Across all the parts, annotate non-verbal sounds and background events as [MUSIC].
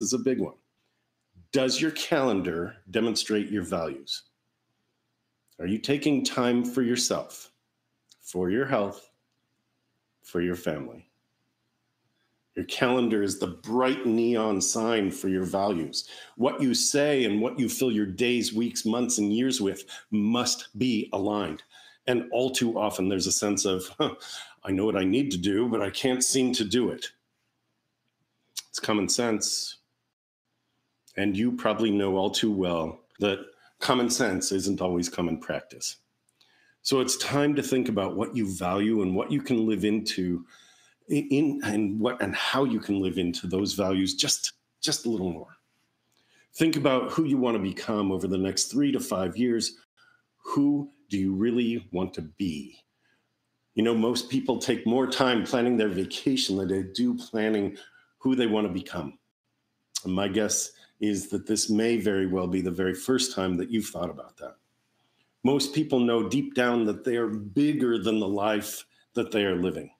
is a big one. Does your calendar demonstrate your values? Are you taking time for yourself, for your health, for your family? Your calendar is the bright neon sign for your values. What you say and what you fill your days, weeks, months, and years with must be aligned. And all too often, there's a sense of, huh, I know what I need to do, but I can't seem to do it. It's common sense. And you probably know all too well that common sense isn't always common practice. So it's time to think about what you value and what you can live into in and what and how you can live into those values just just a little more. Think about who you want to become over the next 3 to 5 years. Who do you really want to be? You know, most people take more time planning their vacation than they do planning who they want to become. And my guess is that this may very well be the very first time that you've thought about that. Most people know deep down that they are bigger than the life that they are living.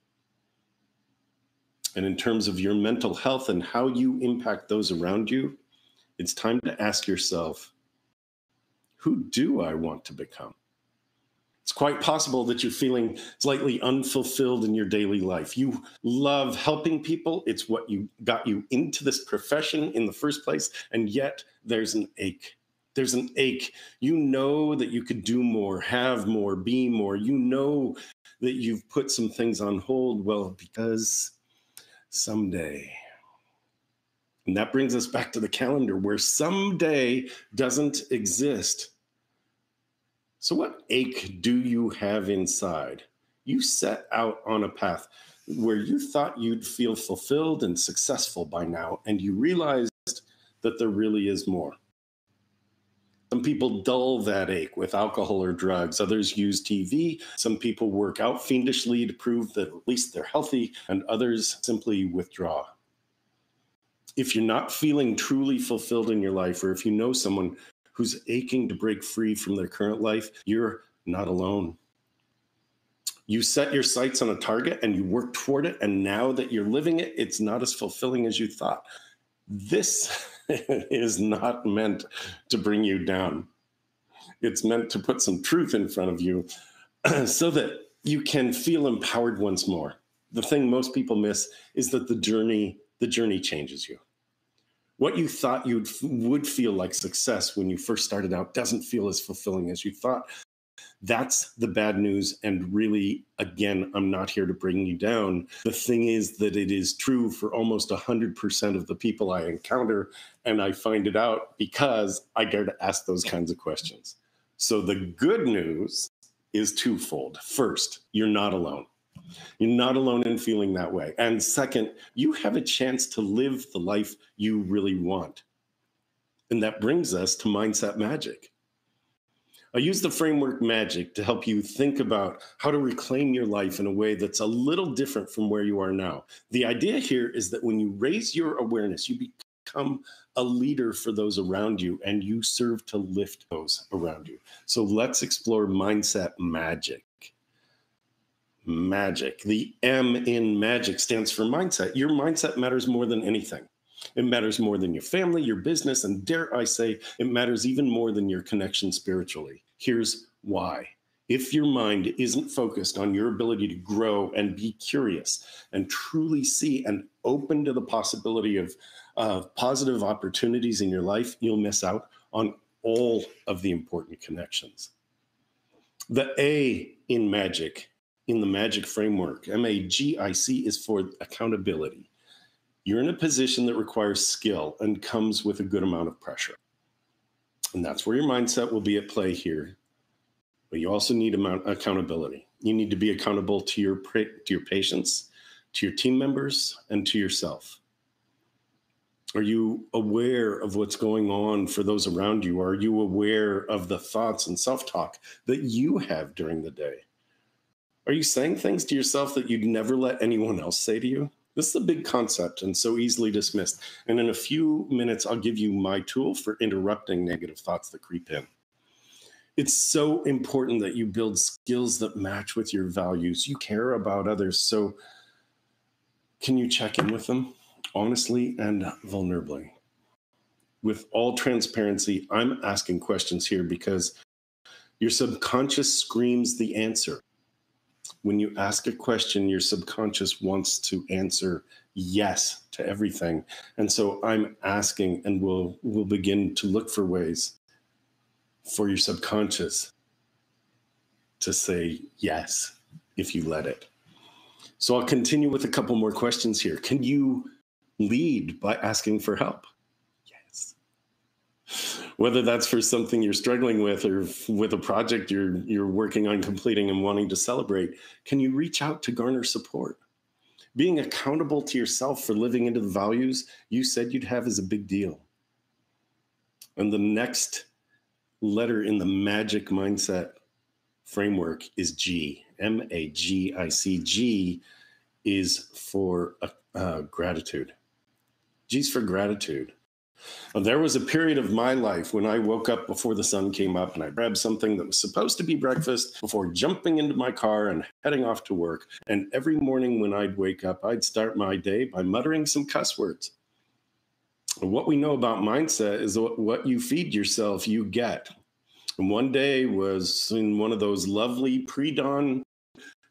And in terms of your mental health and how you impact those around you, it's time to ask yourself who do I want to become? It's quite possible that you're feeling slightly unfulfilled in your daily life. You love helping people, it's what you got you into this profession in the first place, and yet there's an ache. There's an ache. You know that you could do more, have more, be more. You know that you've put some things on hold. Well, because someday. And that brings us back to the calendar where someday doesn't exist. So, what ache do you have inside? You set out on a path where you thought you'd feel fulfilled and successful by now, and you realized that there really is more. Some people dull that ache with alcohol or drugs. Others use TV. Some people work out fiendishly to prove that at least they're healthy, and others simply withdraw. If you're not feeling truly fulfilled in your life, or if you know someone who's aching to break free from their current life, you're not alone. You set your sights on a target and you work toward it. And now that you're living it, it's not as fulfilling as you thought. This [LAUGHS] is not meant to bring you down. It's meant to put some truth in front of you [CLEARS THROAT] so that you can feel empowered once more. The thing most people miss is that the journey the journey changes you what you thought you would feel like success when you first started out doesn't feel as fulfilling as you thought. That's the bad news. And really, again, I'm not here to bring you down. The thing is that it is true for almost 100% of the people I encounter. And I find it out because I dare to ask those kinds of questions. So the good news is twofold. First, you're not alone. You're not alone in feeling that way. And second, you have a chance to live the life you really want. And that brings us to mindset magic. I use the framework magic to help you think about how to reclaim your life in a way that's a little different from where you are now. The idea here is that when you raise your awareness, you become a leader for those around you and you serve to lift those around you. So let's explore mindset magic magic. The M in magic stands for mindset. Your mindset matters more than anything. It matters more than your family, your business, and dare I say, it matters even more than your connection spiritually. Here's why. If your mind isn't focused on your ability to grow and be curious and truly see and open to the possibility of uh, positive opportunities in your life, you'll miss out on all of the important connections. The A in magic in the magic framework. M A G I C is for accountability. You're in a position that requires skill and comes with a good amount of pressure. And that's where your mindset will be at play here. But you also need amount accountability. You need to be accountable to your to your patients, to your team members, and to yourself. Are you aware of what's going on for those around you? Are you aware of the thoughts and self talk that you have during the day? Are you saying things to yourself that you'd never let anyone else say to you? This is a big concept and so easily dismissed. And in a few minutes, I'll give you my tool for interrupting negative thoughts that creep in. It's so important that you build skills that match with your values. You care about others. So, can you check in with them honestly and vulnerably? with all transparency, I'm asking questions here because your subconscious screams the answer. When you ask a question, your subconscious wants to answer yes to everything. And so I'm asking and we'll we'll begin to look for ways for your subconscious to say yes if you let it. So I'll continue with a couple more questions here. Can you lead by asking for help? Whether that's for something you're struggling with or with a project you're you're working on completing and wanting to celebrate, can you reach out to garner support? Being accountable to yourself for living into the values you said you'd have is a big deal. And the next letter in the magic mindset framework is G. M A G I C G is for uh, uh, gratitude. G's for gratitude. Now, there was a period of my life when I woke up before the sun came up and I grabbed something that was supposed to be breakfast before jumping into my car and heading off to work. And every morning when I'd wake up, I'd start my day by muttering some cuss words. What we know about mindset is what you feed yourself, you get. And one day was in one of those lovely pre dawn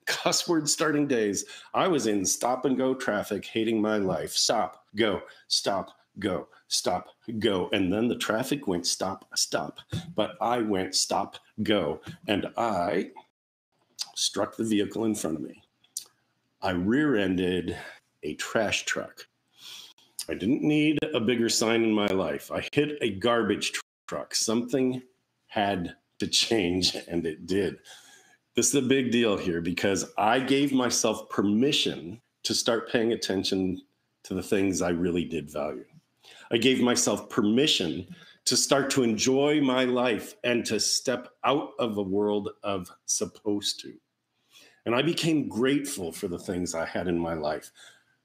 cuss word starting days. I was in stop and go traffic, hating my life. Stop, go, stop, go, stop, go. And then the traffic went stop, stop. But I went stop, go. And I struck the vehicle in front of me. I rear ended a trash truck. I didn't need a bigger sign in my life. I hit a garbage truck. Something had to change, and it did. This is a big deal here because I gave myself permission to start paying attention to the things I really did value. I gave myself permission to start to enjoy my life and to step out of a world of supposed to. And I became grateful for the things I had in my life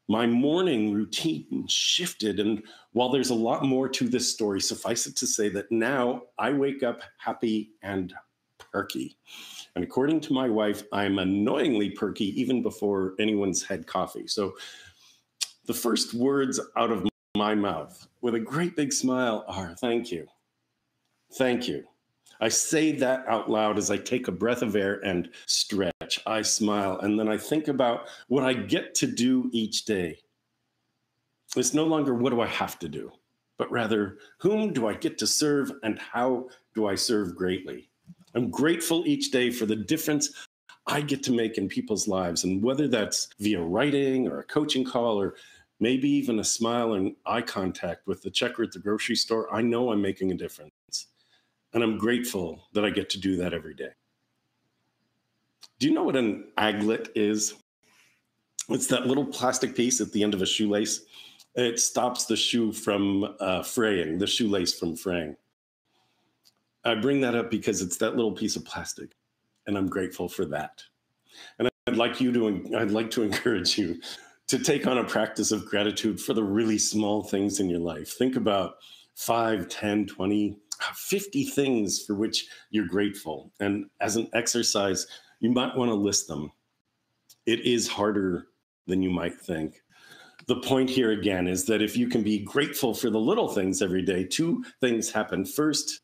my morning routine shifted. And while there's a lot more to this story, suffice it to say that now I wake up happy and perky. And according to my wife, I'm annoyingly perky even before anyone's had coffee. So the first words out of my mouth with a great big smile are thank you. Thank you. I say that out loud as I take a breath of air and stretch. I smile, and then I think about what I get to do each day. It's no longer what do I have to do, but rather whom do I get to serve and how do I serve greatly? I'm grateful each day for the difference I get to make in people's lives, and whether that's via writing or a coaching call or maybe even a smile and eye contact with the checker at the grocery store, I know I'm making a difference. And I'm grateful that I get to do that every day. Do you know what an aglet is? It's that little plastic piece at the end of a shoelace. It stops the shoe from uh, fraying, the shoelace from fraying. I bring that up because it's that little piece of plastic, and I'm grateful for that. And I'd like you to, I'd like to [LAUGHS] encourage you to take on a practice of gratitude for the really small things in your life. Think about 5, 10, 20, 50 things for which you're grateful. And as an exercise, you might want to list them. It is harder than you might think. The point here again is that if you can be grateful for the little things every day, two things happen. First,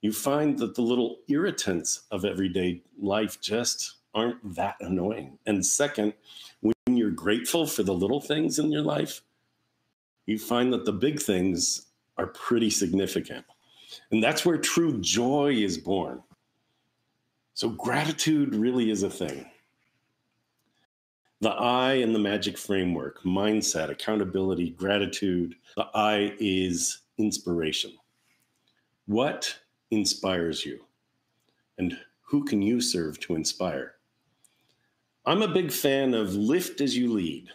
you find that the little irritants of everyday life just aren't that annoying. And second, when grateful for the little things in your life, you find that the big things are pretty significant. And that's where true joy is born. So gratitude really is a thing. The I in the magic framework, mindset, accountability, gratitude. The I is inspiration. What inspires you? And who can you serve to inspire? I'm a big fan of lift as you lead.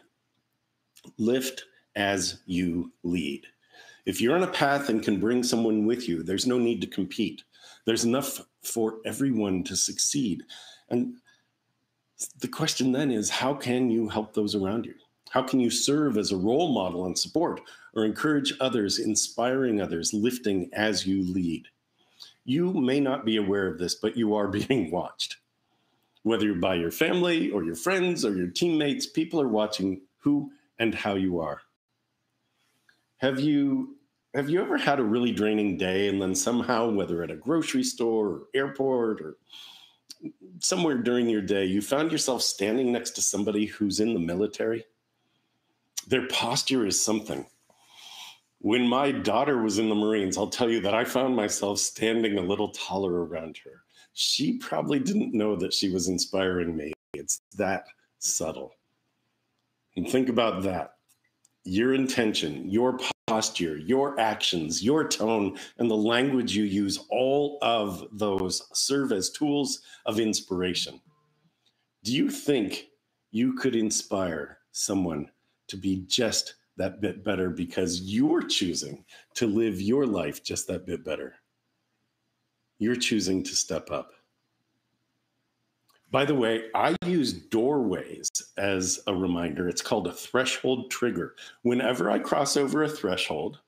Lift as you lead. If you're on a path and can bring someone with you, there's no need to compete. There's enough for everyone to succeed. And the question then is how can you help those around you? How can you serve as a role model and support or encourage others, inspiring others, lifting as you lead? You may not be aware of this, but you are [LAUGHS] being watched. Whether you're by your family or your friends or your teammates, people are watching who and how you are. Have you have you ever had a really draining day and then somehow, whether at a grocery store or airport or somewhere during your day, you found yourself standing next to somebody who's in the military? Their posture is something. When my daughter was in the Marines, I'll tell you that I found myself standing a little taller around her. She probably didn't know that she was inspiring me. It's that subtle. And think about that. Your intention, your posture, your actions, your tone, and the language you use, all of those serve as tools of inspiration. Do you think you could inspire someone to be just that bit better because you're choosing to live your life just that bit better? You're choosing to step up. By the way, I use doorways as a reminder. It's called a threshold trigger. Whenever I cross over a threshold,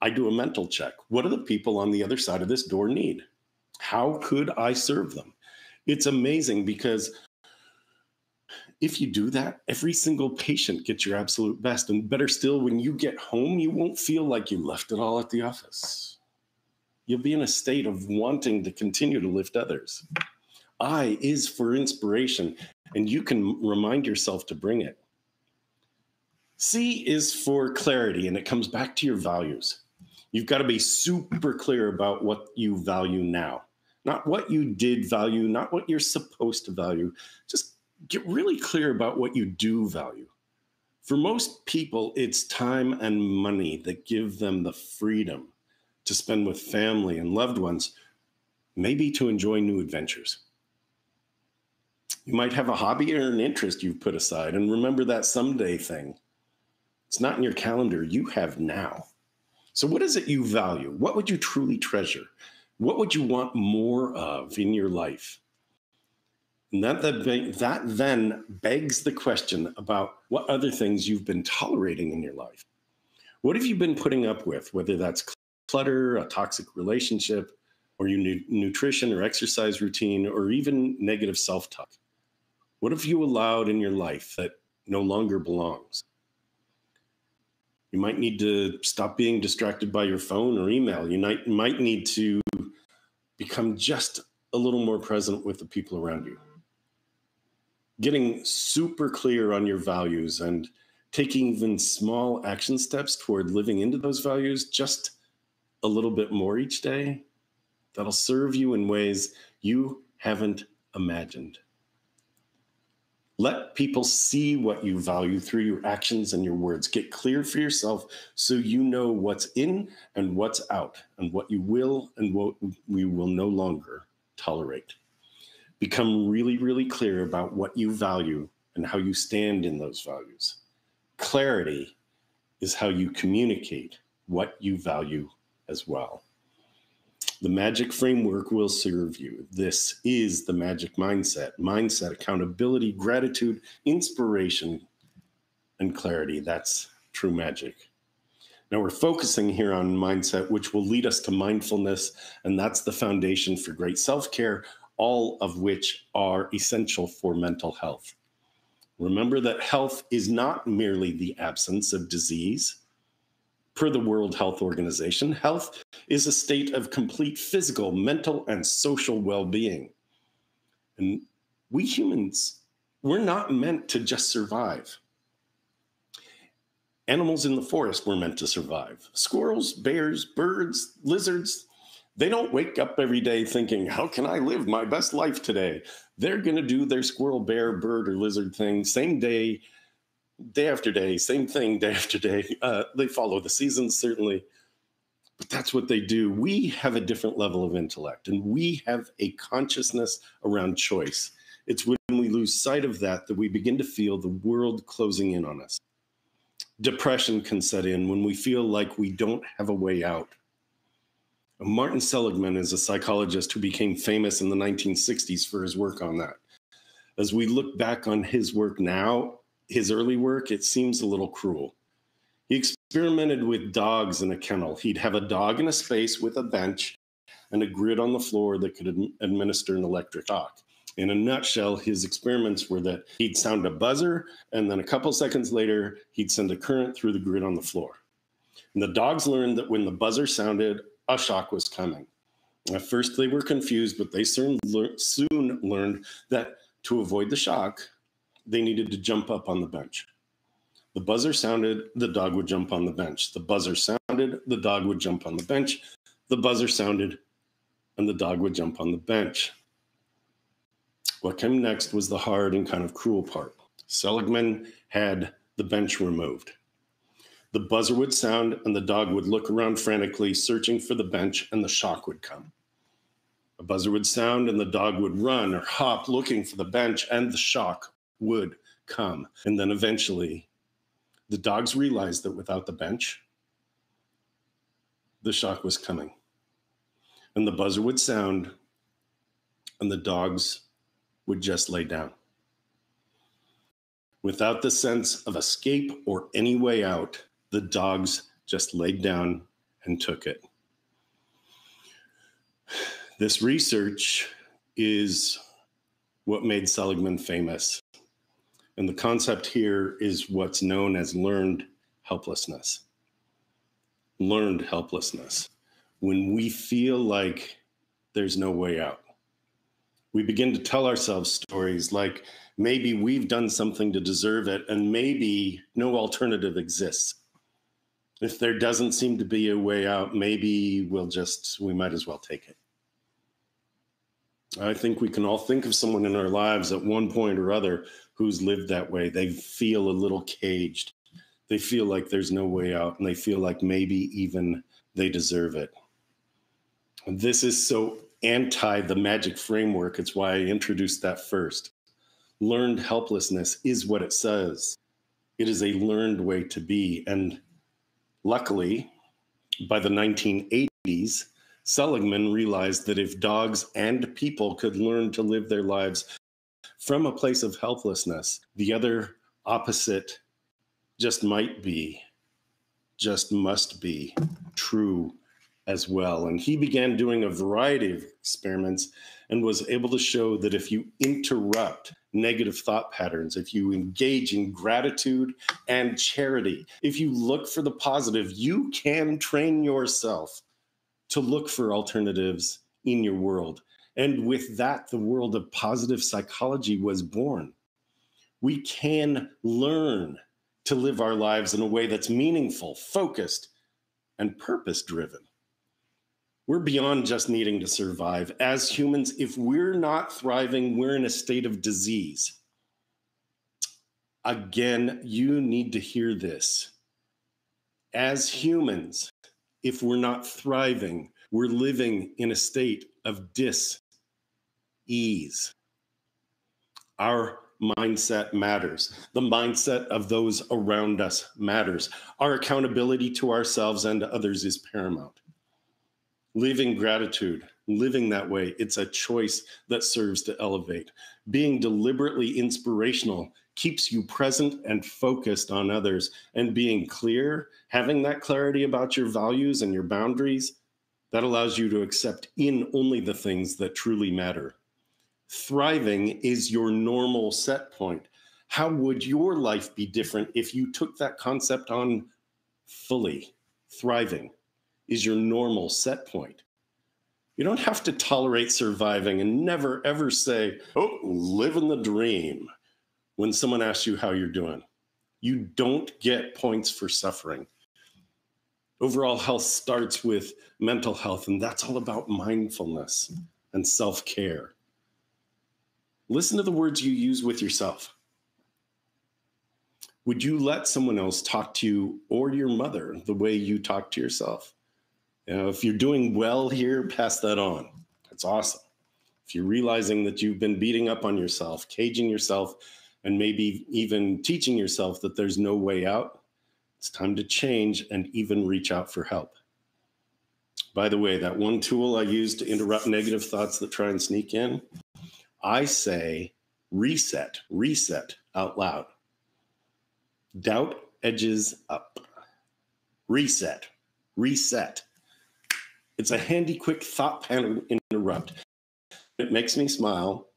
I do a mental check. What do the people on the other side of this door need? How could I serve them? It's amazing because if you do that, every single patient gets your absolute best. And better still, when you get home, you won't feel like you left it all at the office. You'll be in a state of wanting to continue to lift others. I is for inspiration, and you can remind yourself to bring it. C is for clarity, and it comes back to your values. You've got to be super clear about what you value now, not what you did value, not what you're supposed to value. Just get really clear about what you do value. For most people, it's time and money that give them the freedom to spend with family and loved ones, maybe to enjoy new adventures. You might have a hobby or an interest you've put aside, and remember that someday thing. It's not in your calendar, you have now. So, what is it you value? What would you truly treasure? What would you want more of in your life? And that, that, that then begs the question about what other things you've been tolerating in your life. What have you been putting up with, whether that's clutter, a toxic relationship, or your nu- nutrition or exercise routine, or even negative self talk? What have you allowed in your life that no longer belongs? You might need to stop being distracted by your phone or email. You might, might need to become just a little more present with the people around you. Getting super clear on your values and taking even small action steps toward living into those values just a little bit more each day, that'll serve you in ways you haven't imagined. Let people see what you value through your actions and your words. Get clear for yourself so you know what's in and what's out, and what you will and what we will no longer tolerate. Become really, really clear about what you value and how you stand in those values. Clarity is how you communicate what you value as well. The magic framework will serve you. This is the magic mindset mindset, accountability, gratitude, inspiration, and clarity. That's true magic. Now we're focusing here on mindset, which will lead us to mindfulness, and that's the foundation for great self care, all of which are essential for mental health. Remember that health is not merely the absence of disease, Per the World Health Organization, health is a state of complete physical, mental, and social well being. And we humans, we're not meant to just survive. Animals in the forest were meant to survive. Squirrels, bears, birds, lizards, they don't wake up every day thinking, How can I live my best life today? They're going to do their squirrel, bear, bird, or lizard thing same day day after day, same thing day after day. [LAUGHS] Uh, they follow the seasons, certainly, but that's what they do. We have a different level of intellect and we have a consciousness around choice. It's when we lose sight of that that we begin to feel the world closing in on us. Depression can set in when we feel like we don't have a way out. Martin Seligman is a psychologist who became famous in the 1960s for his work on that. As we look back on his work now, his early work, it seems a little cruel. He experimented with dogs in a kennel. He'd have a dog in a space with a bench and a grid on the floor that could ad- administer an electric shock. In a nutshell, his experiments were that he'd sound a buzzer, and then a couple seconds later, he'd send a current through the grid on the floor. And the dogs learned that when the buzzer sounded, a shock was coming. At first, they were confused, but they soon, soon learned that to avoid the shock, they needed to jump up on the bench. The buzzer sounded, the dog would jump on the bench. The buzzer sounded, the dog would jump on the bench. The buzzer sounded, and the dog would jump on the bench. What came next was the hard and kind of cruel part. Seligman had the bench removed. The buzzer would sound, and the dog would look around frantically, searching for the bench, and the shock would come. A buzzer would sound, and the dog would run or hop looking for the bench, and the shock would come. And then eventually, the dogs realized that without the bench, the shock was coming. And the buzzer would sound, and the dogs would just lay down. Without the sense of escape or any way out, the dogs just laid down and took it. This research is what made Seligman famous. And the concept here is what's known as learned helplessness. Learned helplessness. When we feel like there's no way out, we begin to tell ourselves stories like maybe we've done something to deserve it, and maybe no alternative exists. If there doesn't seem to be a way out, maybe we'll just, we might as well take it. I think we can all think of someone in our lives at one point or other who's lived that way. They feel a little caged. They feel like there's no way out, and they feel like maybe even they deserve it. This is so anti the magic framework. It's why I introduced that first. Learned helplessness is what it says. It is a learned way to be. And luckily, by the 1980s, Seligman realized that if dogs and people could learn to live their lives from a place of helplessness, the other opposite just might be, just must be true as well. And he began doing a variety of experiments and was able to show that if you interrupt negative thought patterns, if you engage in gratitude and charity, if you look for the positive, you can train yourself to look for alternatives in your world. And with that, the world of positive psychology was born. We can learn to live our lives in a way that's meaningful, focused, and purpose driven. We're beyond just needing to survive. As humans, if we're not thriving, we're in a state of disease. Again, you need to hear this. As humans, if we're not thriving, we're living in a state of dis ease. Our mindset matters. The mindset of those around us matters. Our accountability to ourselves and to others is paramount. Living gratitude, living that way, it's a choice that serves to elevate. Being deliberately inspirational keeps you present and focused on others and being clear, having that clarity about your values and your boundaries, that allows you to accept in only the things that truly matter. Thriving is your normal set point. How would your life be different if you took that concept on fully? Thriving is your normal set point. You don't have to tolerate surviving and never ever say, oh, living the dream when someone asks you how you're doing. You don't get points for suffering. Overall health starts with mental health, and that's all about mindfulness and self care. Listen to the words you use with yourself. Would you let someone else talk to you or your mother the way you talk to yourself? You know, if you're doing well here, pass that on. That's awesome. If you're realizing that you've been beating up on yourself, caging yourself, and maybe even teaching yourself that there's no way out, it's time to change and even reach out for help. By the way, that one tool I use to interrupt negative thoughts that try and sneak in, I say reset, reset out loud. Doubt edges up. Reset, reset. It's a handy, quick thought pattern interrupt. It makes me smile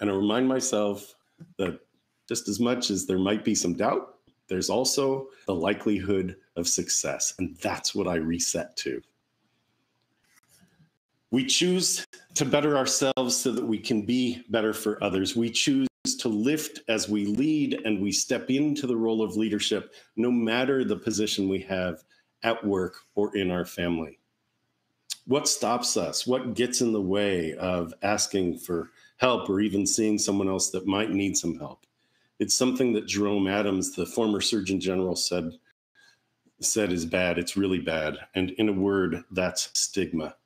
and I remind myself that just as much as there might be some doubt, there's also the likelihood of success. And that's what I reset to. We choose to better ourselves so that we can be better for others. We choose to lift as we lead and we step into the role of leadership, no matter the position we have at work or in our family. What stops us? What gets in the way of asking for help or even seeing someone else that might need some help? It's something that Jerome Adams, the former Surgeon General, said said is bad. It's really bad. And in a word, that's stigma.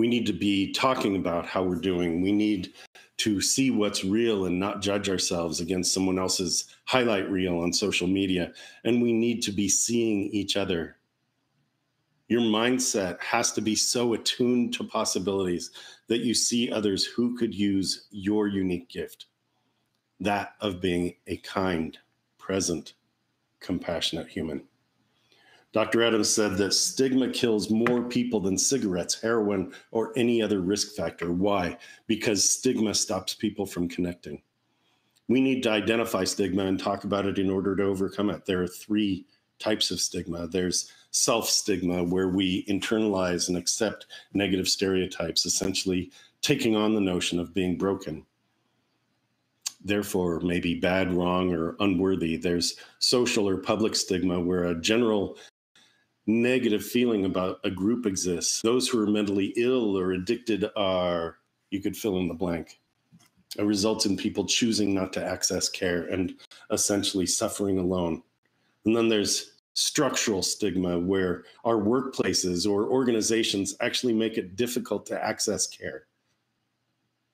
We need to be talking about how we're doing. We need to see what's real and not judge ourselves against someone else's highlight reel on social media. And we need to be seeing each other. Your mindset has to be so attuned to possibilities that you see others who could use your unique gift that of being a kind, present, compassionate human. Dr. Adams said that stigma kills more people than cigarettes, heroin, or any other risk factor. Why? Because stigma stops people from connecting. We need to identify stigma and talk about it in order to overcome it. There are three types of stigma there's self stigma, where we internalize and accept negative stereotypes, essentially taking on the notion of being broken therefore maybe bad, wrong, or unworthy. There's social or public stigma, where a general negative feeling about a group exists. Those who are mentally ill or addicted are, you could fill in the blank. It results in people choosing not to access care and essentially suffering alone. And then there's structural stigma where our workplaces or organizations actually make it difficult to access care.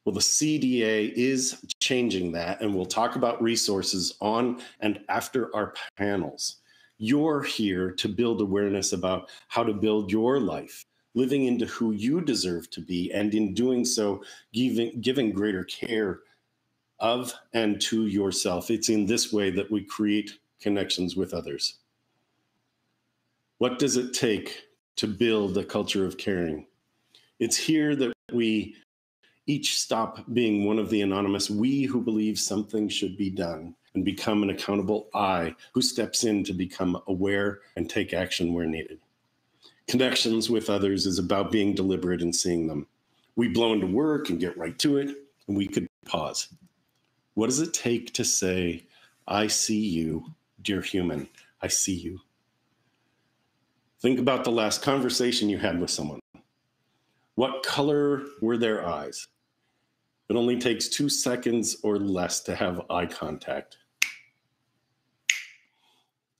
Well, the CDA is changing that, and we'll talk about resources on and after our panels. You're here to build awareness about how to build your life, living into who you deserve to be, and in doing so, giving, giving greater care of and to yourself. It's in this way that we create connections with others. What does it take to build a culture of caring? It's here that we each stop being one of the anonymous we who believe something should be done and become an accountable I who steps in to become aware and take action where needed. Connections with others is about being deliberate and seeing them. We blow into work and get right to it, and we could pause. What does it take to say, I see you, dear human, I see you? Think about the last conversation you had with someone. What color were their eyes? It only takes two seconds or less to have eye contact.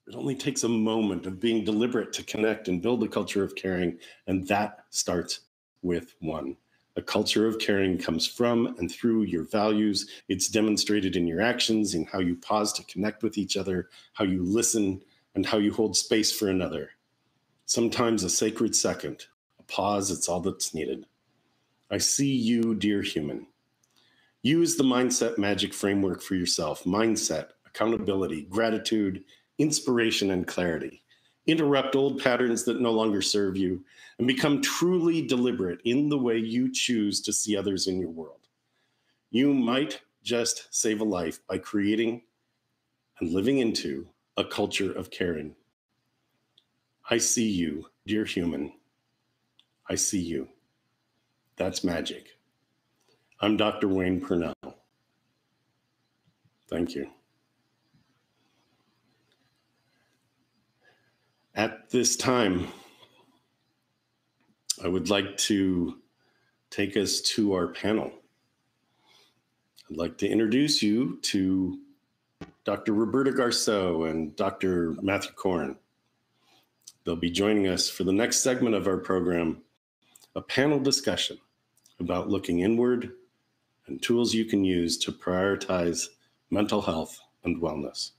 It only takes a moment of being deliberate to connect and build a culture of caring. And that starts with one. A culture of caring comes from and through your values. It's demonstrated in your actions, in how you pause to connect with each other, how you listen, and how you hold space for another. Sometimes a sacred second, a pause, it's all that's needed. I see you, dear human. Use the mindset magic framework for yourself mindset, accountability, gratitude, inspiration, and clarity. Interrupt old patterns that no longer serve you and become truly deliberate in the way you choose to see others in your world. You might just save a life by creating and living into a culture of caring. I see you, dear human. I see you. That's magic. I'm Dr. Wayne Pernell. Thank you. At this time, I would like to take us to our panel. I'd like to introduce you to Dr. Roberta Garceau and Dr. Matthew Korn. They'll be joining us for the next segment of our program, a panel discussion about looking inward and tools you can use to prioritize mental health and wellness.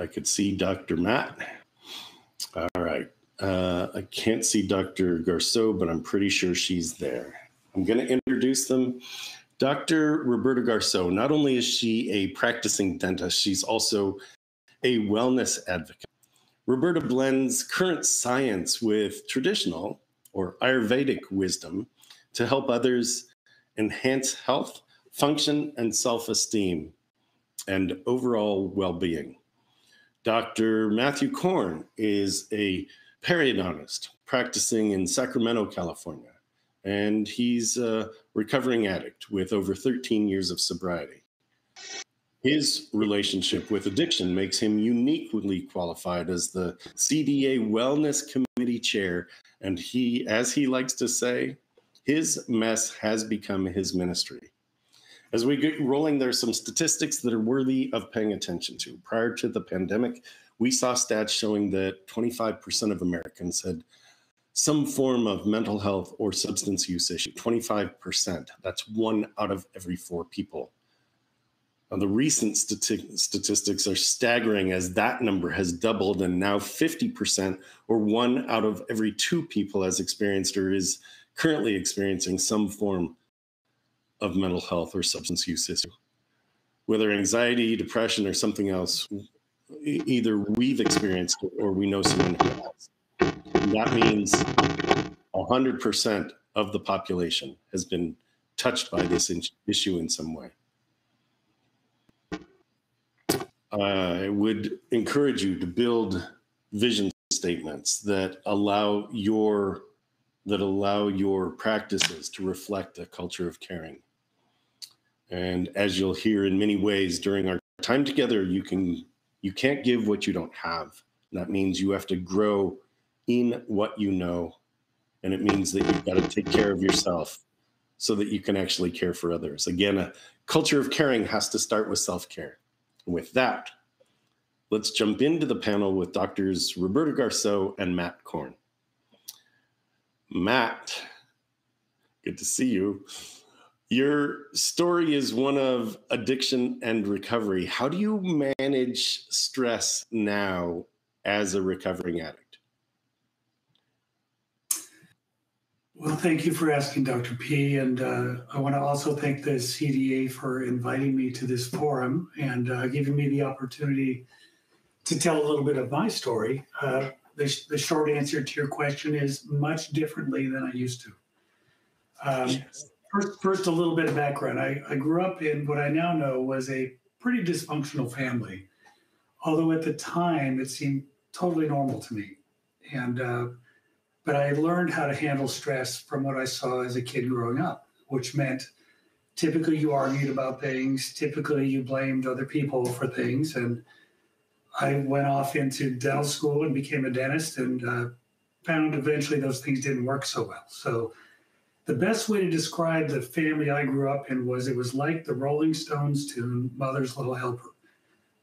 I could see Dr. Matt. All right. Uh, I can't see Dr. Garceau, but I'm pretty sure she's there. I'm going to introduce them. Dr. Roberta Garceau, not only is she a practicing dentist, she's also a wellness advocate. Roberta blends current science with traditional or Ayurvedic wisdom to help others enhance health, function, and self esteem, and overall well being. Dr. Matthew Korn is a periodontist practicing in Sacramento, California, and he's a recovering addict with over 13 years of sobriety. His relationship with addiction makes him uniquely qualified as the CDA Wellness Committee Chair, and he, as he likes to say, his mess has become his ministry. As we get rolling, there's some statistics that are worthy of paying attention to. Prior to the pandemic, we saw stats showing that 25% of Americans had some form of mental health or substance use issue. 25%. That's one out of every four people. Now, the recent stati- statistics are staggering as that number has doubled, and now 50%, or one out of every two people, has experienced or is currently experiencing some form of mental health or substance use issue. Whether anxiety, depression, or something else, either we've experienced or we know someone who has. That means 100% of the population has been touched by this issue in some way. I would encourage you to build vision statements that allow your that allow your practices to reflect a culture of caring. And as you'll hear in many ways during our time together, you can you can't give what you don't have. And that means you have to grow in what you know. And it means that you've got to take care of yourself so that you can actually care for others. Again, a culture of caring has to start with self-care. And with that, let's jump into the panel with doctors Roberta Garceau and Matt Korn. Matt, good to see you. Your story is one of addiction and recovery. How do you manage stress now as a recovering addict? Well, thank you for asking, Dr. P. And uh, I want to also thank the CDA for inviting me to this forum and uh, giving me the opportunity to tell a little bit of my story. Uh, the, the, short answer to your question is much differently than I used to. Um, yes. First, first, a little bit of background. I, I grew up in what I now know was a pretty dysfunctional family, although at the time it seemed totally normal to me. And uh, but I learned how to handle stress from what I saw as a kid growing up, which meant typically you argued about things, typically you blamed other people for things, and I went off into dental school and became a dentist, and uh, found eventually those things didn't work so well. So the best way to describe the family I grew up in was it was like the Rolling Stones tune, Mother's Little Helper.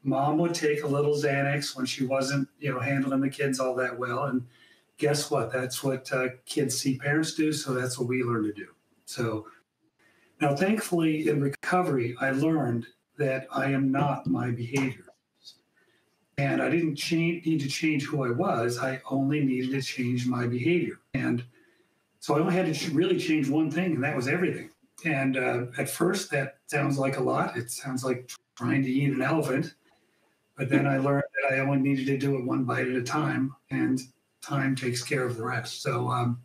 Mom would take a little Xanax when she wasn't, you know, handling the kids all that well. And guess what? That's what uh, kids see parents do. So that's what we learn to do. So now, thankfully, in recovery, I learned that I am not my behavior. And I didn't change, need to change who I was. I only needed to change my behavior. And so I only had to really change one thing, and that was everything. And uh, at first, that sounds like a lot. It sounds like trying to eat an elephant. But then I learned that I only needed to do it one bite at a time, and time takes care of the rest. So um,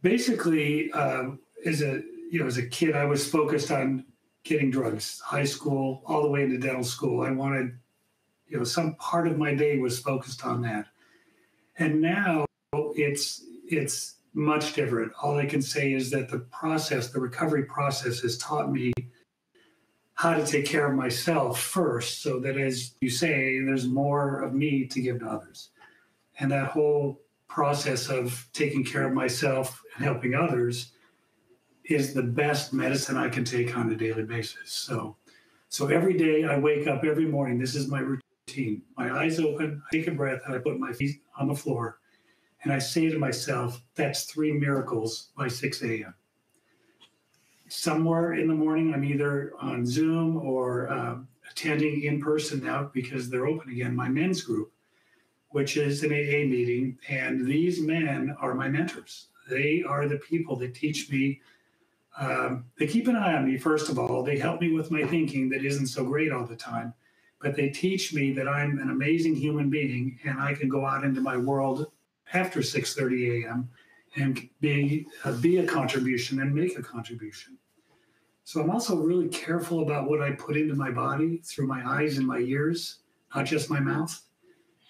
basically, um, as a you know, as a kid, I was focused on getting drugs. High school, all the way into dental school, I wanted, you know, some part of my day was focused on that. And now it's it's much different. All I can say is that the process, the recovery process, has taught me how to take care of myself first, so that as you say, there's more of me to give to others. And that whole process of taking care of myself and helping others is the best medicine I can take on a daily basis. So, so every day I wake up every morning. This is my routine. My eyes open, I take a breath, and I put my feet on the floor and I say to myself, that's three miracles by 6 a.m. Somewhere in the morning, I'm either on Zoom or uh, attending in person now because they're open again, my men's group, which is an AA meeting. And these men are my mentors. They are the people that teach me. Um, they keep an eye on me, first of all. They help me with my thinking that isn't so great all the time. But they teach me that I'm an amazing human being and I can go out into my world after 6:30 a.m. and be uh, be a contribution and make a contribution. So I'm also really careful about what I put into my body through my eyes and my ears, not just my mouth,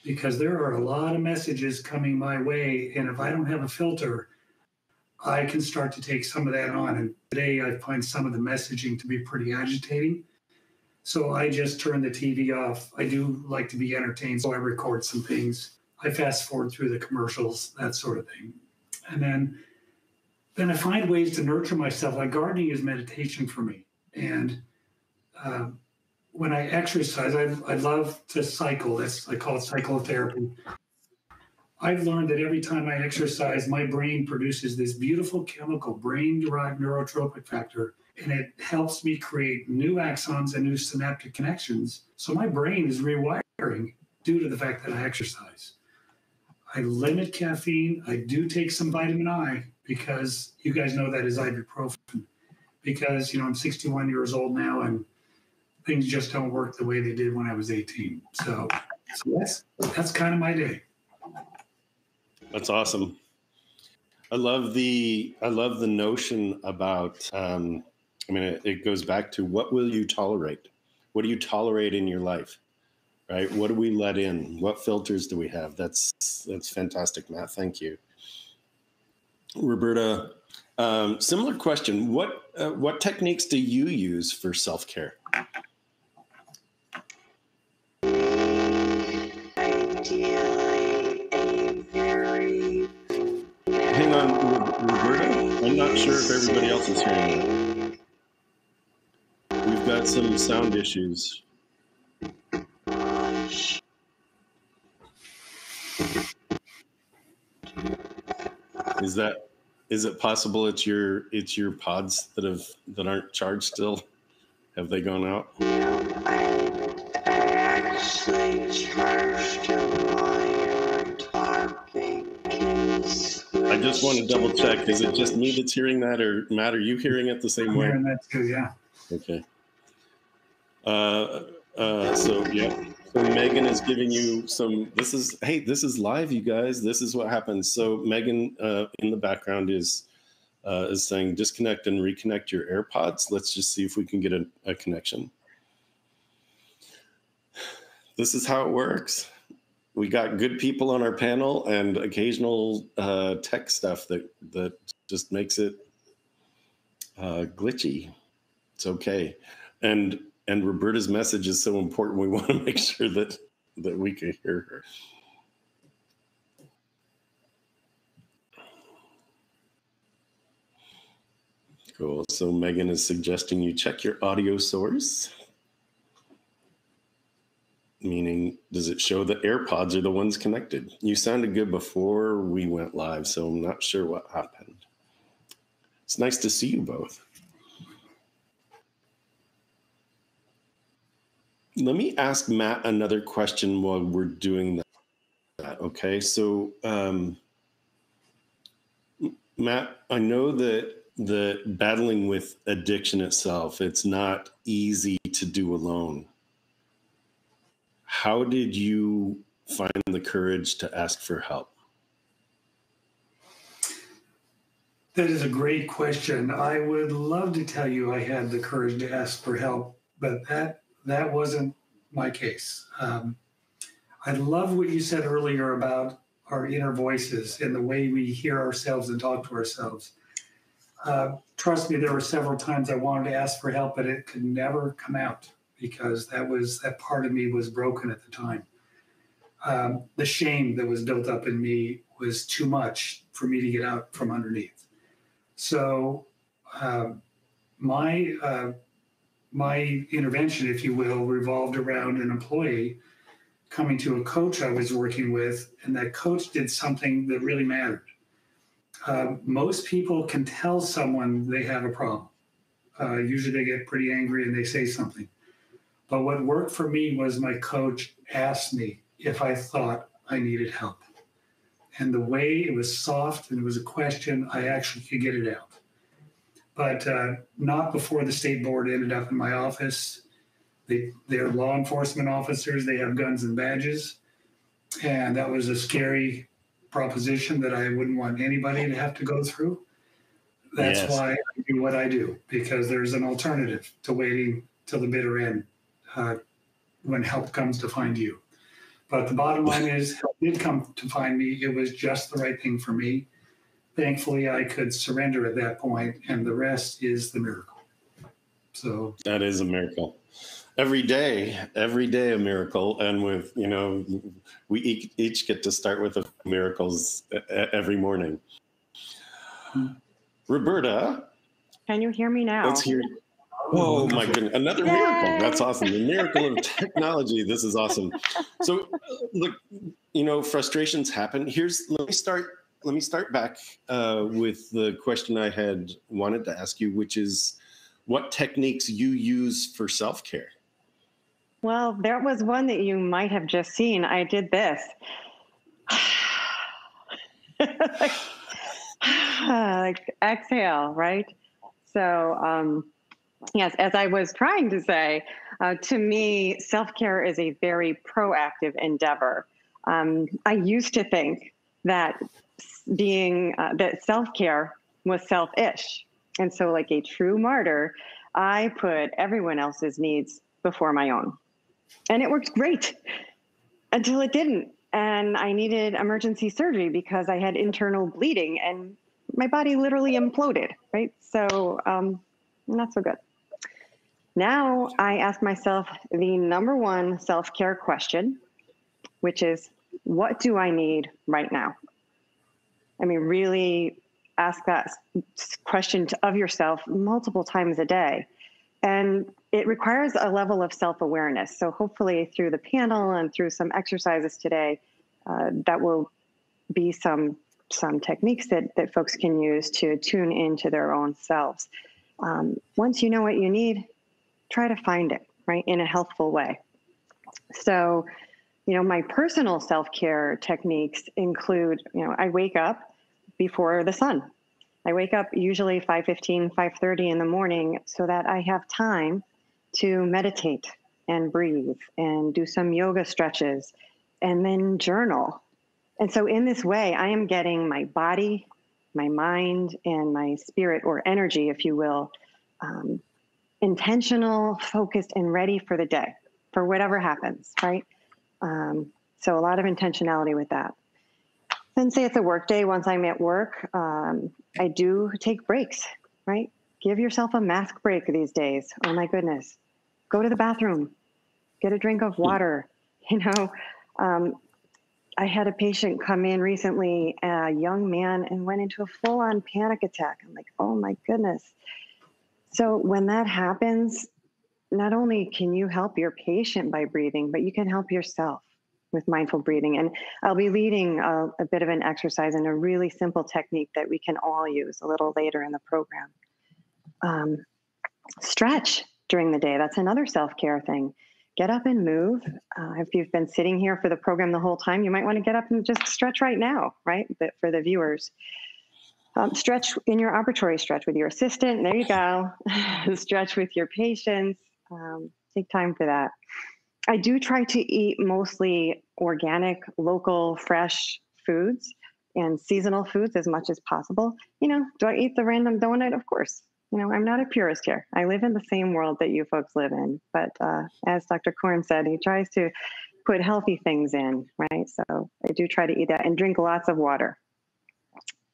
because there are a lot of messages coming my way, and if I don't have a filter, I can start to take some of that on. And today I find some of the messaging to be pretty agitating. So I just turn the TV off. I do like to be entertained, so I record some things. I fast forward through the commercials, that sort of thing. And then then I find ways to nurture myself. Like gardening is meditation for me. And uh, when I exercise, I, I love to cycle. That's I call it cyclotherapy. I've learned that every time I exercise, my brain produces this beautiful chemical, brain-derived neurotrophic factor, and it helps me create new axons and new synaptic connections. So my brain is rewiring due to the fact that I exercise. I limit caffeine. I do take some vitamin I because you guys know that is ibuprofen. Because you know I'm 61 years old now and things just don't work the way they did when I was 18. So, so that's that's kind of my day. That's awesome. I love the I love the notion about. Um, I mean, it, it goes back to what will you tolerate? What do you tolerate in your life? Right? What do we let in? What filters do we have? That's that's fantastic, Matt. Thank you, Roberta. Um, similar question: What uh, what techniques do you use for self care? Hang on, Roberta. I'm not sure if everybody else is hearing. We've got some sound issues. Is that is it possible it's your it's your pods that have that aren't charged still? Have they gone out? No, I, I actually charged them while you were talking. I just want to double check. Is it just me that's hearing that, or Matt, are you hearing it the same I'm way? hearing that too, yeah. Okay. Uh, uh, so yeah. So Megan is giving you some. This is hey, this is live, you guys. This is what happens. So Megan uh, in the background is uh, is saying disconnect and reconnect your AirPods. Let's just see if we can get a, a connection. This is how it works. We got good people on our panel and occasional uh, tech stuff that that just makes it uh, glitchy. It's okay, and and Roberta's message is so important. We [LAUGHS] want to make sure that that we can hear her. Cool. So Megan is suggesting you check your audio source. Meaning, does it show that AirPods are the ones connected? You sounded good before we went live, so I'm not sure what happened. It's nice to see you both. Let me ask Matt another question while we're doing that. Okay, so um, Matt, I know that the battling with addiction itself, it's not easy to do alone. How did you find the courage to ask for help? That is a great question. I would love to tell you I had the courage to ask for help, but that that wasn't my case. Um, I love what you said earlier about our inner voices and the way we hear ourselves and talk to ourselves. Uh, trust me, there were several times I wanted to ask for help, but it could never come out because that was that part of me was broken at the time. Um, the shame that was built up in me was too much for me to get out from underneath. So um, my uh, my intervention, if you will, revolved around an employee coming to a coach I was working with, and that coach did something that really mattered. Uh, most people can tell someone they have a problem. Uh, usually they get pretty angry and they say something. But what worked for me was my coach asked me if I thought I needed help. And the way it was soft and it was a question, I actually could get it out but uh, not before the state board ended up in my office. They, they're law enforcement officers, they have guns and badges. And that was a scary proposition that I wouldn't want anybody to have to go through. That's Yes. why I do what I do because there's an alternative to waiting till the bitter end uh, when help comes to find you. But the bottom line is, help did come to find me. It was just the right thing for me. Thankfully, I could surrender at that point, and the rest is the miracle. So That is a miracle. Every day, every day a miracle. And with, you know, we each, each get to start with a miracles every morning. Hmm. Roberta, Can you hear me now? let's hear. Oh, oh my goodness, another miracle. That's awesome. The miracle of technology. This is awesome. So, look, you know, frustrations happen. Here's, let me start. Let me start back uh, with the question I had wanted to ask you, which is what techniques you use for self care? Well, there was one that you might have just seen. I did this. [SIGHS] like exhale, right? So, um, yes, as I was trying to say, uh, to me, self care is a very proactive endeavor. Um, I used to think that being uh, that self care was selfish, and so, like a true martyr, I put everyone else's needs before my own. And it worked great [LAUGHS] until it didn't. And I needed emergency surgery because I had internal bleeding and my body literally imploded, right? So, um, not so good. Now I ask myself the number one self care question, which is what do I need right now? I mean, really ask that question of yourself multiple times a day. And it requires a level of self awareness. So, hopefully, through the panel and through some exercises today, uh, that will be some some techniques that, that folks can use to tune into their own selves. Um, once you know what you need, try to find it, right, in a healthful way. So, you know, my personal self care techniques include, you know, I wake up before the sun. I wake up usually 5:15, 5:30 in the morning so that I have time to meditate and breathe and do some yoga stretches and then journal. And so in this way, I am getting my body, my mind, and my spirit or energy, if you will, um, intentional, focused, and ready for the day, for whatever happens, right? Um, so a lot of intentionality with that. Then say it's a work day. Once I'm at work, um, I do take breaks, right? Give yourself a mask break these days. Oh my goodness. Go to the bathroom, get a drink of water. [LAUGHS] You know, um, I had a patient come in recently, a young man, and went into a full on panic attack. I'm like, oh my goodness. So when that happens, not only can you help your patient by breathing, but you can help yourself with mindful breathing. And I'll be leading a, a bit of an exercise and a really simple technique that we can all use a little later in the program. Um, stretch during the day. That's another self care thing. Get up and move. Uh, if you've been sitting here for the program the whole time, you might want to get up and just stretch right now, right? But for the viewers. Um, stretch in your operatory stretch with your assistant. There you go. [LAUGHS] stretch with your patients. Um, take time for that. I do try to eat mostly organic, local, fresh foods and seasonal foods as much as possible. You know, do I eat the random donut? Of course. You know, I'm not a purist here. I live in the same world that you folks live in. But uh, as Dr. Korn said, he tries to put healthy things in, right? So I do try to eat that and drink lots of water.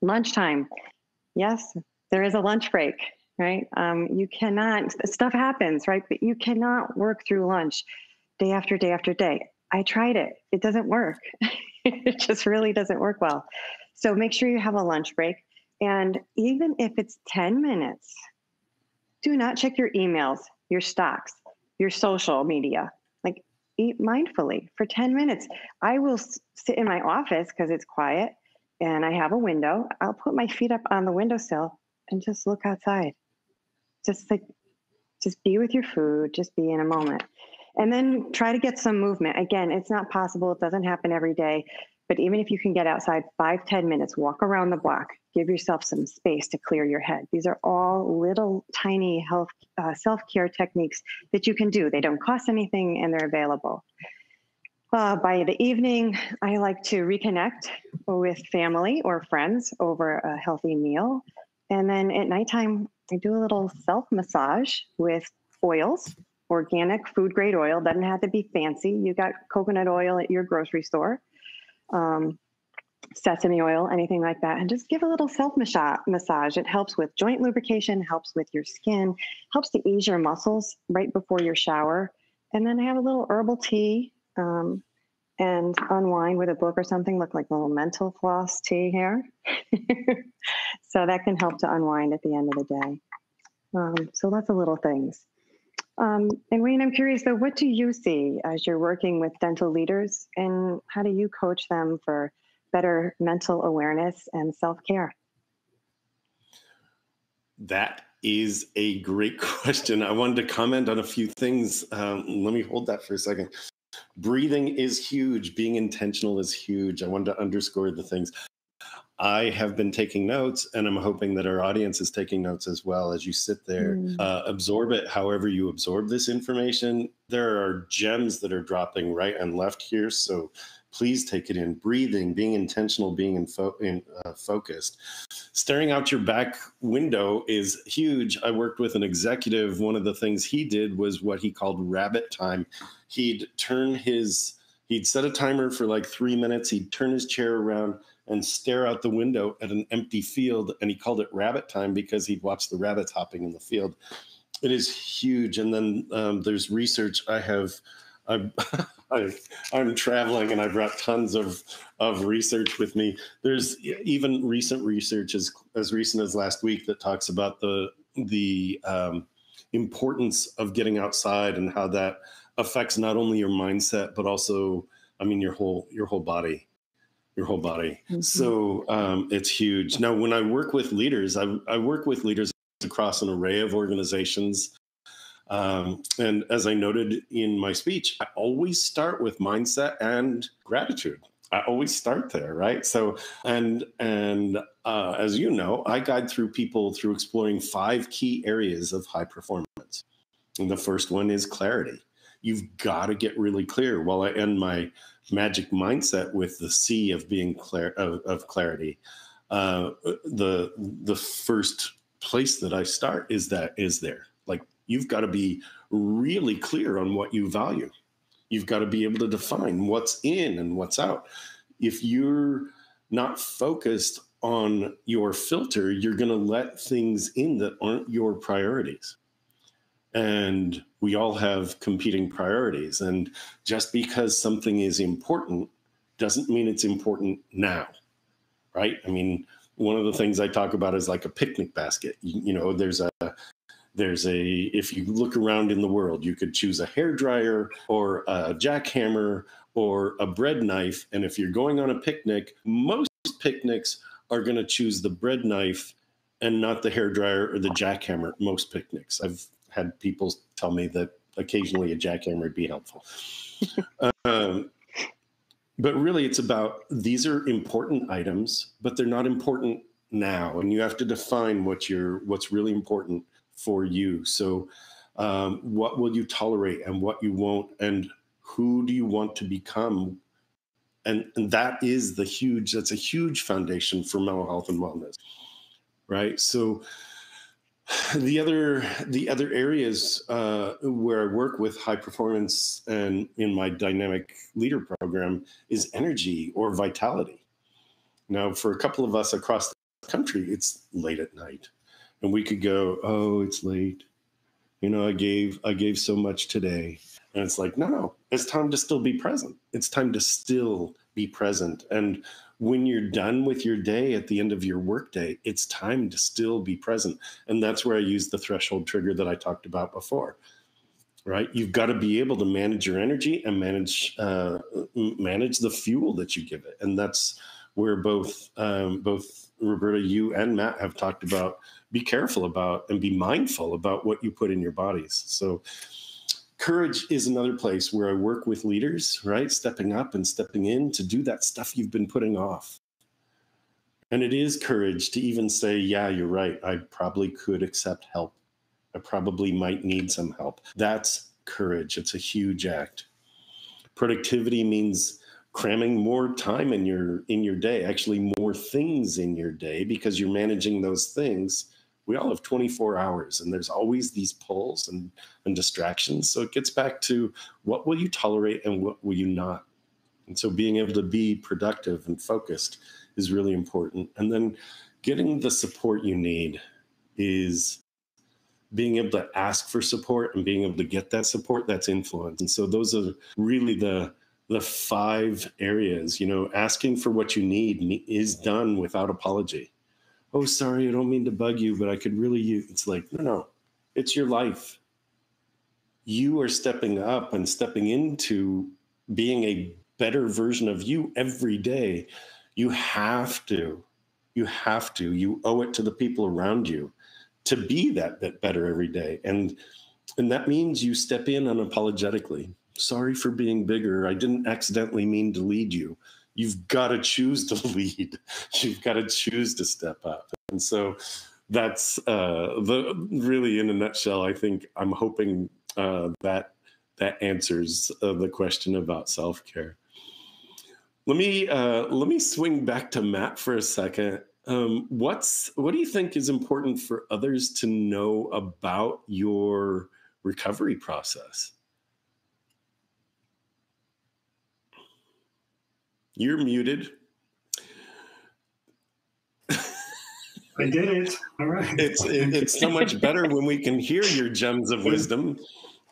Lunchtime. Yes, there is a lunch break, right? Um, you cannot, stuff happens, right? But you cannot work through lunch day after day after day. I tried it, it doesn't work. [LAUGHS] it just really doesn't work well. So make sure you have a lunch break. And even if it's 10 minutes, do not check your emails, your stocks, your social media. Like eat mindfully for 10 minutes. I will sit in my office because it's quiet and I have a window. I'll put my feet up on the windowsill and just look outside. Just like, just be with your food, just be in a moment. And then try to get some movement. Again, it's not possible, it doesn't happen every day. But even if you can get outside five, ten minutes, walk around the block, give yourself some space to clear your head. These are all little tiny health uh, self care techniques that you can do. They don't cost anything and they're available. Uh, by the evening, I like to reconnect with family or friends over a healthy meal. And then at nighttime, I do a little self massage with oils, organic food grade oil. Doesn't have to be fancy. You got coconut oil at your grocery store, um, sesame oil, anything like that. And just give a little self massage. It helps with joint lubrication, helps with your skin, helps to ease your muscles right before your shower. And then have a little herbal tea um, and unwind with a book or something. Look like a little mental floss tea here. [LAUGHS] so that can help to unwind at the end of the day. Um, so lots of little things. Um, and Wayne, I'm curious though, what do you see as you're working with dental leaders and how do you coach them for better mental awareness and self care? That is a great [LAUGHS] question. I wanted to comment on a few things. Um, let me hold that for a second. Breathing is huge. Being intentional is huge. I wanted to underscore the things. I have been taking notes, and I'm hoping that our audience is taking notes as well as you sit there. Mm. Uh, absorb it however you absorb this information. There are gems that are dropping right and left here. So please take it in. Breathing, being intentional, being in, fo- in uh, focused. Staring out your back window is huge. I worked with an executive. One of the things he did was what he called rabbit time. He'd turn his, he'd set a timer for like three minutes. He'd turn his chair around and stare out the window at an empty field. And he called it rabbit time because he'd watch the rabbits hopping in the field. It is huge. And then um, there's research I have. I'm, [LAUGHS] I, am traveling and I brought tons of, of research with me. There's even recent research as, as recent as last week that talks about the, the um, importance of getting outside and how that affects not only your mindset, but also, I mean, your whole, your whole body your whole body. Mm-hmm. So um, it's huge. Now, when I work with leaders, I, I, work with leaders across an array of organizations. Um, and as I noted in my speech, I always start with mindset and gratitude. I always start there, right? So, and and uh, as you know, I guide through people through exploring five key areas of high performance. And the first one is clarity. You've got to get really clear. While I end my magic mindset with the C of being clear of, of clarity. Uh, the the first place that I start is that is there. Like you've got to be really clear on what you value. You've got to be able to define what's in and what's out. If you're not focused on your filter, you're going to let things in that aren't your priorities and we all have competing priorities. And just because something is important doesn't mean it's important now, right? I mean, one of the things I talk about is like a picnic basket. You, you know, there's a there's a if you look around in the world, you could choose a hair dryer or a jackhammer or a bread knife. And if you're going on a picnic, most picnics are going to choose the bread knife and not the hair dryer or the jackhammer. Most picnics, I've had people tell me that occasionally a jackhammer would be helpful. [LAUGHS] um, but really, it's about these are important items, but they're not important now, and you have to define what you're what's really important for you. So, um, what will you tolerate and what you won't, and who do you want to become? And, and that is the huge that's a huge foundation for mental health and wellness right so [SIGHS] the other the other areas uh, where I work with high performance and in my dynamic leader program is energy or vitality. Now, for a couple of us across the country, it's late at night, and we could go, "Oh, it's late." You know, I gave I gave so much today, and it's like, no, no, it's time to still be present. It's time to still be present, and when you're done with your day at the end of your workday, it's time to still be present. And that's where I use the threshold trigger that I talked about before. Right, you've got to be able to manage your energy and manage uh, manage the fuel that you give it, and that's where both um, both Roberta, you and Matt have talked about. Be careful about and be mindful about what you put in your bodies. So, courage is another place where I work with leaders, right? Stepping up and stepping in to do that stuff you've been putting off. And it is courage to even say, yeah, you're right. I probably could accept help. I probably might need some help. That's courage. It's a huge act. productivity means cramming more time in your in your day actually more things in your day because you're managing those things we all have 24 hours and there's always these pulls and, and distractions. So it gets back to what will you tolerate and what will you not? And so being able to be productive and focused is really important. And then getting the support you need is being able to ask for support and being able to get that support that's influence. And so those are really the the five areas you know asking for what you need is done without apology oh sorry i don't mean to bug you but i could really use it's like no no it's your life. You are stepping up and stepping into being a better version of you every day. You have to you have to you owe it to the people around you to be that bit better every day. And and that means you step in unapologetically. Sorry for being bigger. I didn't accidentally mean to lead you you've got to choose to [LAUGHS] lead. You've got to choose to step up. And so that's uh the really in a nutshell i think i'm hoping uh that that answers uh, the question about self-care. Let me uh let me swing back to matt for a second. Um, what's what do you think is important for others to know about your recovery process? You're muted. I did it. All right. It's it, it's so much better when we can hear your [LAUGHS] gems of wisdom.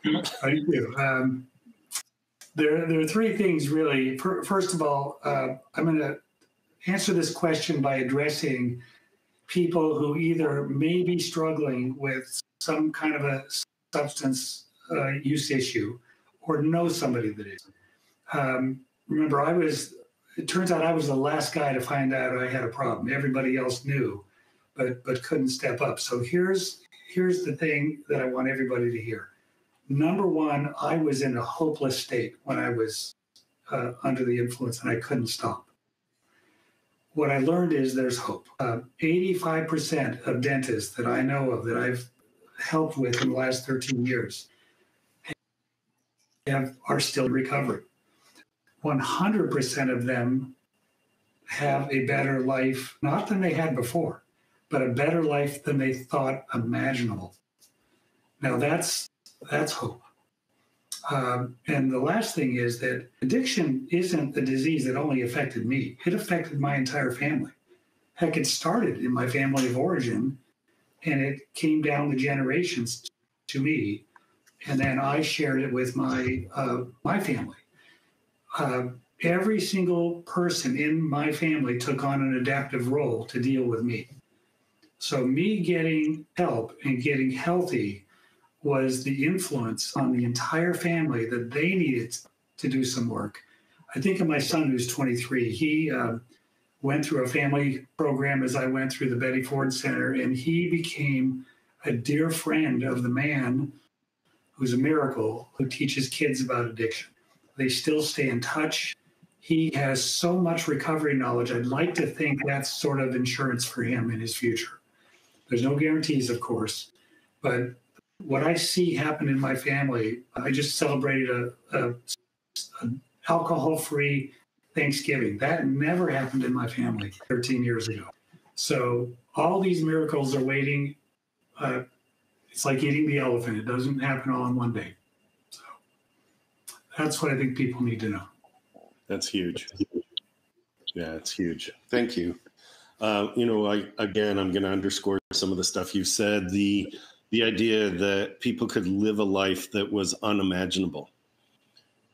Thank you. Um, there, there are three things really. First of all, uh, I'm going to answer this question by addressing people who either may be struggling with some kind of a substance uh, use issue or know somebody that is. Um, remember, I was, it turns out I was the last guy to find out I had a problem. Everybody else knew, but, but couldn't step up. So here's, here's the thing that I want everybody to hear. Number one, I was in a hopeless state when I was uh, under the influence and I couldn't stop what I learned is there's hope. Uh, 85% of dentists that I know of that I've helped with in the last 13 years have, are still recovering. 100% of them have a better life, not than they had before, but a better life than they thought imaginable. Now that's that's hope. Um, and the last thing is that addiction isn't a disease that only affected me, it affected my entire family. Heck, it started in my family of origin and it came down the generations to me. And then I shared it with my, uh, my family. Uh, every single person in my family took on an adaptive role to deal with me. So, me getting help and getting healthy was the influence on the entire family that they needed to do some work. I think of my son who's 23. He uh, went through a family program as I went through the Betty Ford Center, and he became a dear friend of the man who's a miracle who teaches kids about addiction. They still stay in touch. He has so much recovery knowledge. I'd like to think that's sort of insurance for him in his future. There's no guarantees, of course, but what I see happen in my family, I just celebrated a, a, a alcohol-free Thanksgiving. That never happened in my family 13 years ago. So all these miracles are waiting. Uh, it's like eating the elephant. It doesn't happen all in one day. So that's what I think people need to know. That's huge. Yeah, it's huge. Thank you. Uh, you know, I again, I'm going to underscore some of the stuff you said. The the idea that people could live a life that was unimaginable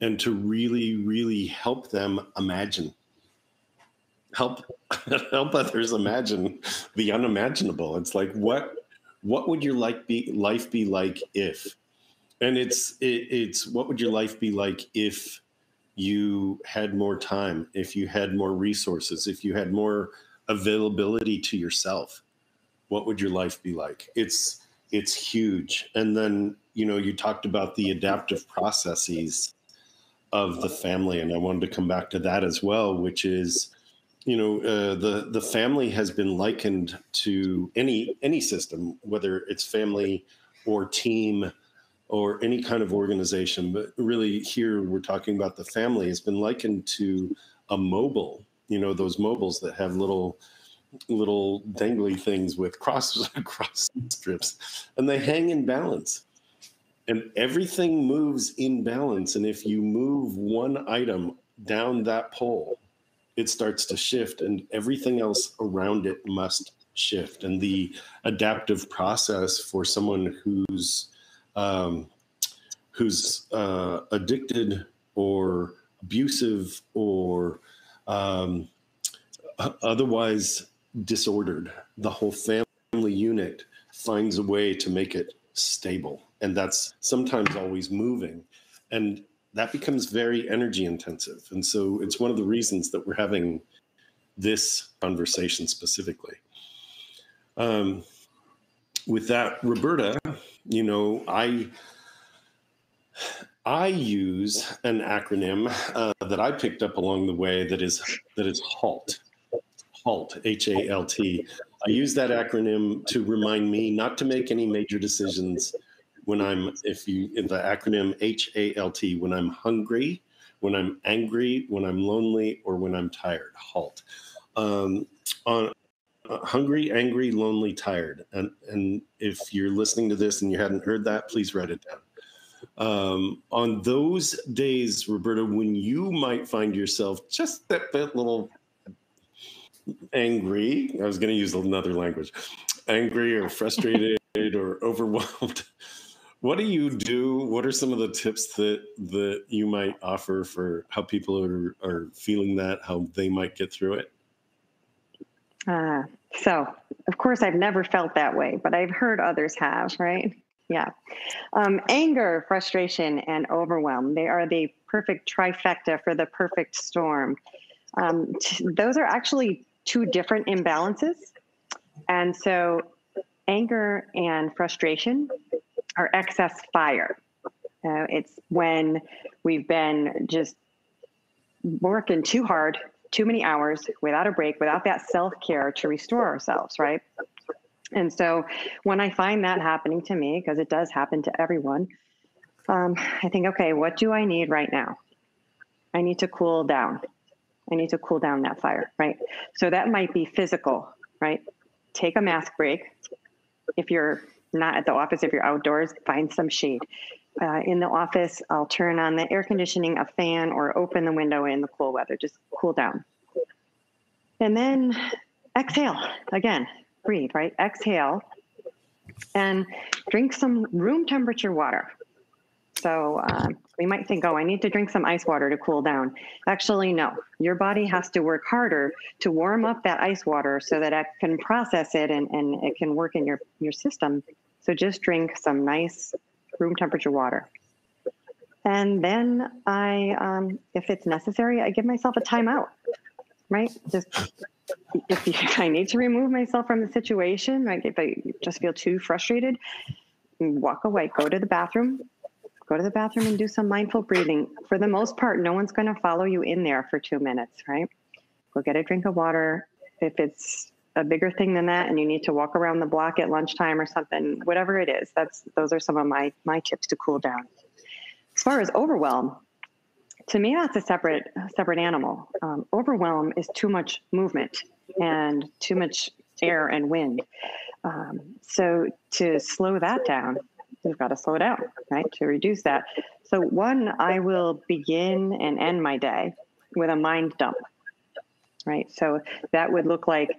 and to really really help them imagine help [LAUGHS] help others imagine the unimaginable it's like what what would your life be life be like if and it's it, it's what would your life be like if you had more time if you had more resources if you had more availability to yourself what would your life be like it's it's huge. And then, you know, you talked about the adaptive processes of the family, and I wanted to come back to that as well, which is, you know, uh, the the family has been likened to any any system, whether it's family or team or any kind of organization, but really here we're talking about the family, has been likened to a mobile, you know, those mobiles that have little little dangly things with cross [LAUGHS] cross strips and they hang in balance. And everything moves in balance and if you move one item down that pole it starts to shift and everything else around it must shift. And the adaptive process for someone who's um, who's uh, addicted or abusive or um, otherwise disordered. The whole family unit finds a way to make it stable and that's sometimes always moving and that becomes very energy intensive. And so it's one of the reasons that we're having this conversation specifically. Um, with that, Roberta, you know, I I use an acronym uh, that I picked up along the way that is that is HALT. HALT, H A L T. I use that acronym to remind me not to make any major decisions when I'm, if you, in the acronym H A L T, when I'm hungry, when I'm angry, when I'm lonely, or when I'm tired. HALT. Um, on, hungry, angry, lonely, tired. And and if you're listening to this and you hadn't heard that, please write it down. Um, on those days, Roberta, when you might find yourself just that bit little angry, I was going to use another language, angry or frustrated or [LAUGHS] overwhelmed. What do you do? What are some of the tips that that you might offer for how people are, are feeling that, how they might get through it? Uh, so, of course, I've never felt that way, but I've heard others have, right? Yeah. Um, anger, frustration, and overwhelm, they are the perfect trifecta for the perfect storm. Um, t- those are actually two different imbalances. And so, anger and frustration are excess fire. Uh, it's when we've been just working too hard too many hours without a break, without that self care to restore ourselves, right? And so when I find that happening to me, because it does happen to everyone, um, I think, okay, what do I need right now? I need to cool down. I need to cool down that fire, right? So that might be physical, right? Take a mask break. If you're not at the office, if you're outdoors, find some shade uh, in the office, I'll turn on the air conditioning, a fan, or open the window in the cool weather, just cool down. And then exhale again, breathe, right? Exhale and drink some room temperature water. So um, we might think, oh, I need to drink some ice water to cool down. Actually, no. Your body has to work harder to warm up that ice water so that it can process it and, and it can work in your, your system. So just drink some nice room temperature water. And then I, um, if it's necessary, I give myself a timeout, right? Just if [LAUGHS] I need to remove myself from the situation, right? If I just feel too frustrated, walk away, go to the bathroom, go to the bathroom and do some mindful breathing. For the most part, no one's going to follow you in there for two minutes, right? Go get a drink of water. If it's a bigger thing than that and you need to walk around the block at lunchtime or something whatever it is that's those are some of my my tips to cool down. As far as overwhelm to me that's a separate separate animal. Um, overwhelm is too much movement and too much air and wind. Um, so to slow that down you've got to slow it down right to reduce that. So one i will begin and end my day with a mind dump right? So that would look like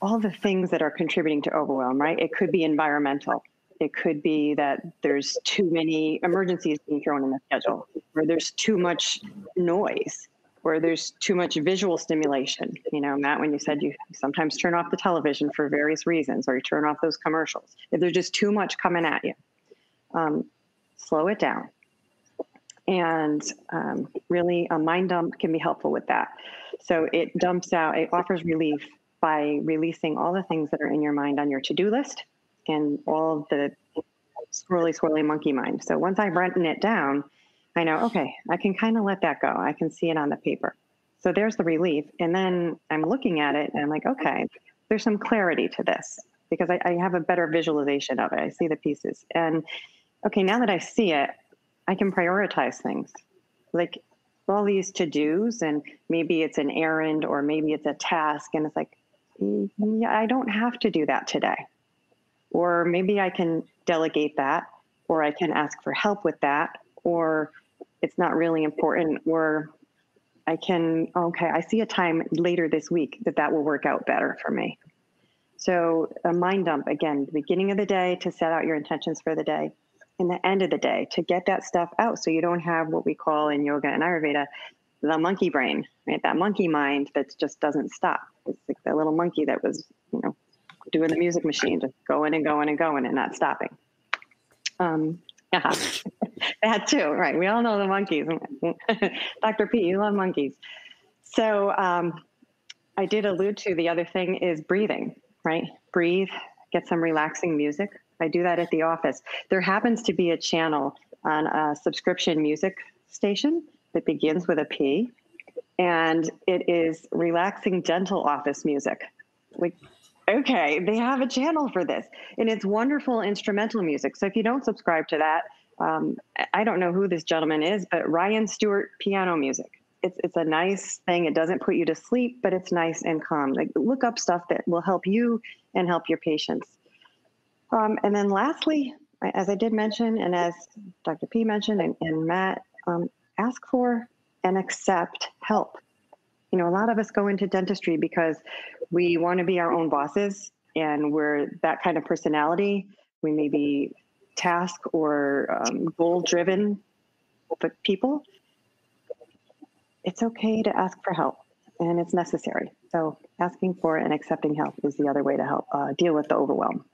all the things that are contributing to overwhelm, right? It could be environmental. It could be that there's too many emergencies being thrown in the schedule, or there's too much noise, or there's too much visual stimulation. You know, Matt, when you said you sometimes turn off the television for various reasons, or you turn off those commercials, if there's just too much coming at you, um, slow it down. And um, really, a mind dump can be helpful with that. So it dumps out, it offers relief by releasing all the things that are in your mind on your to-do list and all the swirly, swirly monkey mind. So once I've written it down, I know, okay, I can kind of let that go. I can see it on the paper. So there's the relief. And then I'm looking at it and I'm like, okay, there's some clarity to this because I, I have a better visualization of it. I see the pieces. And okay, now that I see it, I can prioritize things. Like all these to dos, and maybe it's an errand or maybe it's a task, and it's like, yeah, I don't have to do that today. Or maybe I can delegate that, or I can ask for help with that, or it's not really important, or I can, okay, I see a time later this week that that will work out better for me. So, a mind dump again, the beginning of the day to set out your intentions for the day, and the end of the day to get that stuff out so you don't have what we call in yoga and Ayurveda the monkey brain, right? That monkey mind that just doesn't stop. It's like the little monkey that was, you know, doing the music machine, just going and going and going and not stopping. Um, yeah, [LAUGHS] that too, right? We all know the monkeys. [LAUGHS] Dr. P, you love monkeys. So um, I did allude to the other thing is breathing, right? Breathe, get some relaxing music. I do that at the office. There happens to be a channel on a subscription music station that begins with a P, and it is relaxing, gentle office music. Like, okay, they have a channel for this, and it's wonderful instrumental music. So if you don't subscribe to that, um, I don't know who this gentleman is, but Ryan Stewart piano music. It's it's a nice thing. It doesn't put you to sleep, but it's nice and calm. Like look up stuff that will help you and help your patients. Um, and then lastly, as I did mention, and as Dr. P mentioned, and, and Matt, um, ask for and accept help. You know, a lot of us go into dentistry because we want to be our own bosses and we're that kind of personality. We may be task or um, goal driven but people. It's okay to ask for help and it's necessary. So, asking for and accepting help is the other way to help uh, deal with the overwhelm.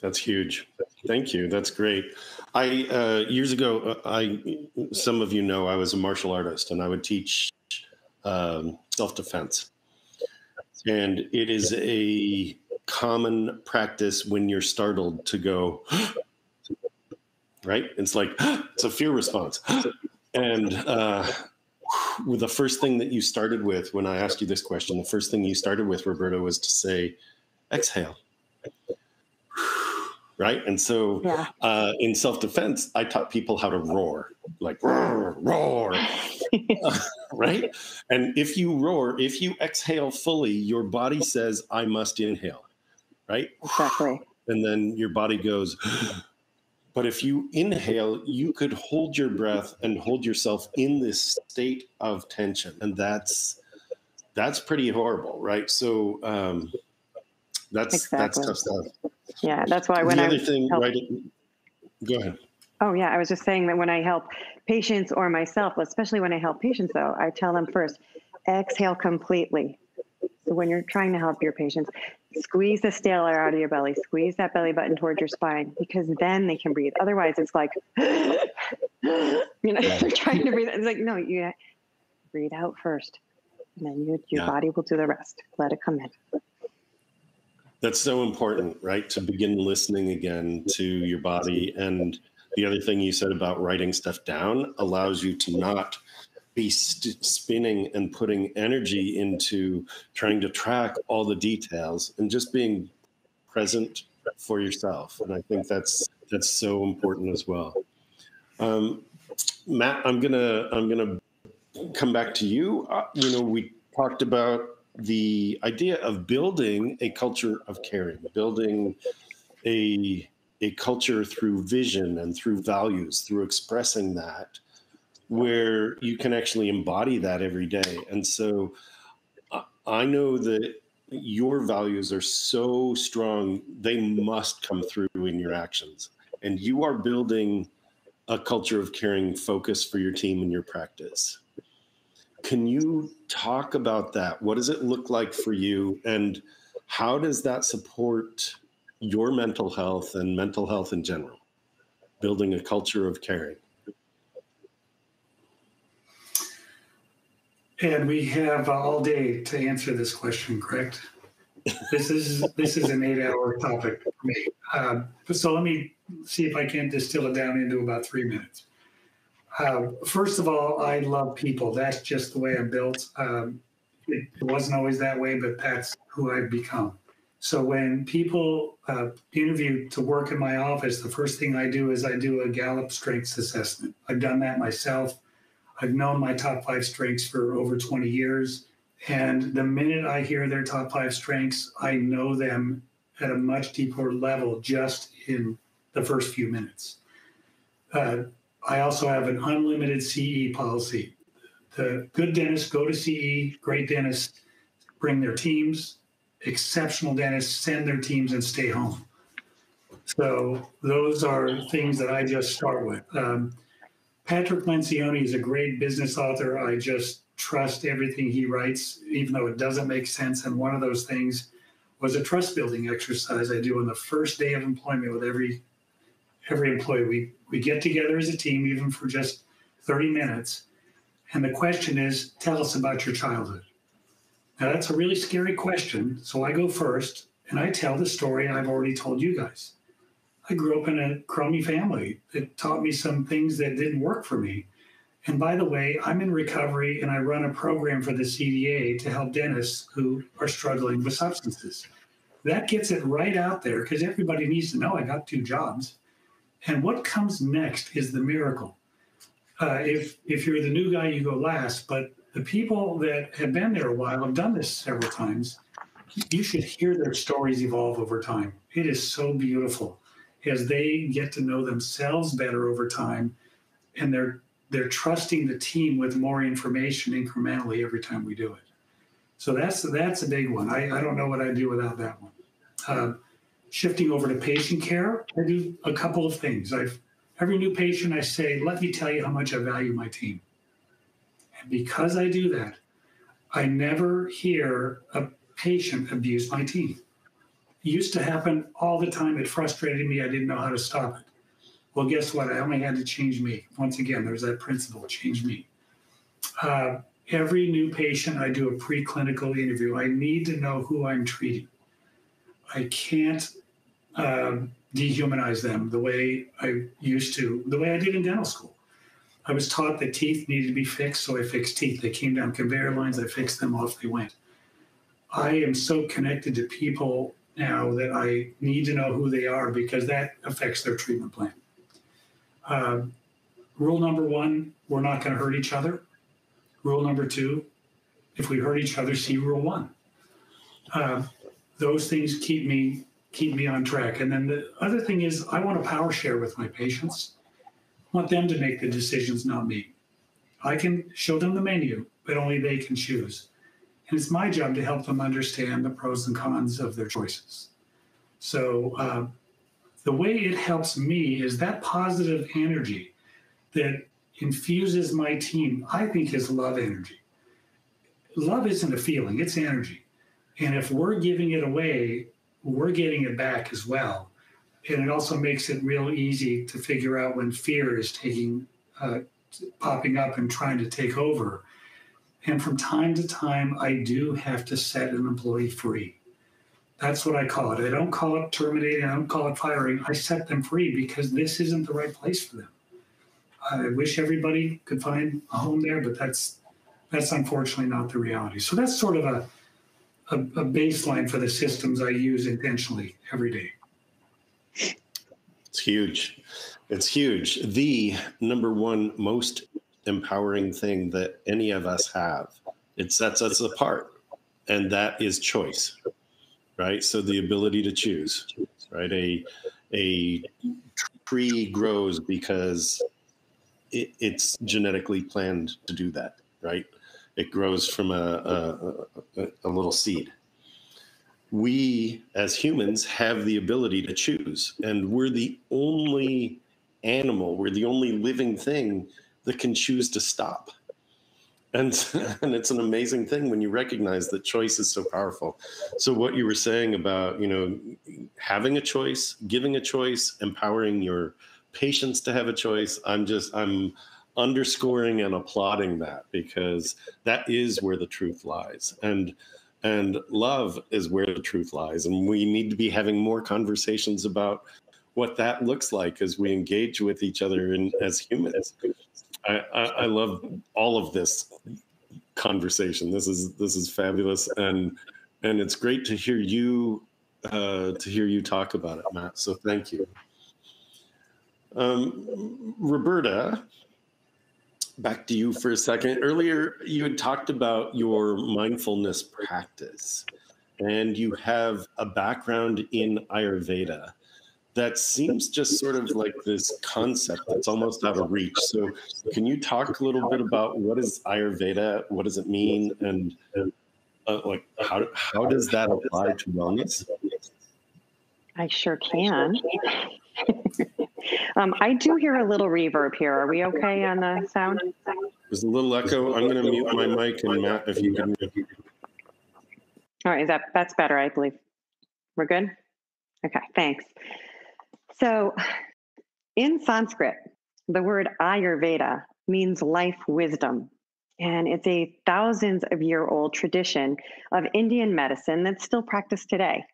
That's huge. Thank you. That's great. I uh, years ago, uh, I some of you know I was a martial artist, and I would teach um, self defense. And it is a common practice when you're startled to go, [GASPS] right? It's like [GASPS] it's a fear response. [GASPS] And uh, the first thing that you started with when I asked you this question, the first thing you started with, Roberto, was to say, exhale right? And so yeah. uh, in self defense, I taught people how to roar, like roar, roar, [LAUGHS] right? And if you roar, if you exhale fully, your body says, I must inhale, right? Exactly. And then your body goes, [GASPS] but if you inhale, you could hold your breath and hold yourself in this state of tension. And that's that's pretty horrible, right? So um, that's exactly. that's tough stuff. Yeah, that's why when the I other thing, help, right? Go ahead. Oh yeah, I was just saying that when I help patients or myself, especially when I help patients, though, I tell them first, exhale completely. So when you're trying to help your patients, squeeze the stale air out of your belly, squeeze that belly button towards your spine, because then they can breathe. Otherwise, it's like, [GASPS] you know, [LAUGHS] yeah. they're trying to breathe. It's like, no, you breathe out first, and then you, your yeah. body will do the rest. Let it come in. That's so important, right? To begin listening again to your body. And the other thing you said about writing stuff down allows you to not be st- spinning and putting energy into trying to track all the details and just being present for yourself. And I think that's that's so important as well. Um, Matt, I'm gonna I'm gonna come back to you. Uh, you know, we talked about the idea of building a culture of caring, building a a culture through vision and through values, through expressing that, where you can actually embody that every day. And so I know that your values are so strong, they must come through in your actions. And you are building a culture of caring focus for your team and your practice. Can you talk about that? What does it look like for you? And how does that support your mental health and mental health in general? Building a culture of caring. And we have all day to answer this question, correct? this is this is an eight-hour topic for me. Um, so let me see if I can distill it down into about three minutes. Uh, first of all, I love people. That's just the way I'm built. Um, it wasn't always that way, but that's who I've become. So when people uh, interview to work in my office, the first thing I do is I do a Gallup strengths assessment. I've done that myself. I've known my top five strengths for over 20 years. And the minute I hear their top five strengths, I know them at a much deeper level just in the first few minutes. Uh, I also have an unlimited CE policy. The good dentists go to CE, great dentists bring their teams, exceptional dentists send their teams and stay home. So those are things that I just start with. Um, Patrick Lencioni is a great business author. I just trust everything he writes, even though it doesn't make sense. And one of those things was a trust building exercise I do on the first day of employment with every every employee. We we get together as a team, even for just 30 minutes. And the question is, tell us about your childhood. Now that's a really scary question. So I go first and I tell the story I've already told you guys. I grew up in a crummy family that taught me some things that didn't work for me. And by the way, I'm in recovery and I run a program for the CDA to help dentists who are struggling with substances. That gets it right out there because everybody needs to know I got two jobs. And what comes next is the miracle. Uh, if if you're the new guy, you go last. But the people that have been there a while have done this several times. You should hear their stories evolve over time. It is so beautiful as they get to know themselves better over time, and they're they're trusting the team with more information incrementally every time we do it. So that's that's a big one. I, I don't know what I'd do without that one. Uh, shifting over to patient care, I do a couple of things. I've every new patient I say, let me tell you how much I value my team. And because I do that, I never hear a patient abuse my team. It used to happen all the time. It frustrated me. I didn't know how to stop it. Well, guess what? I only had to change me. Once again, there's that principle change me. Uh, every new patient, I do a preclinical interview. I need to know who I'm treating. I can't um, dehumanize them the way I used to, the way I did in dental school. I was taught that teeth needed to be fixed, so I fixed teeth. They came down conveyor lines, I fixed them, off they went. I am so connected to people now that I need to know who they are because that affects their treatment plan. Uh, rule number one we're not going to hurt each other. Rule number two if we hurt each other, see rule one. Uh, those things keep me keep me on track. And then the other thing is, I want to power share with my patients. I want them to make the decisions, not me. I can show them the menu, but only they can choose. And it's my job to help them understand the pros and cons of their choices. So, uh, the way it helps me is that positive energy that infuses my team, I think, is love energy. Love isn't a feeling, it's energy. And if we're giving it away, we're getting it back as well. And it also makes it real easy to figure out when fear is taking, uh, popping up and trying to take over. And from time to time, I do have to set an employee free. That's what I call it. I don't call it terminating, I don't call it firing. I set them free because this isn't the right place for them. I wish everybody could find a home there, but that's that's unfortunately not the reality. So that's sort of a a, a baseline for the systems I use intentionally every day. It's huge. It's huge. The number one most empowering thing that any of us have. It sets us apart, and that is choice, right? So the ability to choose, right? A a tree grows because it, it's genetically planned to do that, right? It grows from a, a, a little seed. We as humans have the ability to choose, and we're the only animal, we're the only living thing that can choose to stop. And, [LAUGHS] and it's an amazing thing when you recognize that choice is so powerful. So what you were saying about, you know, having a choice, giving a choice, empowering your patients to have a choice, I'm just I'm underscoring and applauding that because that is where the truth lies. And and love is where the truth lies. And we need to be having more conversations about what that looks like as we engage with each other and as humans. I, I, I love all of this conversation. This is this is fabulous, and and it's great to hear you uh, to hear you talk about it, Matt. So thank you. Um, Roberta, back to you for a second. Earlier, you had talked about your mindfulness practice, and you have a background in Ayurveda that seems just sort of like this concept that's almost out of reach. So, can you talk a little bit about what is Ayurveda? What does it mean? And uh, like, how, how does that apply to wellness? I sure can. Um, I do hear a little reverb here. Are we okay on the sound? There's a little echo. I'm going to mute my mic and Matt, if you can. All right, is that that's better, I believe. We're good. Okay, thanks. So, in Sanskrit, the word Ayurveda means life wisdom. And it's a thousands of year old tradition of Indian medicine that's still practiced today.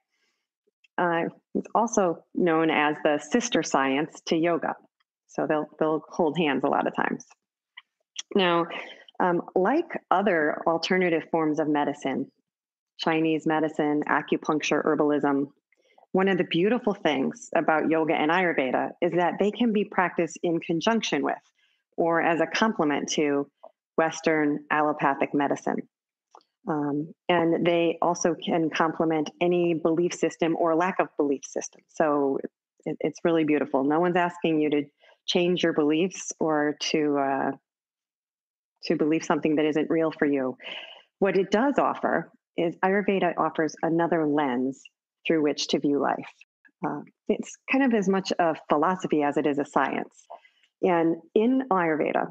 Uh, it's also known as the sister science to yoga. So they'll, they'll hold hands a lot of times. Now, um, like other alternative forms of medicine, Chinese medicine, acupuncture, herbalism, one of the beautiful things about yoga and Ayurveda is that they can be practiced in conjunction with or as a complement to Western allopathic medicine. Um, and they also can complement any belief system or lack of belief system. So it, it's really beautiful. No one's asking you to change your beliefs or to uh, to believe something that isn't real for you. What it does offer is Ayurveda offers another lens through which to view life. Uh, it's kind of as much a philosophy as it is a science. And in Ayurveda,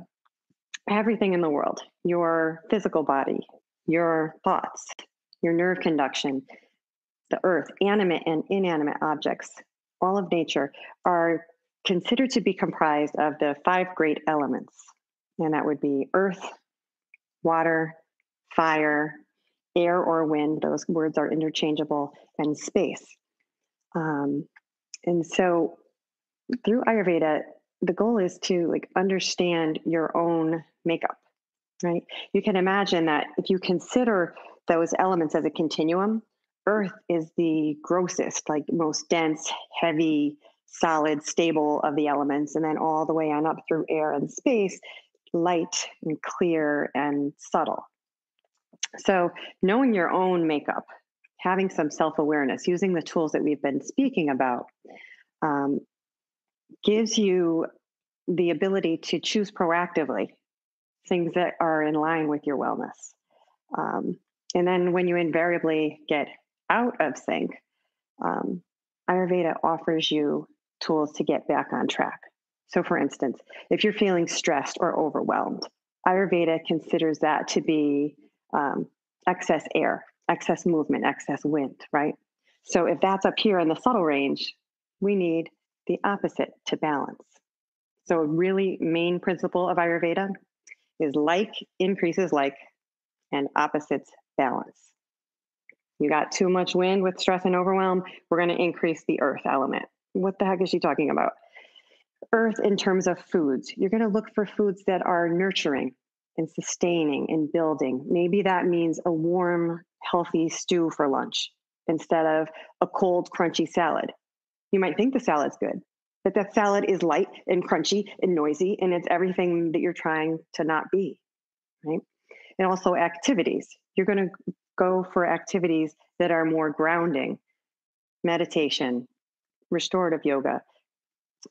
everything in the world, your physical body, your thoughts, your nerve conduction, the earth, animate and inanimate objects, all of nature are considered to be comprised of the five great elements. And that would be earth, water, fire, air or wind, those words are interchangeable, and space. Um, and so through Ayurveda, the goal is to like understand your own makeup, right? You can imagine that if you consider those elements as a continuum, Earth is the grossest, like most dense, heavy, solid, stable of the elements, and then all the way on up through air and space, light and clear and subtle. So, knowing your own makeup, having some self awareness, using the tools that we've been speaking about, um, gives you the ability to choose proactively things that are in line with your wellness. Um, and then when you invariably get out of sync, um, Ayurveda offers you tools to get back on track. So, for instance, if you're feeling stressed or overwhelmed, Ayurveda considers that to be um, excess air, excess movement, excess wind, right? So if that's up here in the subtle range, we need the opposite to balance. So a really main principle of Ayurveda is like increases like and opposites balance. You got too much wind with stress and overwhelm, we're going to increase the earth element. What the heck is she talking about? Earth in terms of foods. You're going to look for foods that are nurturing, and sustaining and building. Maybe that means a warm, healthy stew for lunch instead of a cold, crunchy salad. You might think the salad's good, but that salad is light and crunchy and noisy, and it's everything that you're trying to not be, right? And also activities. You're going to go for activities that are more grounding, meditation, restorative yoga,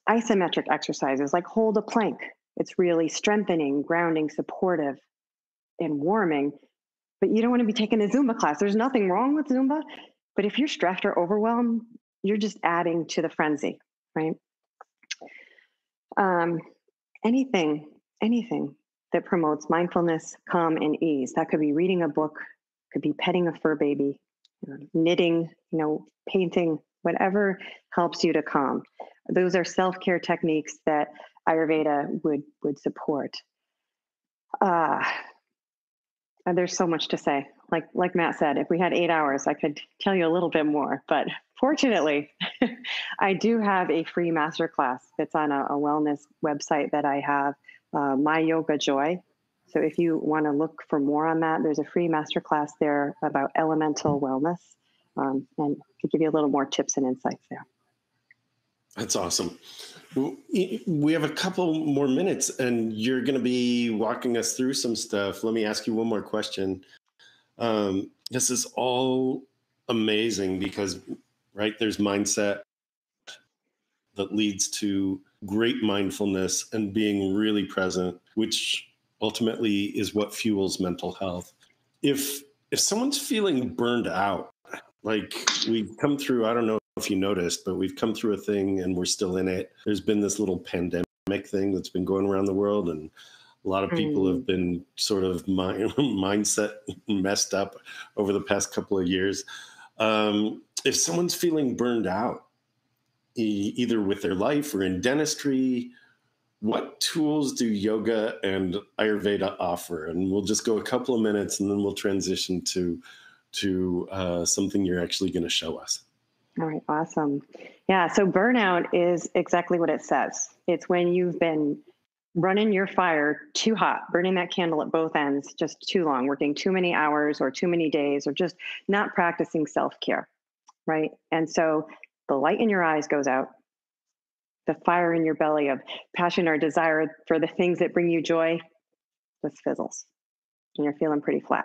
isometric exercises like hold a plank, it's really strengthening, grounding, supportive, and warming. But you don't want to be taking a Zumba class. There's nothing wrong with Zumba. But if you're stressed or overwhelmed, you're just adding to the frenzy, right? Um, anything, anything that promotes mindfulness, calm, and ease. That could be reading a book, could be petting a fur baby, knitting, you know, painting, whatever helps you to calm. Those are self care techniques that Ayurveda would would support. Uh, there's so much to say. Like like Matt said, if we had eight hours, I could tell you a little bit more. But fortunately, [LAUGHS] I do have a free masterclass that's on a, a wellness website that I have, uh, My Yoga Joy. So if you want to look for more on that, there's a free masterclass there about elemental wellness. um, and to give you a little more tips and insights there. That's awesome. We have a couple more minutes, and you're going to be walking us through some stuff. Let me ask you one more question. Um, this is all amazing because, right, there's mindset that leads to great mindfulness and being really present, which ultimately is what fuels mental health. If if someone's feeling burned out, like we've come through, I don't know if you noticed, but we've come through a thing and we're still in it. There's been this little pandemic thing that's been going around the world, and a lot of people mm. have been sort of mind, [LAUGHS] mindset messed up over the past couple of years. Um, if someone's feeling burned out, e- either with their life or in dentistry, what tools do yoga and Ayurveda offer? And we'll just go a couple of minutes, and then we'll transition to to uh, something you're actually going to show us. All right, awesome. Yeah, so burnout is exactly what it says. It's when you've been running your fire too hot, burning that candle at both ends just too long, working too many hours or too many days, or just not practicing self care, right? And so the light in your eyes goes out, the fire in your belly of passion or desire for the things that bring you joy just fizzles, and you're feeling pretty flat.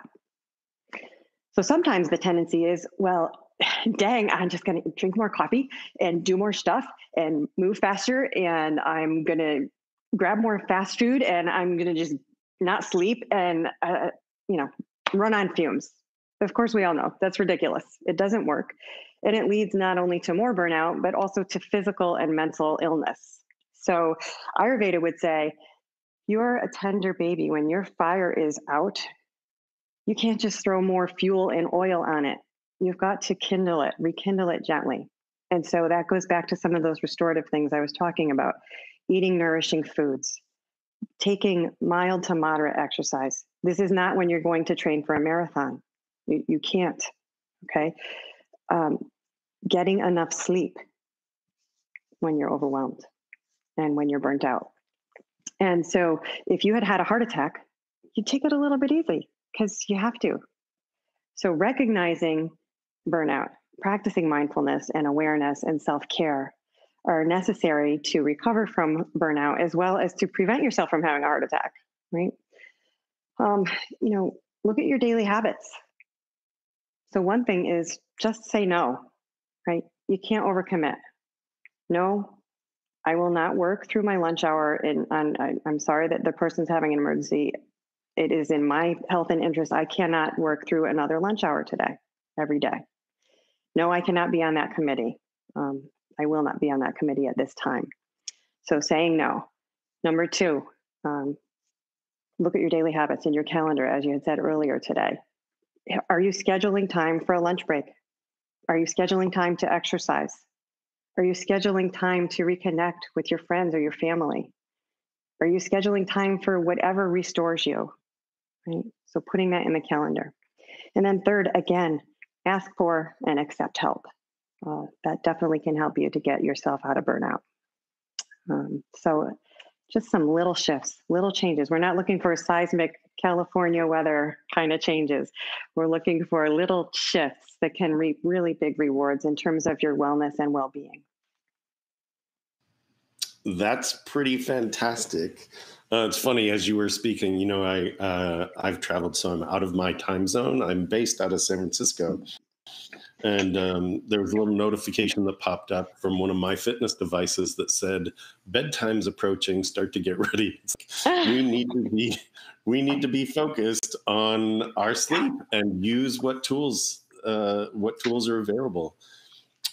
So sometimes the tendency is, well, [SIGHS] dang, I'm just going to drink more coffee and do more stuff and move faster. And I'm going to grab more fast food and I'm going to just not sleep and, uh, you know, run on fumes. Of course, we all know that's ridiculous. It doesn't work. And it leads not only to more burnout, but also to physical and mental illness. So Ayurveda would say, you're a tender baby. When your fire is out, you can't just throw more fuel and oil on it You've got to kindle it, rekindle it gently. And so that goes back to some of those restorative things I was talking about eating nourishing foods, taking mild to moderate exercise. This is not when you're going to train for a marathon. You, you can't. Okay. Um, getting enough sleep when you're overwhelmed and when you're burnt out. And so if you had had a heart attack, you take it a little bit easy because you have to. So recognizing burnout. Practicing mindfulness and awareness and self care are necessary to recover from burnout as well as to prevent yourself from having a heart attack, right? Um, you know, look at your daily habits. So, one thing is just say no, right? You can't overcommit. No, I will not work through my lunch hour. And I, I'm sorry that the person's having an emergency. It is in my health and interest. I cannot work through another lunch hour today, every day no, I cannot be on that committee. Um, I will not be on that committee at this time. So saying no. Number two, um, look at your daily habits in your calendar, as you had said earlier today. Are you scheduling time for a lunch break? Are you scheduling time to exercise? Are you scheduling time to reconnect with your friends or your family? Are you scheduling time for whatever restores you? Right? So putting that in the calendar. And then third, again, ask for and accept help. Uh, that definitely can help you to get yourself out of burnout. Um, so, just some little shifts, little changes. We're not looking for seismic California weather kind of changes. We're looking for little shifts that can reap really big rewards in terms of your wellness and well being. That's pretty fantastic. Uh, it's funny as you were speaking. You know, I uh, I've traveled, so I'm out of my time zone. I'm based out of San Francisco, and um, there was a little notification that popped up from one of my fitness devices that said bedtime's approaching. Start to get ready. we [LAUGHS] need to be we need to be focused on our sleep and use what tools uh, what tools are available.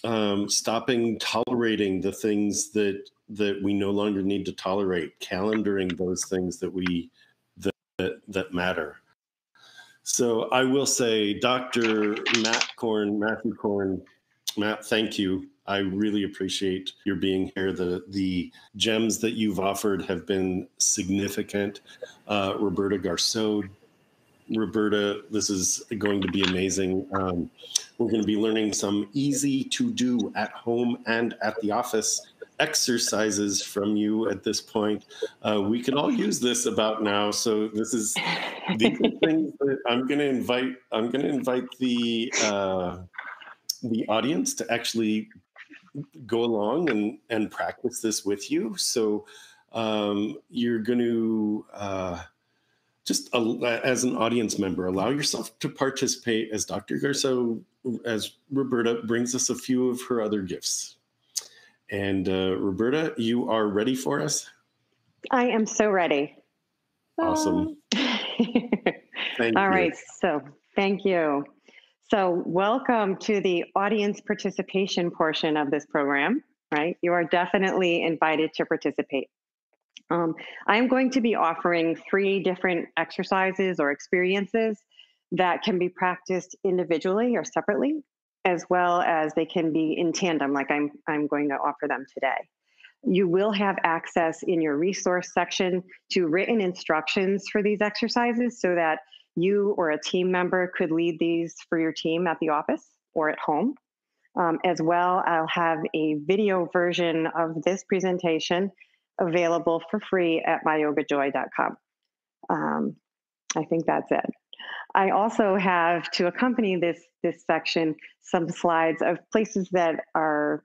Um, stopping tolerating the things that that we no longer need to tolerate, calendaring those things that we that that, that matter. So I will say, Dr. Matt Corn, Matthew Korn, Matt, thank you. I really appreciate your being here. The the gems that you've offered have been significant. Uh, Roberta Garceau, Roberta, this is going to be amazing. Um, we're going to be learning some easy to do at home and at the office exercises from you at this point. Uh, we can all use this about now. So this is these [LAUGHS] are things that I'm going to invite. I'm going to invite the uh, the audience to actually go along and, and practice this with you. So um, you're going to uh, just uh, as an audience member, allow yourself to participate as Dr. Garceau, as Roberta brings us a few of her other gifts. And uh, Roberta, you are ready for us? I am so ready. Awesome. [LAUGHS] All you. right. So thank you. So, welcome to the audience participation portion of this program, right? You are definitely invited to participate. Um, I'm going to be offering three different exercises or experiences that can be practiced individually or separately, as well as they can be in tandem, like I'm, I'm going to offer them today. You will have access in your resource section to written instructions for these exercises so that you or a team member could lead these for your team at the office or at home. Um, as well, I'll have a video version of this presentation available for free at myyogajoy.com. Um, I think that's it. I also have to accompany this this section some slides of places that are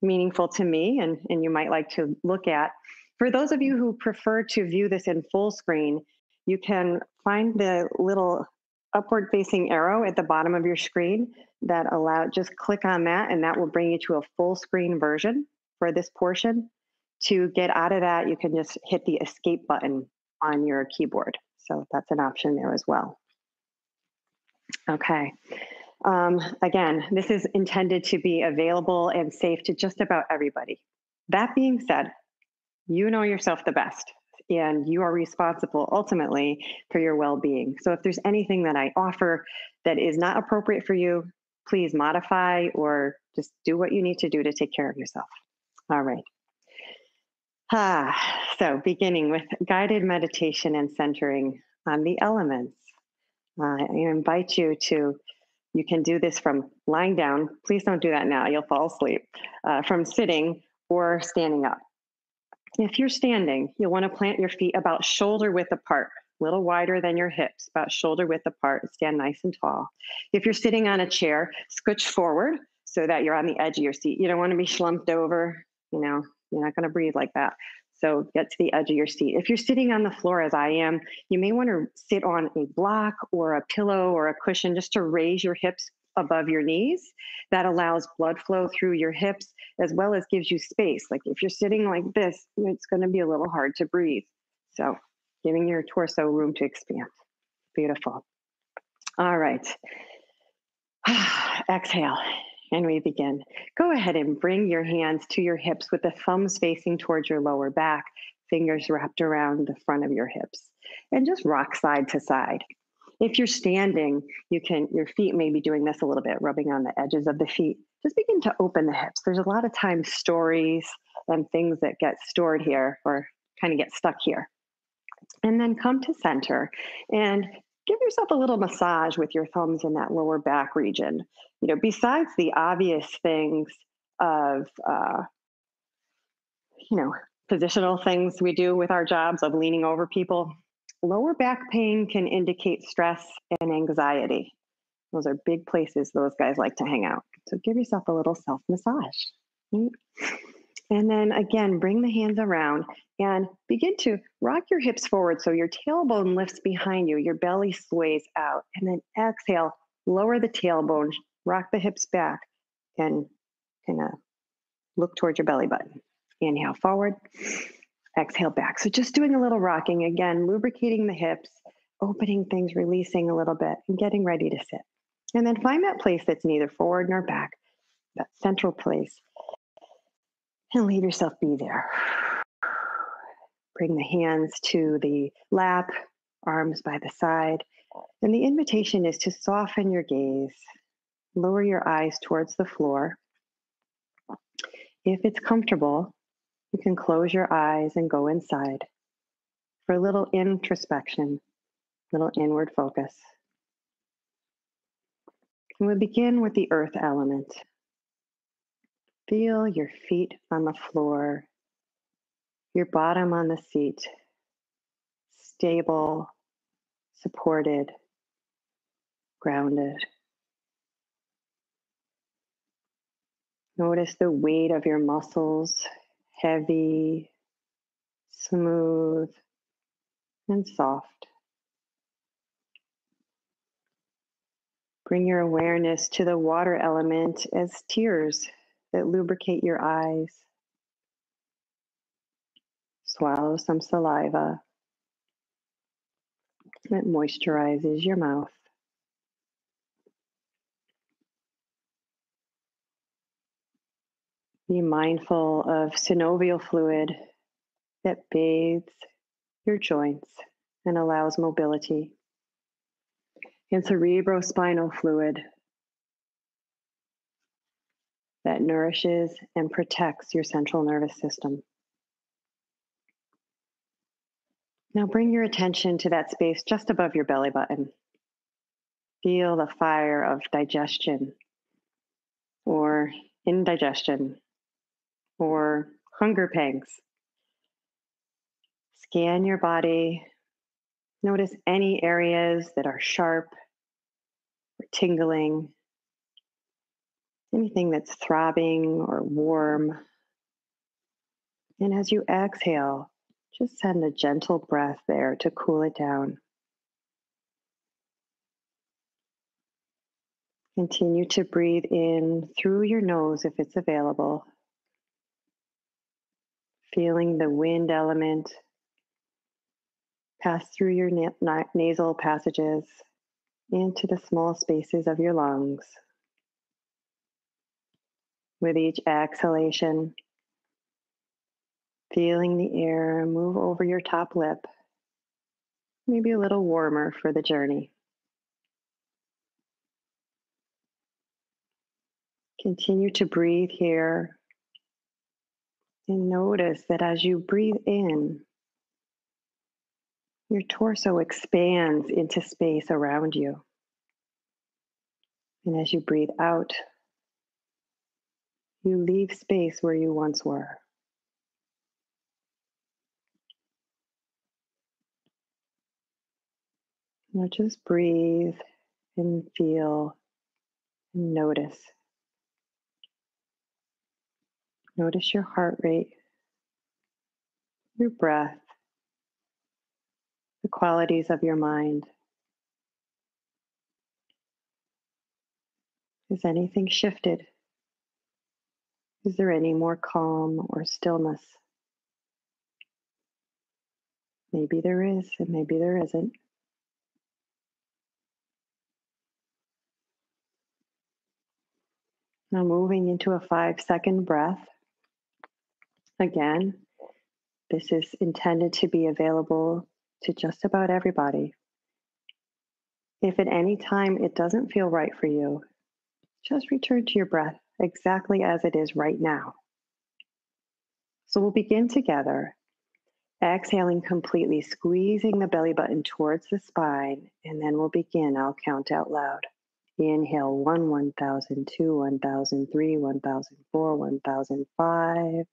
meaningful to me and, and you might like to look at. For those of you who prefer to view this in full screen, you can find the little upward facing arrow at the bottom of your screen that allow just click on that and that will bring you to a full screen version for this portion. To get out of that, you can just hit the escape button on your keyboard. So that's an option there as well. Okay. Um, again, this is intended to be available and safe to just about everybody. That being said, you know yourself the best and you are responsible ultimately for your well being. So if there's anything that I offer that is not appropriate for you, please modify or just do what you need to do to take care of yourself. All right. Ah, so beginning with guided meditation and centering on the elements. Uh, I invite you to, you can do this from lying down. Please don't do that now, you'll fall asleep. Uh, from sitting or standing up. If you're standing, you'll want to plant your feet about shoulder width apart, a little wider than your hips, about shoulder width apart. Stand nice and tall. If you're sitting on a chair, scooch forward so that you're on the edge of your seat. You don't want to be slumped over, you know, you're not going to breathe like that. So get to the edge of your seat. If you're sitting on the floor as I am, you may want to sit on a block or a pillow or a cushion just to raise your hips above your knees. That allows blood flow through your hips as well as gives you space. Like if you're sitting like this, it's going to be a little hard to breathe. So giving your torso room to expand. Beautiful. All right. [SIGHS] Exhale. And we begin. Go ahead and bring your hands to your hips with the thumbs facing towards your lower back, fingers wrapped around the front of your hips, and just rock side to side. If you're standing, you can, your feet may be doing this a little bit, rubbing on the edges of the feet. Just begin to open the hips. There's a lot of times stories and things that get stored here or kind of get stuck here. And then come to center and give yourself a little massage with your thumbs in that lower back region. You know, besides the obvious things of, uh, you know, positional things we do with our jobs of leaning over people, Lower back pain can indicate stress and anxiety. Those are big places those guys like to hang out. So give yourself a little self massage. Right? And then again, bring the hands around and begin to rock your hips forward so your tailbone lifts behind you, your belly sways out. And then exhale, lower the tailbone, rock the hips back, and kind of look towards your belly button. Inhale forward, exhale back. So just doing a little rocking again, lubricating the hips, opening things, releasing a little bit, and getting ready to sit. And then find that place that's neither forward nor back, that central place, and leave yourself be there. Bring the hands to the lap, arms by the side. And the invitation is to soften your gaze, lower your eyes towards the floor. If it's comfortable, you can close your eyes and go inside for a little introspection, little inward focus. And we begin with the earth element. Feel your feet on the floor, your bottom on the seat, stable, supported, grounded. Notice the weight of your muscles, heavy, smooth, and soft. Bring your awareness to the water element as tears that lubricate your eyes. Swallow some saliva that moisturizes your mouth. Be mindful of synovial fluid that bathes your joints and allows mobility. And cerebrospinal fluid that nourishes and protects your central nervous system. Now bring your attention to that space just above your belly button. Feel the fire of digestion or indigestion or hunger pangs. Scan your body. Notice any areas that are sharp or tingling, anything that's throbbing or warm. And as you exhale, just send a gentle breath there to cool it down. Continue to breathe in through your nose if it's available feeling the wind element pass through your na- nasal passages into the small spaces of your lungs. With each exhalation, feeling the air move over your top lip, maybe a little warmer for the journey. Continue to breathe here and notice that as you breathe in, your torso expands into space around you. And as you breathe out, you leave space where you once were. Now just breathe and feel and notice. Notice your heart rate, your breath, the qualities of your mind. Has anything shifted? Is there any more calm or stillness? Maybe there is, and maybe there isn't. Now, moving into a five second breath. Again, this is intended to be available to just about everybody. If at any time it doesn't feel right for you, just return to your breath exactly as it is right now. So we'll begin together, exhaling completely, squeezing the belly button towards the spine, and then we'll begin. I'll count out loud. Inhale 1, 1000, 2, 1000, 3, 1000, 4, 1005.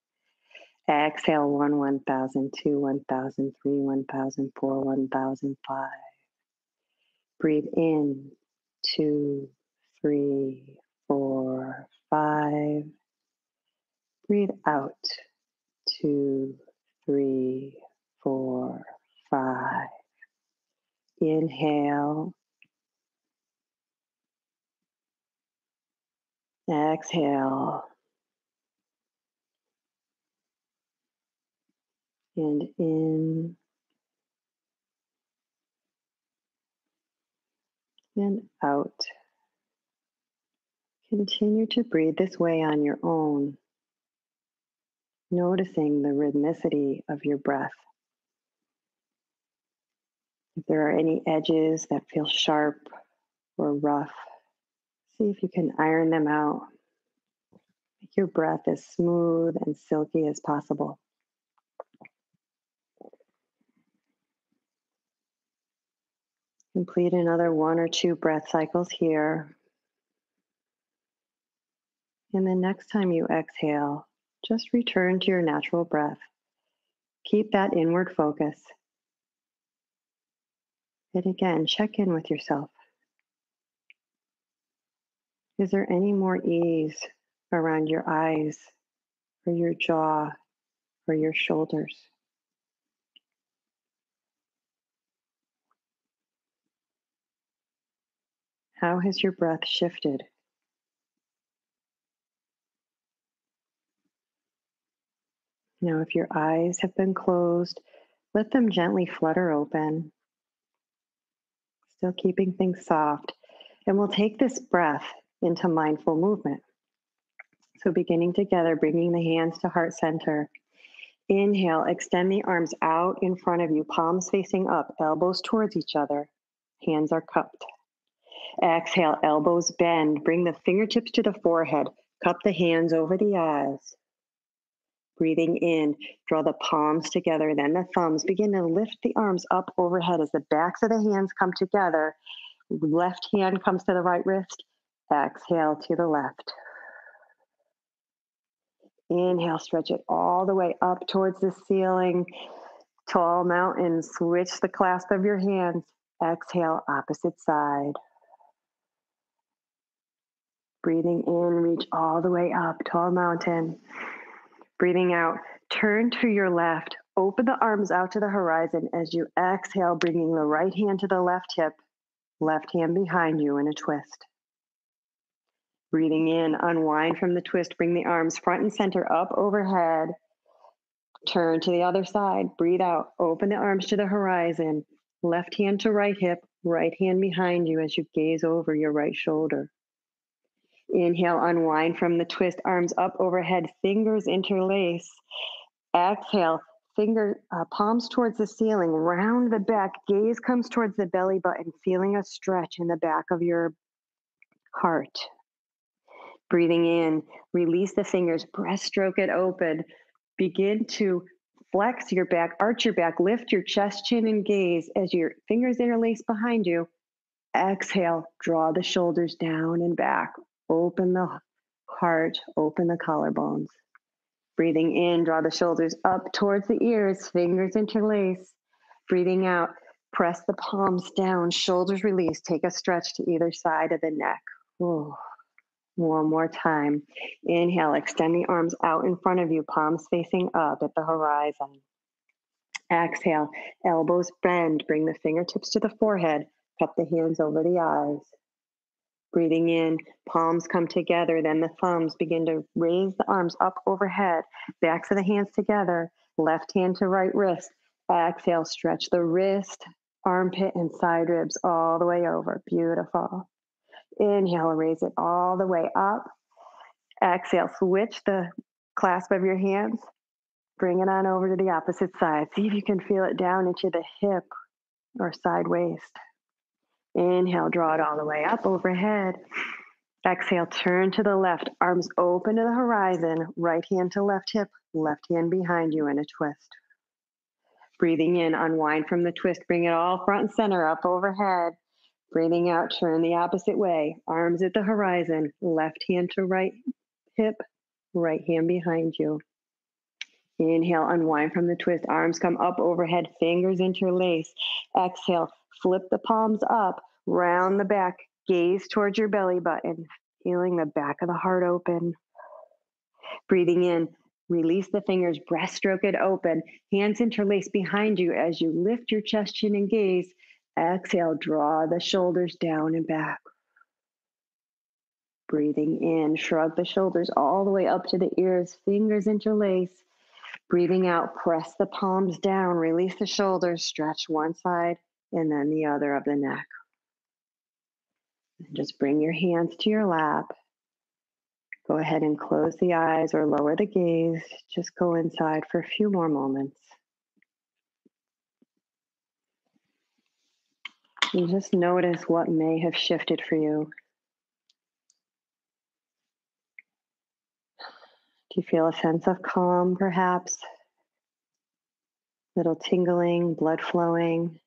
Exhale 1, 1000, 2, 1000, 3, 1000, 4, 1005. Breathe in, two, three, four, five. Breathe out, two, three, four, five. Inhale. Exhale. and in and out. Continue to breathe this way on your own, noticing the rhythmicity of your breath. If there are any edges that feel sharp or rough, see if you can iron them out. Make your breath as smooth and silky as possible. Complete another one or two breath cycles here. And then next time you exhale, just return to your natural breath. Keep that inward focus. And again, check in with yourself. Is there any more ease around your eyes or your jaw or your shoulders. How has your breath shifted? Now, if your eyes have been closed, let them gently flutter open, still keeping things soft. And we'll take this breath into mindful movement. So, beginning together, bringing the hands to heart center. Inhale, extend the arms out in front of you, palms facing up, elbows towards each other, hands are cupped. Exhale, elbows bend, bring the fingertips to the forehead, cup the hands over the eyes. Breathing in, draw the palms together, then the thumbs. Begin to lift the arms up overhead as the backs of the hands come together. Left hand comes to the right wrist. Exhale to the left. Inhale, stretch it all the way up towards the ceiling. Tall mountain, switch the clasp of your hands. Exhale, opposite side. Breathing in, reach all the way up, tall mountain. Breathing out, turn to your left. Open the arms out to the horizon as you exhale, bringing the right hand to the left hip, left hand behind you in a twist. Breathing in, unwind from the twist, bring the arms front and center up overhead. Turn to the other side, breathe out, open the arms to the horizon, left hand to right hip, right hand behind you as you gaze over your right shoulder. Inhale, unwind from the twist, arms up overhead, fingers interlace. Exhale, finger uh, palms towards the ceiling, round the back, gaze comes towards the belly button, feeling a stretch in the back of your heart. Breathing in, release the fingers, breaststroke it open. Begin to flex your back, arch your back, lift your chest, chin, and gaze as your fingers interlace behind you. Exhale, draw the shoulders down and back. Open the heart, open the collarbones. Breathing in, draw the shoulders up towards the ears, fingers interlace. Breathing out, press the palms down, shoulders release. Take a stretch to either side of the neck. Ooh. One more time. Inhale, extend the arms out in front of you, palms facing up at the horizon. Exhale, elbows bend, bring the fingertips to the forehead, cup the hands over the eyes. Breathing in, palms come together, then the thumbs begin to raise the arms up overhead, backs of the hands together, left hand to right wrist. Exhale, stretch the wrist, armpit, and side ribs all the way over. Beautiful. Inhale, raise it all the way up. Exhale, switch the clasp of your hands. Bring it on over to the opposite side. See if you can feel it down into the hip or side waist. Inhale, draw it all the way up overhead. Exhale, turn to the left, arms open to the horizon, right hand to left hip, left hand behind you in a twist. Breathing in, unwind from the twist, bring it all front and center up overhead. Breathing out, turn the opposite way, arms at the horizon, left hand to right hip, right hand behind you. Inhale, unwind from the twist, arms come up overhead, fingers interlace. Exhale, Flip the palms up, round the back, gaze towards your belly button, feeling the back of the heart open. Breathing in, release the fingers, breaststroke it open, hands interlace behind you as you lift your chest, chin, and gaze. Exhale, draw the shoulders down and back. Breathing in, shrug the shoulders all the way up to the ears, fingers interlace. Breathing out, press the palms down, release the shoulders, stretch one side, and then the other of the neck. And just bring your hands to your lap. Go ahead and close the eyes or lower the gaze. Just go inside for a few more moments. And just notice what may have shifted for you. Do you feel a sense of calm, perhaps? Little tingling, blood flowing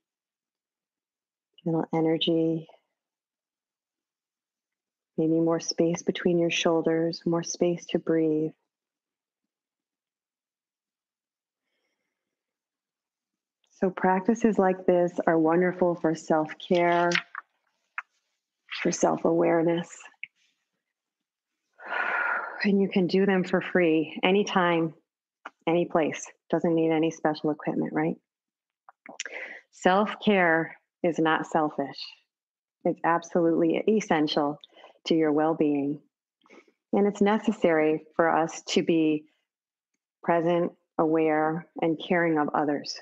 little energy, maybe more space between your shoulders, more space to breathe. So, practices like this are wonderful for self care, for self awareness. And you can do them for free anytime, any place. Doesn't need any special equipment, right? Self care is not selfish, it's absolutely essential to your well being. And it's necessary for us to be present, aware, and caring of others.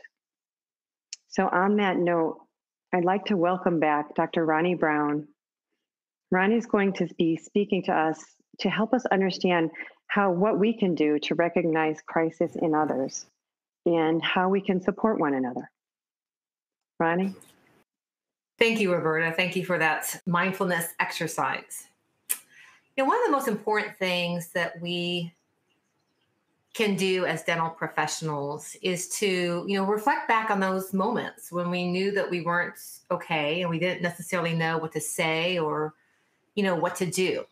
So, on that note, I'd like to welcome back Dr. Ronnie Brown. Ronnie's going to be speaking to us to help us understand how what we can do to recognize crisis in others and how we can support one another. Ronnie? Thank you, Roberta. Thank you for that mindfulness exercise. You know, one of the most important things that we can do as dental professionals is to, you know, reflect back on those moments when we knew that we weren't okay and we didn't necessarily know what to say or, you know, what to do.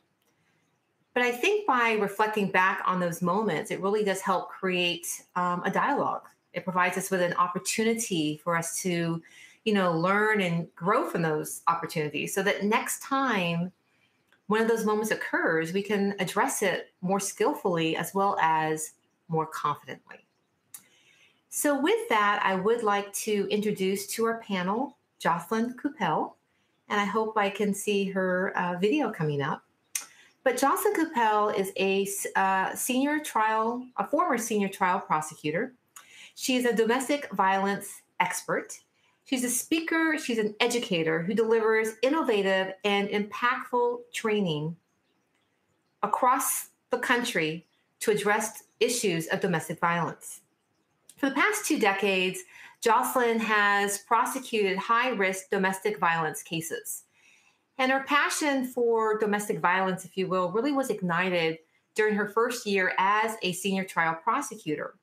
But I think by reflecting back on those moments, it really does help create um, a dialogue. It provides us with an opportunity for us to, you know, learn and grow from those opportunities so that next time one of those moments occurs, we can address it more skillfully as well as more confidently. So, with that, I would like to introduce to our panel Jocelyn Coupel, and I hope I can see her uh, video coming up. But Jocelyn Coupel is a uh, senior trial, a former senior trial prosecutor. She is a domestic violence expert. She's a speaker, she's an educator who delivers innovative and impactful training across the country to address issues of domestic violence. For the past two decades, Jocelyn has prosecuted high risk domestic violence cases. And her passion for domestic violence, if you will, really was ignited during her first year as a senior trial prosecutor,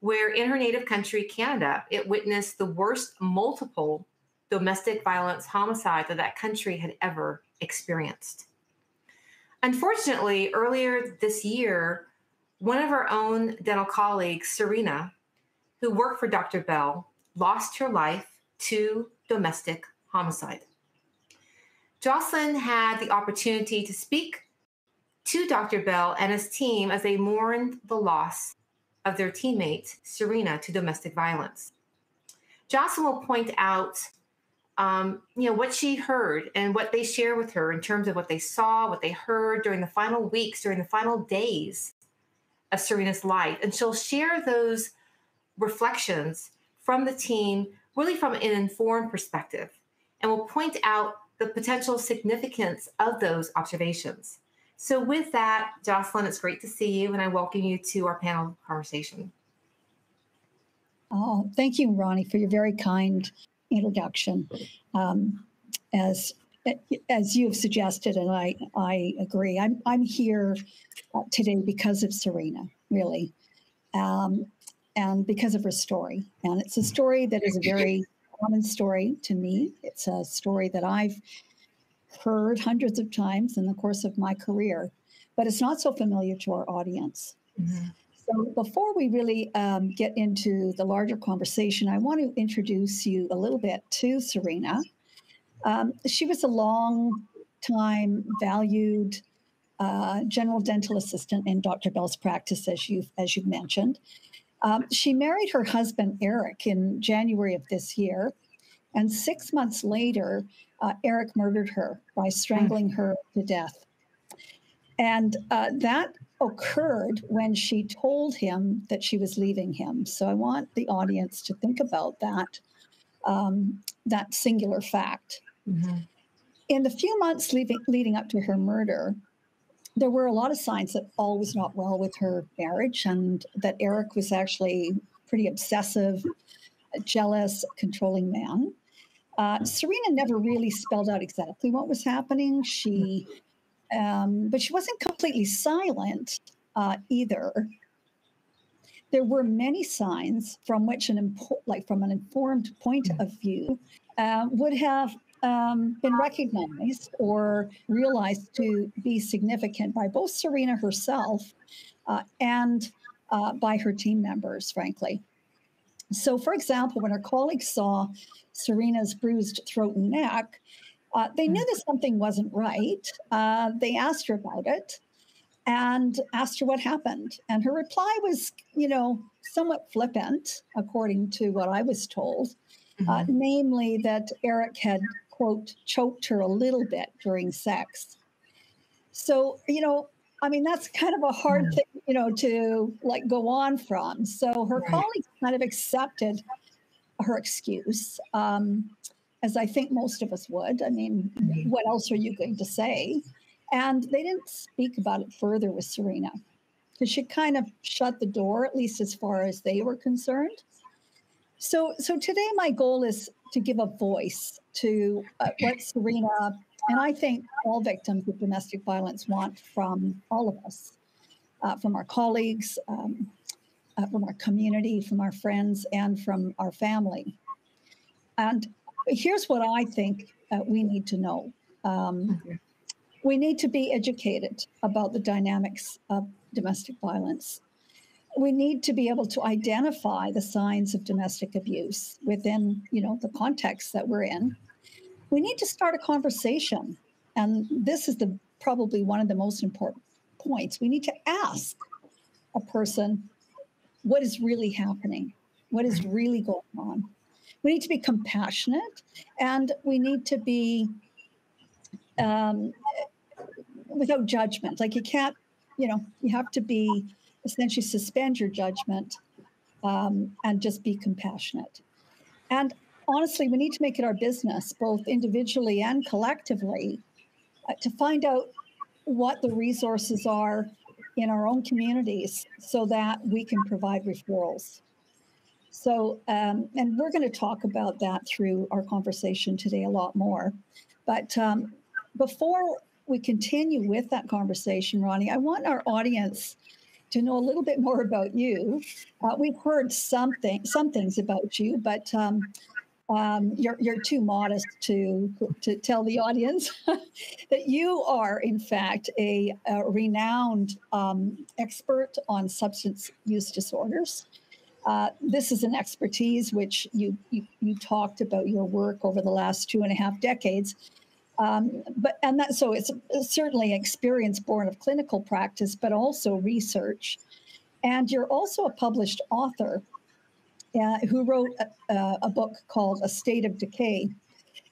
where in her native country, Canada, it witnessed the worst multiple domestic violence homicide that that country had ever experienced. Unfortunately, earlier this year, one of our own dental colleagues, Serena, who worked for Dr. Bell, lost her life to domestic homicide. Jocelyn had the opportunity to speak to Dr. Bell and his team as they mourned the loss of their teammate, Serena, to domestic violence. Jocelyn will point out, um, you know, what she heard and what they share with her in terms of what they saw, what they heard during the final weeks, during the final days of Serena's life. And she'll share those reflections from the team, really from an informed perspective, and will point out the potential significance of those observations. So, with that, Jocelyn, it's great to see you, and I welcome you to our panel conversation. Oh, thank you, Ronnie, for your very kind introduction. Um, as as you have suggested, and I I agree. I'm I'm here today because of Serena, really, um, and because of her story. And it's a story that is a very common story to me. It's a story that I've heard hundreds of times in the course of my career, but it's not so familiar to our audience. Mm-hmm. So, before we really um, get into the larger conversation, I want to introduce you a little bit to Serena. Um, she was a long time valued uh, general dental assistant in Dr. Bell's practice, as you as you mentioned. Um, she married her husband, Eric, in January of this year. And six months later, uh, Eric murdered her by strangling mm. her to death. And uh, that occurred when she told him that she was leaving him. So I want the audience to think about that, um, that singular fact. Mm-hmm. In the few months leaving, leading up to her murder, there were a lot of signs that all was not well with her marriage and that Eric was actually pretty obsessive, jealous, controlling man. Uh, Serena never really spelled out exactly what was happening. She, um, but she wasn't completely silent uh, either. There were many signs from which an impo- like from an informed point of view uh, would have um, been recognized or realized to be significant by both Serena herself uh, and uh, by her team members, frankly. So, for example, when her colleagues saw Serena's bruised throat and neck, uh, they knew that something wasn't right. Uh, they asked her about it. and asked her what happened. And her reply was, you know, somewhat flippant, according to what I was told, mm-hmm. uh, namely that Eric had, quote, choked her a little bit during sex. So, you know, I mean, that's kind of a hard thing, you know, to like go on from. So her right. colleagues kind of accepted her excuse, um, as I think most of us would. I mean, mm-hmm. what else are you going to say? And they didn't speak about it further with Serena because she kind of shut the door, at least as far as they were concerned. So, so today my goal is to give a voice to uh, what Serena and I think all victims of domestic violence want from all of us, uh, from our colleagues, um, uh, from our community, from our friends, and from our family. And here's what I think uh, we need to know. Um, we need to be educated about the dynamics of domestic violence. We need to be able to identify the signs of domestic abuse within, you know, the context that we're in we need to start a conversation. And this is the probably one of the most important points. We need to ask a person what is really happening, what is really going on. We need to be compassionate and we need to be um, without judgment. Like you can't, you know, you have to be essentially suspend your judgment um, and just be compassionate. And honestly, we need to make it our business, both individually and collectively, uh, to find out what the resources are in our own communities so that we can provide referrals. So, um, and we're going to talk about that through our conversation today a lot more. But um, before we continue with that conversation, Ronnie, I want our audience to know a little bit more about you. Uh, we've heard something, some things about you, but um, um, you're, you're too modest to, to tell the audience [LAUGHS] that you are, in fact, a, a renowned um, expert on substance use disorders. Uh, this is an expertise which you, you, you talked about your work over the last two and a half decades. Um, but and that so it's certainly experience born of clinical practice, but also research. And you're also a published author uh, who wrote a, a, book called A State of Decay.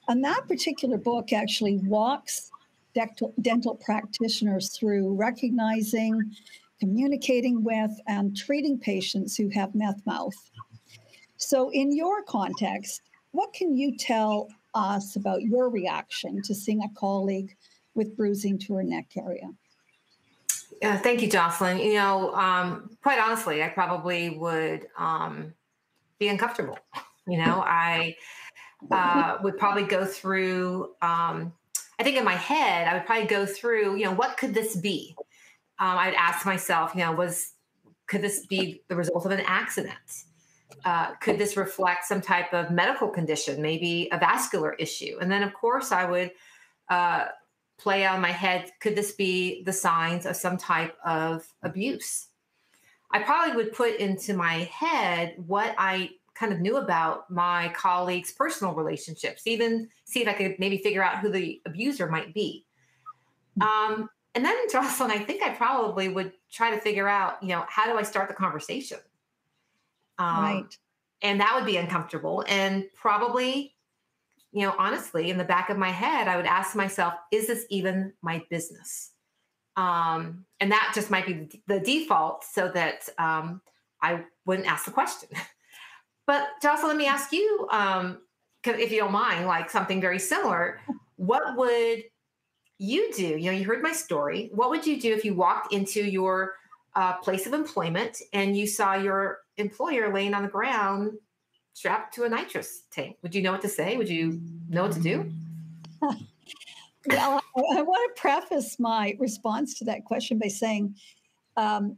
And that particular book actually walks dental, dental practitioners through recognizing, communicating with, and treating patients who have meth mouth. So, in your context, what can you tell us about your reaction to seeing a colleague with bruising to her neck area? Uh, thank you, Jocelyn. You know, um, quite honestly, I probably would um, be uncomfortable. You know, I uh, would probably go through. Um, I think in my head, I would probably go through. You know, what could this be? Um, I'd ask myself, you know, was could this be the result of an accident? Uh, could this reflect some type of medical condition, maybe a vascular issue? And then, of course, I would uh, play on my head could this be the signs of some type of abuse? I probably would put into my head what I kind of knew about my colleagues' personal relationships, even see if I could maybe figure out who the abuser might be. Um, and then, [LAUGHS] Jocelyn, I think I probably would try to figure out, you know, how do I start the conversation? Um, right. And that would be uncomfortable. And probably, you know, honestly, in the back of my head, I would ask myself, is this even my business? Um, and that just might be the default so that um, I wouldn't ask the question. [LAUGHS] but Jocelyn, let me ask you, um, if you don't mind, like something very similar. [LAUGHS] What would you do? You know, you heard my story. What would you do if you walked into your uh, place of employment and you saw your employer laying on the ground strapped to a nitrous tank? Would you know what to say? Would you know what to do? [LAUGHS] well, I, I, want to preface my response to that question by saying um,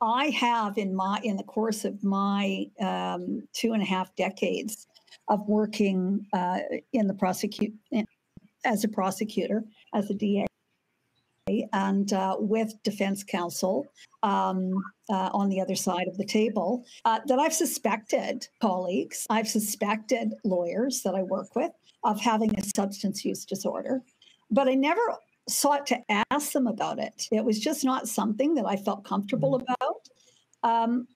I have in my in the course of my um, two and a half decades of working uh, in the prosecute as a prosecutor, as a DA, and uh, with defense counsel um, uh, on the other side of the table, uh, that I've suspected colleagues, I've suspected lawyers that I work with of having a substance use disorder. But I never sought to ask them about it. It was just not something that I felt comfortable Mm-hmm. about. Um,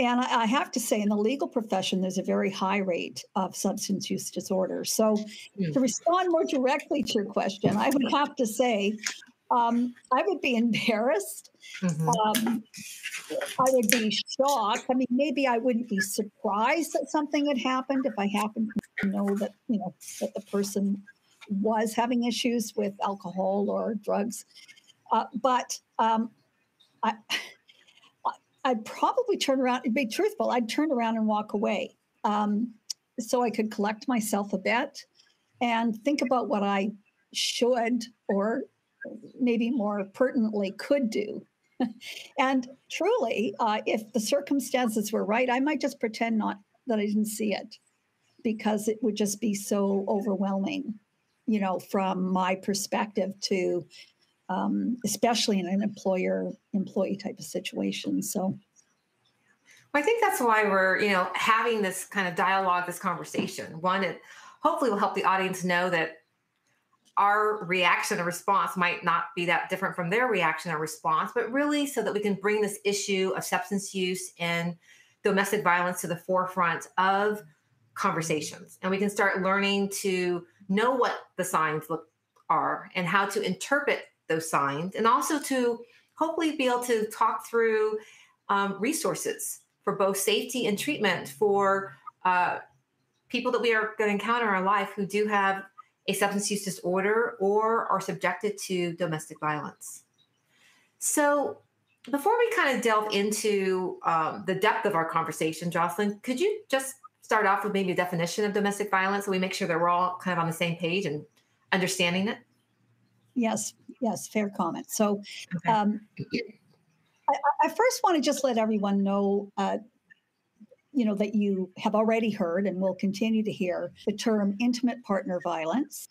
and I, I have to say, in the legal profession, there's a very high rate of substance use disorder. So, Mm. to respond more directly to your question, I would have to say um, I would be embarrassed. Mhm. Um, I would be shocked. I mean, maybe I wouldn't be surprised that something had happened if I happened to know that you know that the person was having issues with alcohol or drugs. Uh, but um, I, I'd probably turn around and be truthful. I'd turn around and walk away um, so I could collect myself a bit and think about what I should or maybe more pertinently could do. [LAUGHS] and truly, uh, if the circumstances were right, I might just pretend not that I didn't see it because it would just be so overwhelming, you know, from my perspective to, um, especially in an employer employee type of situation. So, Well, I think that's why we're, you know, having this kind of dialogue, this conversation. One, it hopefully will help the audience know that our reaction or response might not be that different from their reaction or response, but really so that we can bring this issue of substance use and domestic violence to the forefront of conversations. And we can start learning to know what the signs look are and how to interpret those signs, and also to hopefully be able to talk through um, resources for both safety and treatment for uh, people that we are going to encounter in our life who do have a substance use disorder or are subjected to domestic violence. So, before we kind of delve into um, the depth of our conversation, Jocelyn, could you just start off with maybe a definition of domestic violence so we make sure that we're all kind of on the same page and understanding it? yes, yes, fair comment. So, Okay. um, I, I first want to just let everyone know, uh, you know, that you have already heard and will continue to hear the term intimate partner violence.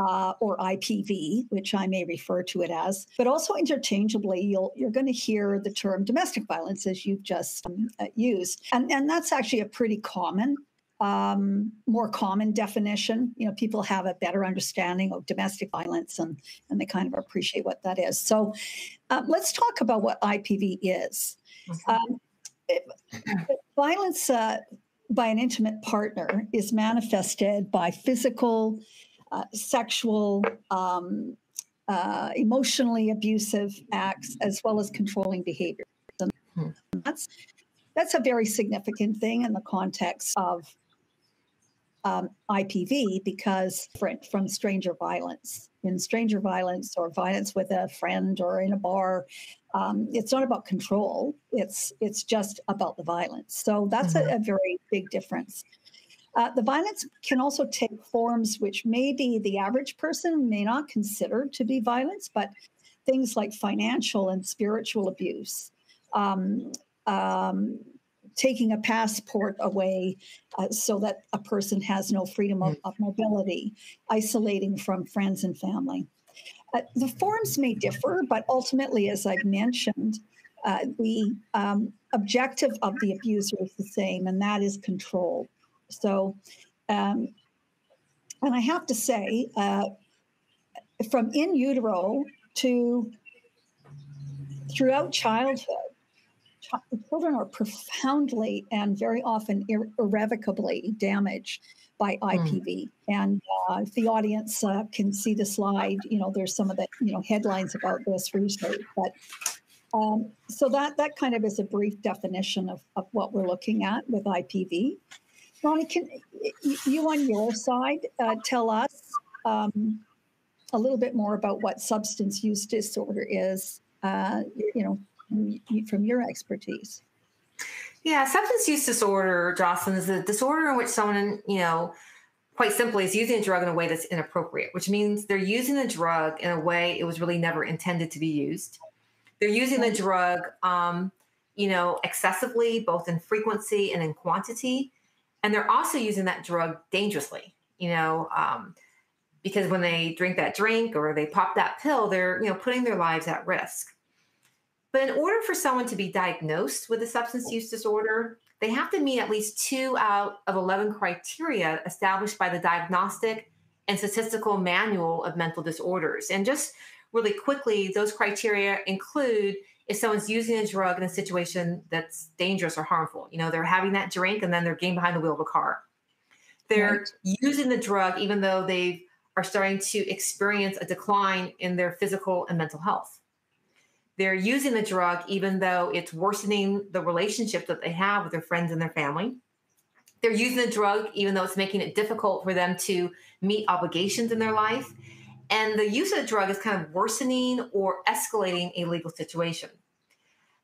Uh, or IPV, which I may refer to it as, but also interchangeably, you'll, you're going to hear the term domestic violence as you've just um, uh, used, and and that's actually a pretty common, um, more common definition. You know, people have a better understanding of domestic violence, and and they kind of appreciate what that is. So, um, let's talk about what IPV is. Okay. Um, it- violence uh, by an intimate partner is manifested by physical, uh, sexual, um, uh, emotionally abusive acts, as well as controlling behavior. Hmm. That's that's a very significant thing in the context of um, IPV because different from stranger violence. In stranger violence or violence with a friend or in a bar, um, it's not about control. It's it's just about the violence. So that's a, a very big difference. Uh, the violence can also take forms which maybe the average person may not consider to be violence, but things like financial and spiritual abuse, um, um, taking a passport away uh, so that a person has no freedom of, of mobility, isolating from friends and family. Uh, the forms may differ, but ultimately, as I've mentioned, uh, the um, objective of the abuser is the same, and that is control. So, um, and I have to say, uh, from in utero to throughout childhood, chi- children are profoundly and very often ir- irrevocably damaged by IPV. And uh, if the audience uh, can see the slide, you know, there's some of the you know headlines about this research. But um, so that that kind of is a brief definition of, of what we're looking at with IPV. Ronnie, can you on your side uh, tell us um, a little bit more about what substance use disorder is? Uh, you know, from your expertise. Yeah, substance use disorder, Jocelyn, is a disorder in which someone, you know, quite simply is using a drug in a way that's inappropriate, which means they're using the drug in a way it was really never intended to be used. They're using the drug, um, you know, excessively, both in frequency and in quantity. And they're also using that drug dangerously, you know, um, because when they drink that drink or they pop that pill, they're, you know, putting their lives at risk. But in order for someone to be diagnosed with a substance use disorder, they have to meet at least two out of 11 criteria established by the Diagnostic and Statistical Manual of Mental Disorders. And just really quickly, those criteria include if someone's using a drug in a situation that's dangerous or harmful. You know, they're having that drink and then they're getting behind the wheel of a car. They're right. using the drug even though they are starting to experience a decline in their physical and mental health. They're using the drug even though it's worsening the relationship that they have with their friends and their family. They're using the drug even though it's making it difficult for them to meet obligations in their life. And the use of the drug is kind of worsening or escalating a legal situation.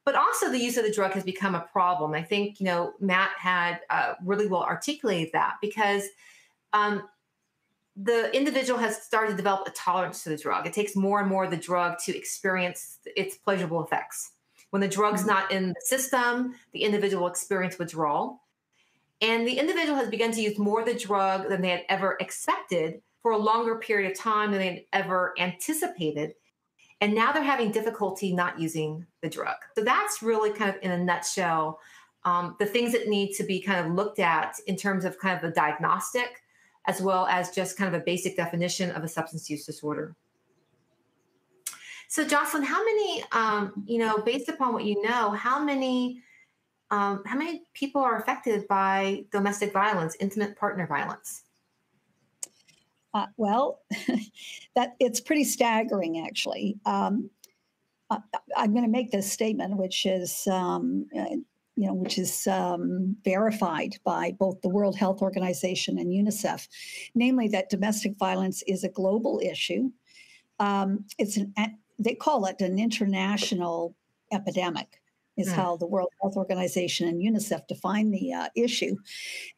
But also, the use of the drug has become a problem. I think, you know, Matt had uh, really well articulated that because um, the individual has started to develop a tolerance to the drug. It takes more and more of the drug to experience its pleasurable effects. When the drug's mm-hmm. not in the system, the individual experience withdrawal. And the individual has begun to use more of the drug than they had ever expected for a longer period of time than they had ever anticipated. And now they're having difficulty not using the drug. So that's really kind of in a nutshell um, the things that need to be kind of looked at in terms of kind of the diagnostic, as well as just kind of a basic definition of a substance use disorder. So, Jocelyn, how many, um, you know, based upon what you know, how many, um, how many people are affected by domestic violence, intimate partner violence? Uh, well, [LAUGHS] that it's pretty staggering, actually. Um, I, am going to make this statement, which is, um, uh, you know, which is um, verified by both the World Health Organization and UNICEF, namely that domestic violence is a global issue. Um, it's an they call it an international epidemic is mm. how the World Health Organization and UNICEF define the uh, issue.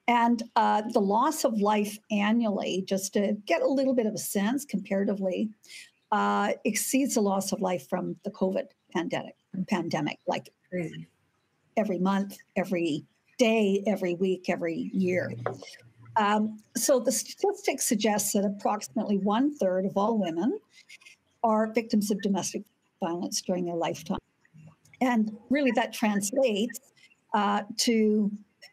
And uh, the loss of life annually, just to get a little bit of a sense comparatively, uh, exceeds the loss of life from the COVID pandemic. Pandemic, like Crazy. Every month, every day, every week, every year. Um, so the statistics suggest that approximately one third of all women are victims of domestic violence during their lifetime. And really, that translates uh, to,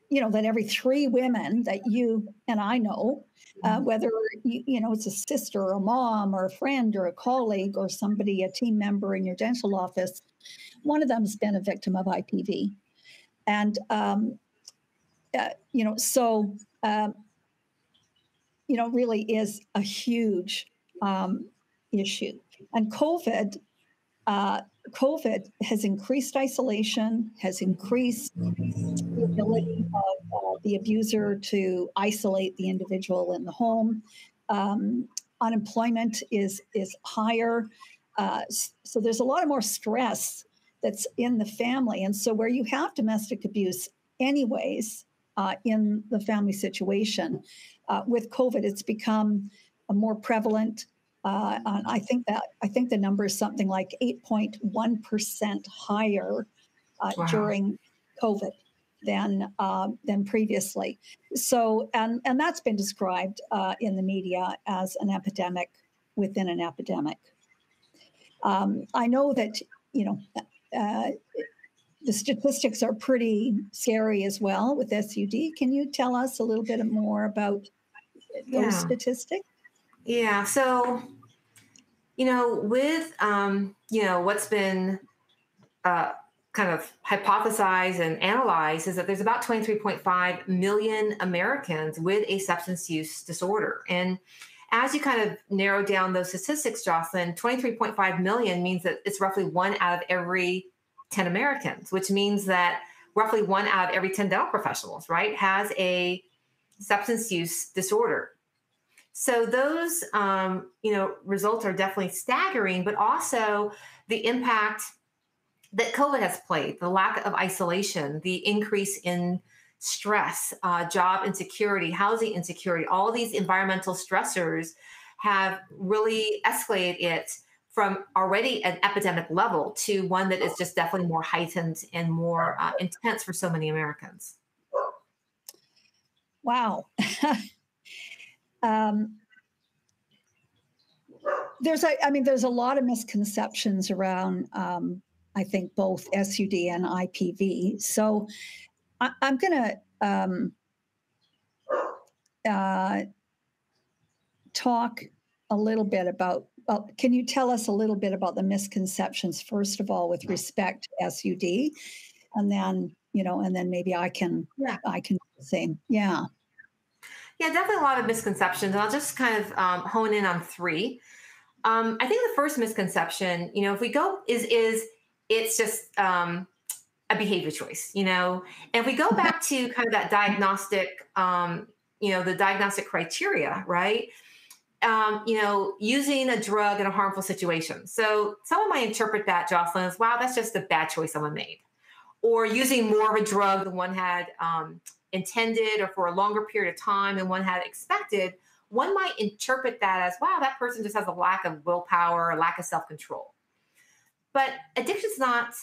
you know, that every three women that you and I know, uh, mm-hmm. whether you, you, know it's a sister or a mom or a friend or a colleague or somebody, a team member in your dental office, one of them's been a victim of IPV, and um, uh, you know, so um, you know, really is a huge um, issue. And COVID uh, COVID has increased isolation, has increased the ability of uh, the abuser to isolate the individual in the home. Um, unemployment is is higher, uh, so there's a lot of more stress that's in the family. And so where you have domestic abuse, anyways, uh, in the family situation, uh, with COVID, it's become a more prevalent. Uh, I think that I think the number is something like 8.1 percent higher uh, wow. during COVID than uh, than previously. So, and and that's been described uh, in the media as an epidemic within an epidemic. Um, I know that you know uh, the statistics are pretty scary as well with SUD. Can you tell us a little bit more about those yeah. statistics? Yeah. So, you know, with um, you know what's been uh, kind of hypothesized and analyzed is that there's about 23.5 million Americans with a substance use disorder, and as you kind of narrow down those statistics, Jocelyn, 23.5 million means that it's roughly one out of every 10 Americans, which means that roughly one out of every 10 dental professionals, right, has a substance use disorder. So those, um, you know, results are definitely staggering, but also the impact that COVID has played, the lack of isolation, the increase in stress, uh, job insecurity, housing insecurity, all these environmental stressors have really escalated it from already an epidemic level to one that is just definitely more heightened and more uh, intense for so many Americans. Wow. [LAUGHS] Um, there's a, I mean, there's a lot of misconceptions around, um, I think, both SUD and IPV. So I, am going to um, uh, talk a little bit about well, can you tell us a little bit about the misconceptions, first of all, with respect to SUD? And then, you know, and then maybe I can, Yeah. I can same. Yeah. Yeah, definitely a lot of misconceptions. And I'll just kind of um, hone in on three. Um, I think the first misconception, you know, if we go is is it's just um, a behavior choice, you know, and if we go back to kind of that diagnostic, um, you know, the diagnostic criteria, right? Um, you know, using a drug in a harmful situation. So someone might interpret that, Jocelyn, as wow, that's just a bad choice someone made, or using more of a drug than one had um, intended or for a longer period of time than one had expected, one might interpret that as, wow, that person just has a lack of willpower, a lack of self control. But addiction is not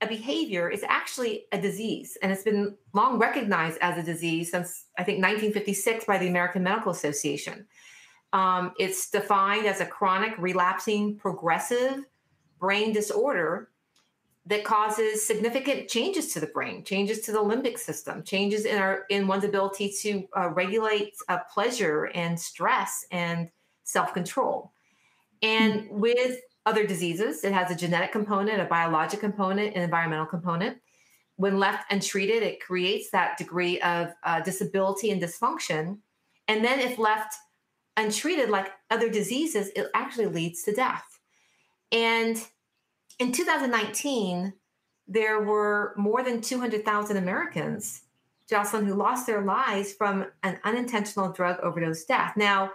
a behavior, is actually a disease. And it's been long recognized as a disease since, I think, 1956 by the American Medical Association. Um, it's defined as a chronic, relapsing, progressive brain disorder that causes significant changes to the brain, changes to the limbic system, changes in our in one's ability to uh, regulate uh, pleasure and stress and self-control. And with other diseases, it has a genetic component, a biologic component, an environmental component. When left untreated, it creates that degree of uh, disability and dysfunction. And then, if left untreated, like other diseases, it actually leads to death. And in 2019, there were more than 200,000 Americans, Jocelyn, who lost their lives from an unintentional drug overdose death. Now,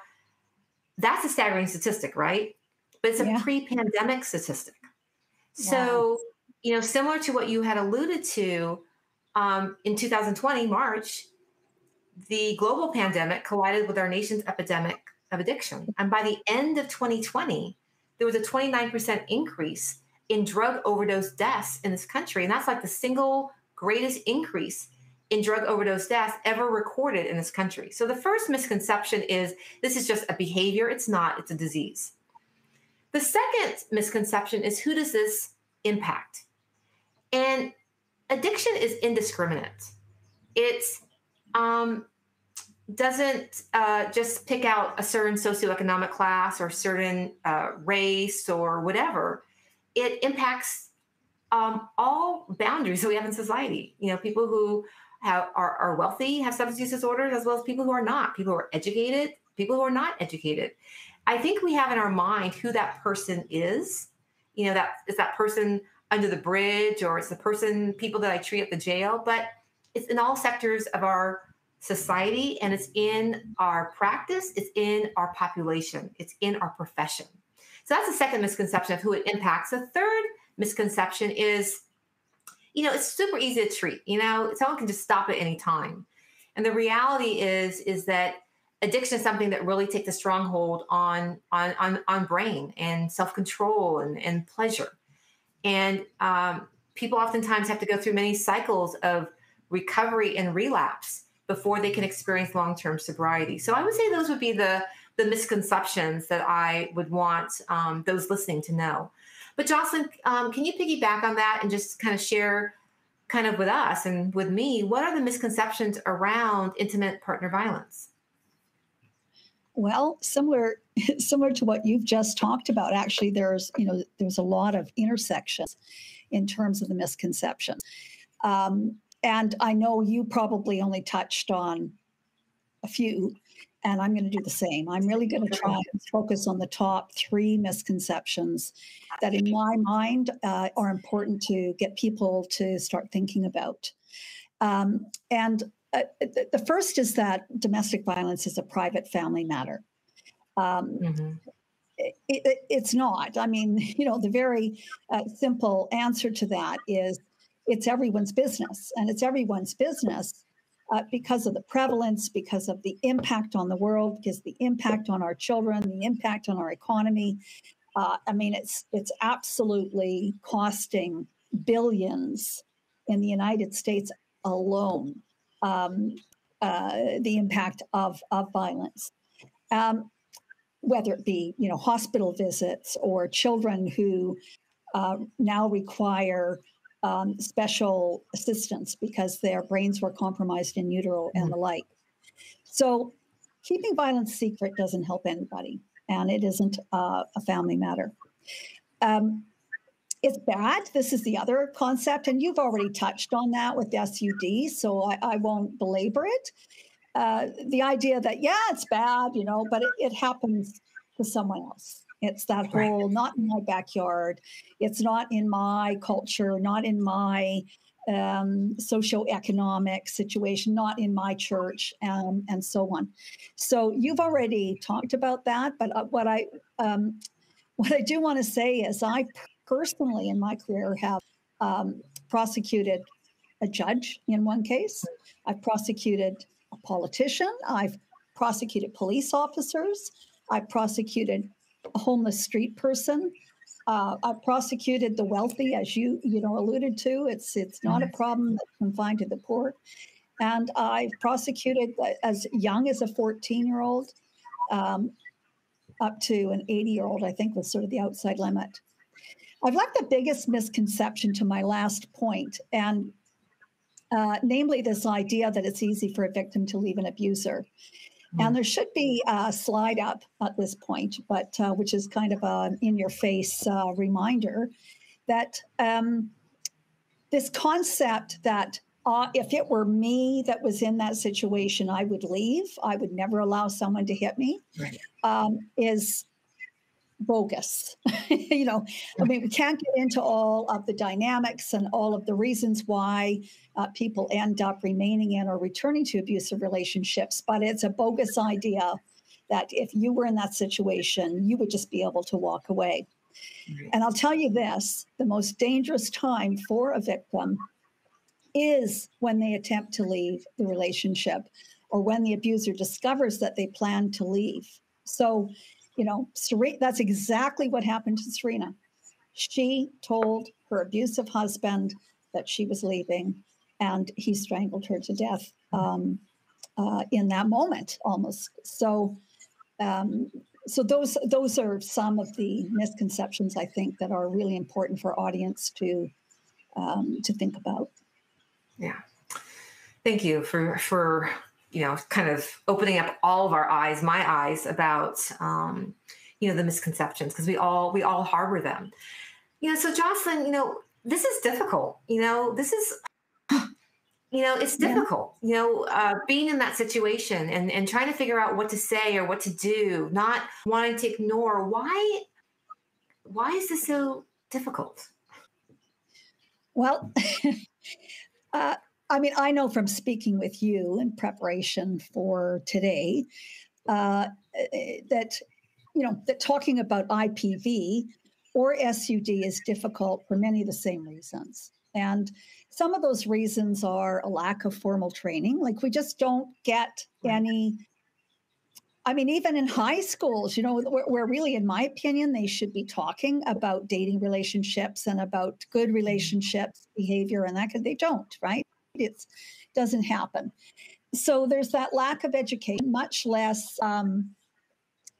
that's a staggering statistic, right? But it's a Yeah. pre pandemic statistic. So, you know, similar to what you had alluded to um, in 2020, March, the global pandemic collided with our nation's epidemic of addiction. And by the end of 2020, there was a 29% increase in drug overdose deaths in this country. And that's like the single greatest increase in drug overdose deaths ever recorded in this country. So the first misconception is this is just a behavior. It's not, it's a disease. The second misconception is who does this impact? And addiction is indiscriminate. It's um, doesn't uh, just pick out a certain socioeconomic class or certain uh, race or whatever. It impacts um, all boundaries that we have in society. You know, people who have, are, are wealthy have substance use disorders, as well as people who are not. People who are educated, people who are not educated. I think we have in our mind who that person is. You know, that is that person under the bridge, or it's the person, people that I treat at the jail. But it's in all sectors of our society and it's in our practice, it's in our population, it's in our profession. So that's the second misconception of who it impacts. The third misconception is, you know, it's super easy to treat. You know, someone can just stop at any time. And the reality is, is that addiction is something that really takes a stronghold on on on, on brain and self-control and, and pleasure. And um, people oftentimes have to go through many cycles of recovery and relapse before they can experience long-term sobriety. So I would say those would be the the misconceptions that I would want um, those listening to know. But Jocelyn, um, can you piggyback on that and just kind of share, kind of with us and with me, what are the misconceptions around intimate partner violence? Well, similar [LAUGHS] similar to what you've just talked about. Actually, there's you know there's a lot of intersections in terms of the misconceptions. Um, and I know you probably only touched on a few, and I'm going to do the same. I'm really going to try and focus on the top three misconceptions that, in my mind, uh, are important to get people to start thinking about. Um, and uh, the first is that domestic violence is a private family matter. Um, Mm-hmm. it, it, it's not. I mean, [LAUGHS] you know, the very uh, simple answer to that is it's everyone's business, and it's everyone's business uh, because of the prevalence, because of the impact on the world, because the impact on our children, the impact on our economy. Uh, I mean, it's it's absolutely costing billions in the United States alone. Um, uh, the impact of of violence. Um, whether it be you know hospital visits or children who uh, now require um, special assistance because their brains were compromised in utero and the like. So keeping violence secret doesn't help anybody. and it isn't uh, a family matter. Um, it's bad. This is the other concept, and you've already touched on that with SUD, so I, I won't belabor it. Uh, the idea that yeah, it's bad, you know, but it, it happens to someone else. It's that Right. whole not in my backyard. It's not in my culture, not in my um, socioeconomic situation, not in my church, um, and so on. So you've already talked about that, but uh, what I um, [LAUGHS] what I do want to say is I personally, in my career, have um, prosecuted a judge in one case. I've prosecuted a politician. I've prosecuted police officers. I've prosecuted a homeless street person. Uh, I've prosecuted the wealthy, as you you know alluded to. It's it's not a problem that's confined to the poor. And I've prosecuted uh, as young as a 14 year old, um, up to an 80 year old. I think was sort of the outside limit. I've left the biggest misconception to my last point, and uh, namely this idea that it's easy for a victim to leave an abuser. And there should be a slide up at this point, but uh, which is kind of an in your face uh, reminder that um, this concept that uh, if it were me that was in that situation, I would leave, I would never allow someone to hit me, Right. um, is bogus. [LAUGHS] you know, I mean, we can't get into all of the dynamics and all of the reasons why uh, people end up remaining in or returning to abusive relationships, but it's a bogus idea that if you were in that situation, you would just be able to walk away. And I'll tell you this the most dangerous time for a victim is when they attempt to leave the relationship or when the abuser discovers that they plan to leave. So, you know, Serena, that's exactly what happened to Serena. She told her abusive husband that she was leaving, and he strangled her to death um, uh, in that moment, almost. So, um, so those those are some of the misconceptions I think that are really important for audience to um, to think about. Yeah. Thank you for for you know kind of opening up all of our eyes, my eyes about um, you know the misconceptions because we all we all harbor them. You know, so Jocelyn, you know, this is difficult. You know, this is [SIGHS] you know it's Yeah. difficult you know uh, being in that situation and, and trying to figure out what to say or what to do not wanting to ignore why why is this so difficult Well, [LAUGHS] uh, I mean, I know from speaking with you in preparation for today uh, eh, that you know that talking about IPV or SUD is difficult for many of the same reasons, and some of those reasons are a lack of formal training. Like we just don't get any. I mean, even in high schools, you know, where, where really, in my opinion, they should be talking about dating relationships and about good relationships, behavior, and that. Because they don't, right? It doesn't happen. So there's that lack of education, much less, um,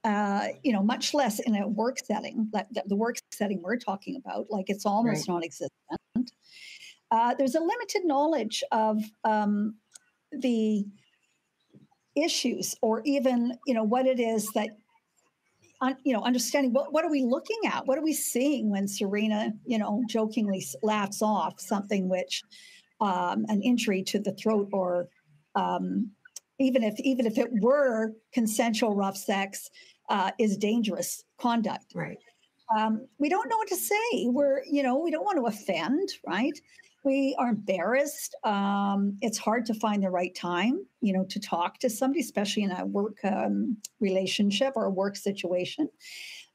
uh, you know, much less in a work setting, like the, work setting we're talking about. Like it's almost non-existent. Uh, there's a limited knowledge of um, the issues or even you know what it is that un, you know understanding what, what are we looking at what are we seeing when serena you know jokingly laughs off something which um, an injury to the throat or um, even if even if it were consensual rough sex uh, is dangerous conduct right um, we don't know what to say. We're, you know, we don't want to offend, right? We are embarrassed. Um, it's hard to find the right time, you know, to talk to somebody, especially in a work um, relationship or a work situation.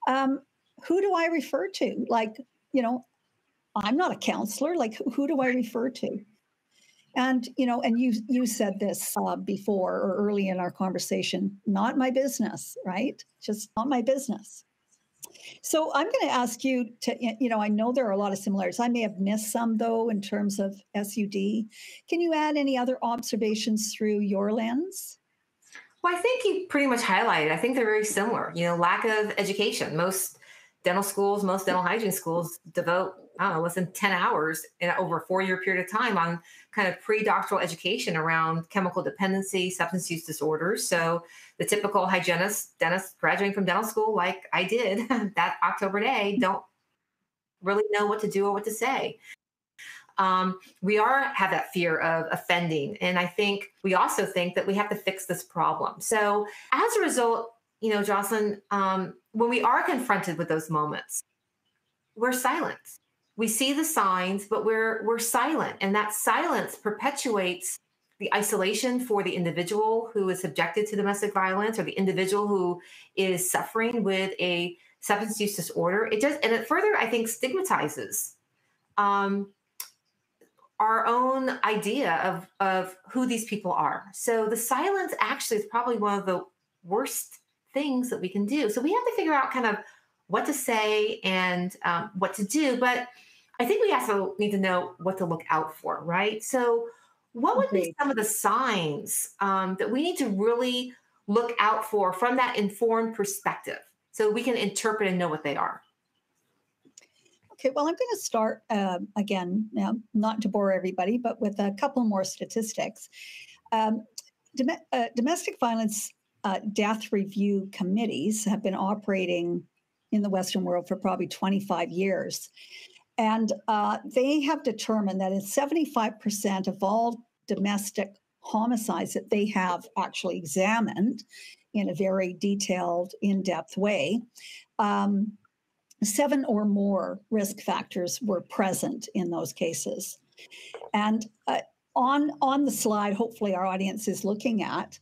Um, who do I refer to? Like, you know, I'm not a counselor. Like, who, who do I refer to? And you know, and you you said this uh, before or early in our conversation. Not my business, right? Just not my business. So I'm going to ask you to, you know, I know there are a lot of similarities. I may have missed some though in terms of SUD. Can you add any other observations through your lens? Well, I think you pretty much highlighted. I think they're very similar. You know, lack of education. Most dental schools, most dental hygiene schools devote, Don't know, less than 10 hours in over a four year period of time on kind of pre doctoral education around chemical dependency, substance use disorders. So the typical hygienist, dentist graduating from dental school, like I did [LAUGHS] that October day, don't really know what to do or what to say. Um, we are have that fear of offending, and I think we also think that we have to fix this problem. So as a result, you know, Jocelyn, um, when we are confronted with those moments, we're silent. We see the signs, but we're we're silent, and that silence perpetuates the isolation for the individual who is subjected to domestic violence or the individual who is suffering with a substance use disorder. It does, and it further, I think, stigmatizes um, our own idea of of who these people are. So the silence actually is probably one of the worst things that we can do. So we have to figure out kind of what to say and um, what to do. But I think we also need to know what to look out for, right? So, what would be some of the signs um, that we need to really look out for from that informed perspective so we can interpret and know what they are? Okay, well, I'm going to start uh, again, now, not to bore everybody, but with a couple more statistics. Um, dom- uh, domestic violence uh, death review committees have been operating in the Western world for probably 25 years. And uh, they have determined that in 75% of all domestic homicides that they have actually examined in a very detailed, in depth way, um, seven or more risk factors were present in those cases. And uh, on, on the slide, hopefully, our audience is looking at,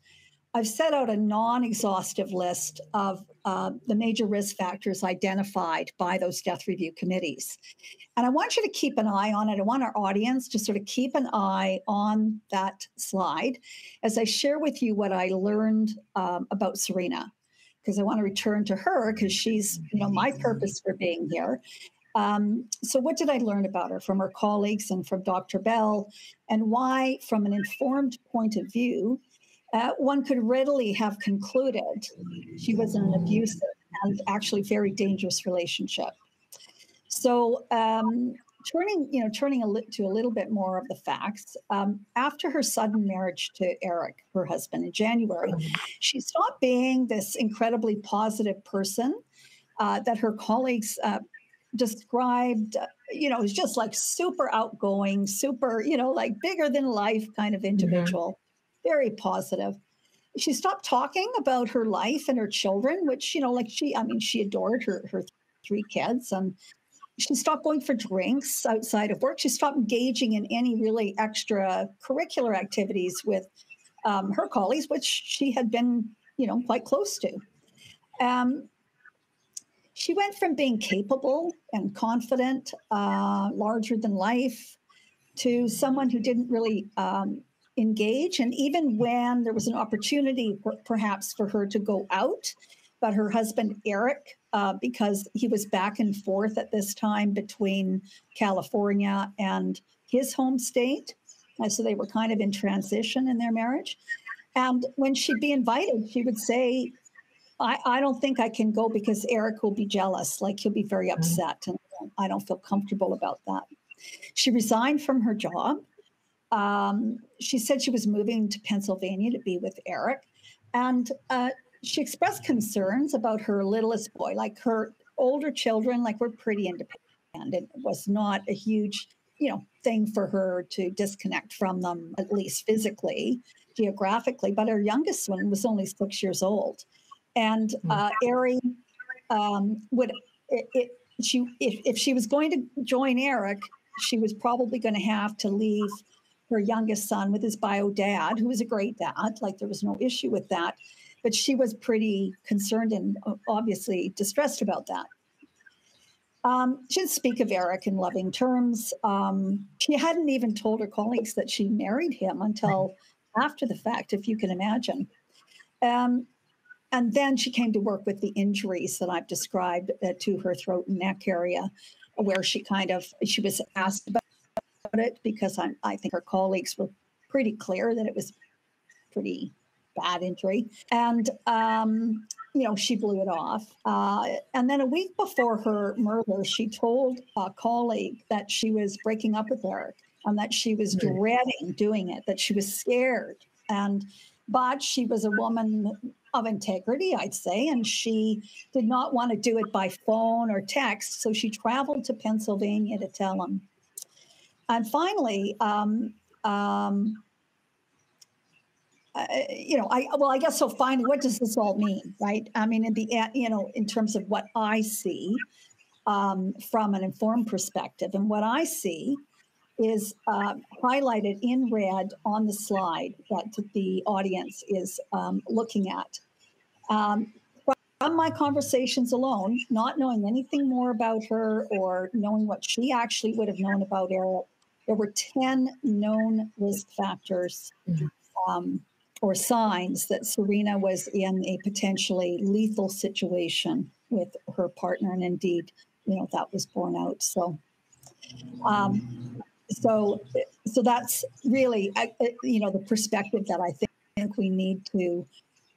I've set out a non exhaustive list of uh, the major risk factors identified by those death review committees. And I want you to keep an eye on it. I want our audience to sort of keep an eye on that slide as I share with you what I learned um, about Serena, because I want to return to her because she's, you know, my purpose for being here. Um, so, what did I learn about her from her colleagues and from Dr. Bell, and why, from an informed point of view, uh, one could readily have concluded she was in an abusive and actually very dangerous relationship. So, um, turning, you know, turning a li- to a little bit more of the facts, um, after her sudden marriage to Eric, her husband, in January, she stopped being this incredibly positive person uh, that her colleagues uh, described. Uh, you know, as just like super outgoing, super, you know, like bigger than life kind of individual very positive. She stopped talking about her life and her children, which, you know, like she, I mean, she adored her, her three kids and she stopped going for drinks outside of work. She stopped engaging in any really extra curricular activities with um, her colleagues, which she had been, you know, quite close to. Um, she went from being capable and confident, uh, larger than life, to someone who didn't really um, engage. And even when there was an opportunity, for, perhaps, for her to go out, but her husband, Eric, uh, because he was back and forth at this time between California and his home state. Uh, so they were kind of in transition in their marriage. And when she'd be invited, she would say, I, I don't think I can go because Eric will be jealous. Like he'll be very mm-hmm. upset. And I don't feel comfortable about that. She resigned from her job um, she said she was moving to Pennsylvania to be with Eric. And uh, she expressed concerns about her littlest boy, like her older children, like were pretty independent. And it was not a huge, you know, thing for her to disconnect from them, at least physically, geographically. But her youngest one was only six years old. And hmm. uh, Ari um, would, it, it, she, if, if she was going to join Eric, she was probably going to have to leave her youngest son with his bio dad, who was a great dad. Like there was no issue with that. But she was pretty concerned and uh, obviously distressed about that. Um, she didn't speak of Eric in loving terms. Um, she hadn't even told her colleagues that she married him until after the fact, if you can imagine. Um, and then she came to work with the injuries that I've described uh, to her throat and neck area, where she kind of she was asked about it because i I think her colleagues were pretty clear that it was pretty bad injury. And um, you know, she blew it off. Uh, and then a week before her murder, she told a colleague that she was breaking up with Eric and that she was Right. dreading doing it, that she was scared. And but she was a woman of integrity, I'd say, and she did not want to do it by phone or text. So she traveled to Pennsylvania to tell him. And finally, um, um, uh, you know, I well, I guess so. Finally, what does this all mean, right? I mean, in the e- you know, in terms of what I see um, from an informed perspective, and what I see is uh, highlighted in red on the slide that the audience is um, looking at. Um, from my conversations alone, not knowing anything more about her or knowing what she actually would have known about Eric, there were 10 known risk factors um, or signs that Serena was in a potentially lethal situation with her partner. And indeed, you know, that was borne out. So, um, so, so that's really, you know, the perspective that I think, think we need to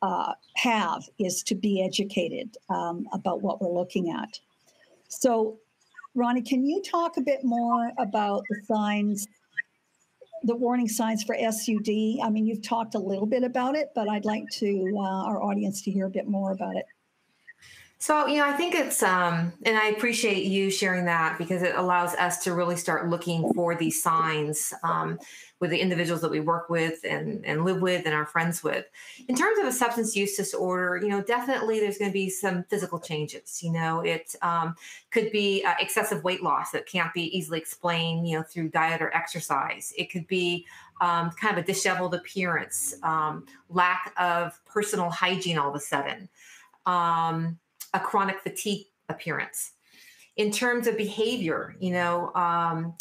uh, have is to be educated um, about what we're looking at. So, Ronnie, can you talk a bit more about the signs, the warning signs for SUD? I mean, you've talked a little bit about it, but I'd like to uh, our audience to hear a bit more about it. So, you know, I think it's, um, and I appreciate you sharing that because it allows us to really start looking for these signs um, with the individuals that we work with and, and live with and are friends with. In terms of a substance use disorder, you know, definitely there's going to be some physical changes. You know, it um, could be uh, excessive weight loss that can't be easily explained, you know, through diet or exercise. It could be um, kind of a disheveled appearance, um, lack of personal hygiene all of a sudden. Um, a chronic fatigue appearance. In terms of behavior, you know, um,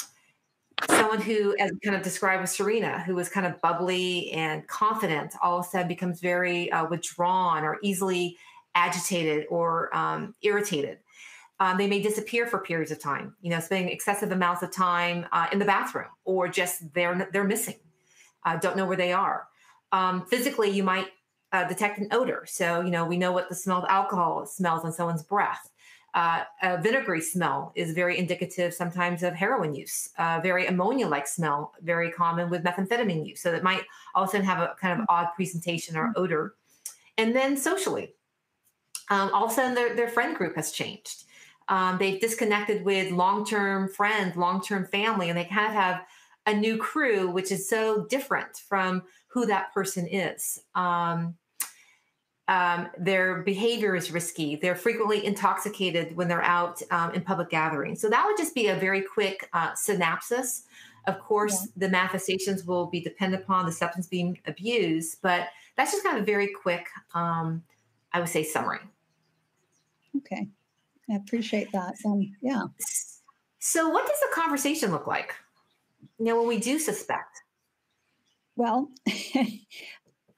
someone who, as kind of described with Serena, who was kind of bubbly and confident, all of a sudden becomes very uh, withdrawn or easily agitated or um, irritated. Um, they may disappear for periods of time, you know, spending excessive amounts of time uh, in the bathroom or just they're they're missing, uh, don't know where they are. Um, physically, you might uh, detect an odor. So, you know, we know what the smell of alcohol smells on someone's breath. Uh, a vinegary smell is very indicative sometimes of heroin use. Uh, very ammonia like smell, very common with methamphetamine use. So, it might also have a kind of odd presentation or odor. And then socially, um, all of a sudden their, their friend group has changed. Um, they've disconnected with long term friends, long term family, and they kind of have a new crew, which is so different from who that person is. Um, um, their behavior is risky. They're frequently intoxicated when they're out um, in public gatherings. So that would just be a very quick uh, synopsis. Of course, the manifestations will be dependent upon the substance being abused, but that's just kind of a very quick, um, I would say, summary. Okay, I appreciate that. Um, yeah. So, what does the conversation look like? You know, when we do suspect. Well, [LAUGHS]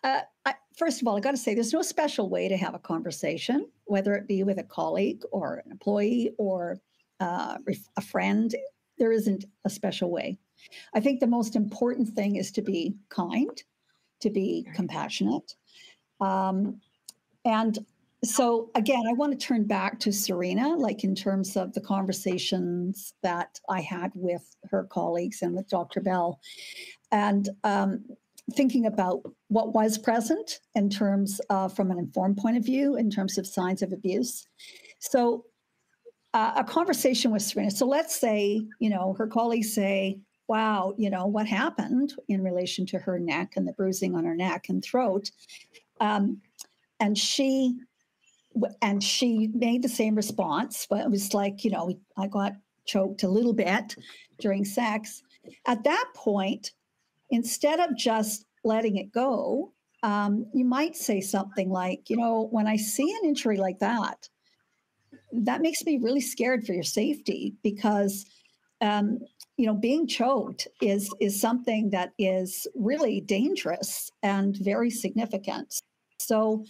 uh, I, first of all, I got to say, there's no special way to have a conversation, whether it be with a colleague or an employee or uh, a friend. There isn't a special way. I think the most important thing is to be kind, to be compassionate. Um, and so, again, I want to turn back to Serena, like in terms of the conversations that I had with her colleagues and with Dr. Bell. And um, thinking about what was present in terms of, from an informed point of view, in terms of signs of abuse. So, uh, a conversation with Serena. So, let's say, you know, her colleagues say, wow, you know, what happened in relation to her neck and the bruising on her neck and throat. Um, and she and she made the same response, but it was like, you know, I got choked a little bit during sex. At that point, instead of just letting it go, um, you might say something like, you know, when I see an injury like that, that makes me really scared for your safety because um, you know being choked is is something that is really dangerous and very significant. So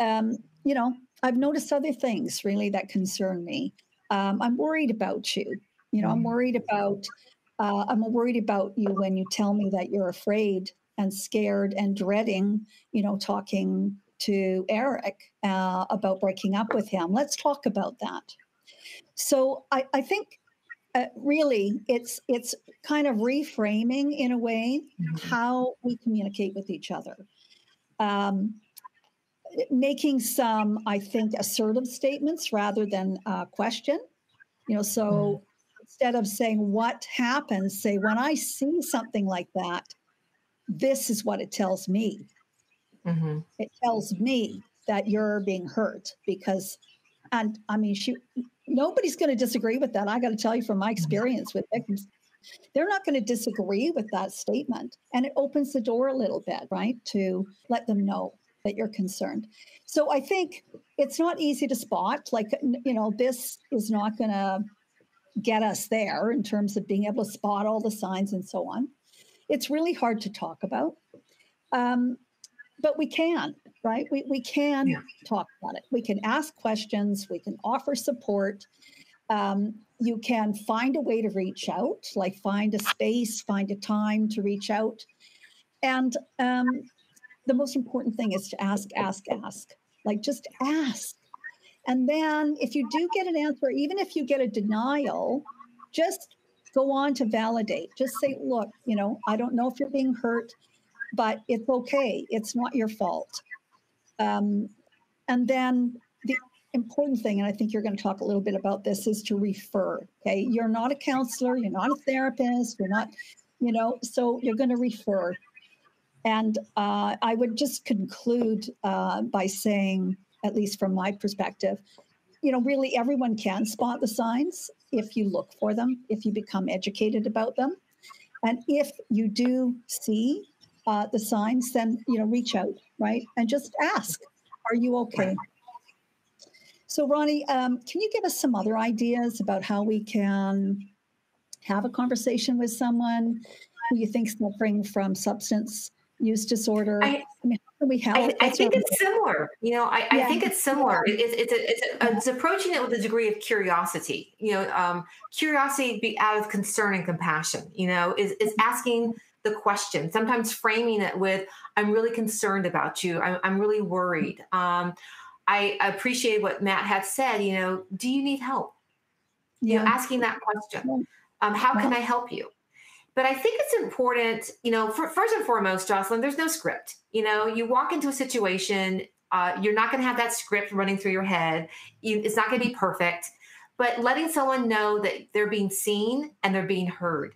um, you know i've noticed other things really that concern me. Um, i'm worried about you. You know i'm worried about uh, i'm worried about you when you tell me that you're afraid and scared and dreading you know talking to Eric uh, about breaking up with him. Let's talk about that. So I, I think uh, really it's it's kind of reframing in a way Mhm. how we communicate with each other. Um, making some, I think, assertive statements rather than uh, question. You know, so instead of saying what happens, say when I see something like that, this is what it tells me. hmm It tells me that you're being hurt because, and I mean, she, nobody's going to disagree with that. I got to tell you from my experience with victims, they're not going to disagree with that statement. And it opens the door a little bit, right? To let them know that you're concerned. So I think it's not easy to spot. Like, you know, this is not going to get us there in terms of being able to spot all the signs and so on. It's really hard to talk about. Um, but we can, right? We, we can Yeah. talk about it. We can ask questions, we can offer support. Um, you can find a way to reach out, like find a space, find a time to reach out. And um, the most important thing is to ask, ask, ask. Like just ask. And then if you do get an answer, even if you get a denial, just go on to validate. Just say, look, you know, I don't know if you're being hurt, but it's okay. It's not your fault. Um, and then the important thing, and I think you're going to talk a little bit about this, is to refer. Okay. You're not a counselor, you're not a therapist, you're not, you know, so you're going to refer. And uh, I would just conclude uh, by saying, at least from my perspective, you know, really everyone can spot the signs if you look for them, if you become educated about them. And if you do see uh, the signs, then, you know, reach out, right? And just ask, are you okay? So, Ronnie, um, can you give us some other ideas about how we can have a conversation with someone who you think suffering from substance use disorder? I- mean, how can we help? I, I think it's similar. You know, I, I think it's similar. It, it's it's a, it's, a, it's approaching it with a degree of curiosity. You know, um, curiosity be out of concern and compassion. You know, is is asking the question. Sometimes framing it with, "I'm really concerned about you. I'm I'm really worried." Um, I appreciate what Matt had said. You know, do you need help? You know, asking that question. Yeah. Um, how can I help you? But I think it's important, you know, for, first and foremost, Jocelyn, there's no script. You know, you walk into a situation, uh, you're not going to have that script running through your head. You, it's not going to be perfect, but letting someone know that they're being seen and they're being heard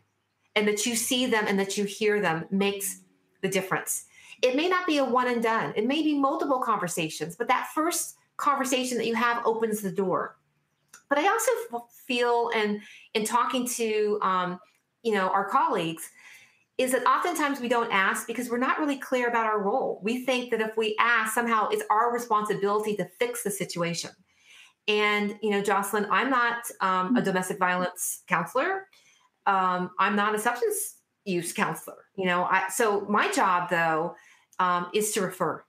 and that you see them and that you hear them makes the difference. It may not be a one and done, it may be multiple conversations, but that first conversation that you have opens the door. But I also feel, and in talking to, um, you know, our colleagues, is that oftentimes we don't ask because we're not really clear about our role. We think that if we ask, somehow it's our responsibility to fix the situation. And, you know, Jocelyn, I'm not um, a domestic violence counselor. Um, I'm not a substance use counselor. You know, I, so my job though um, is to refer,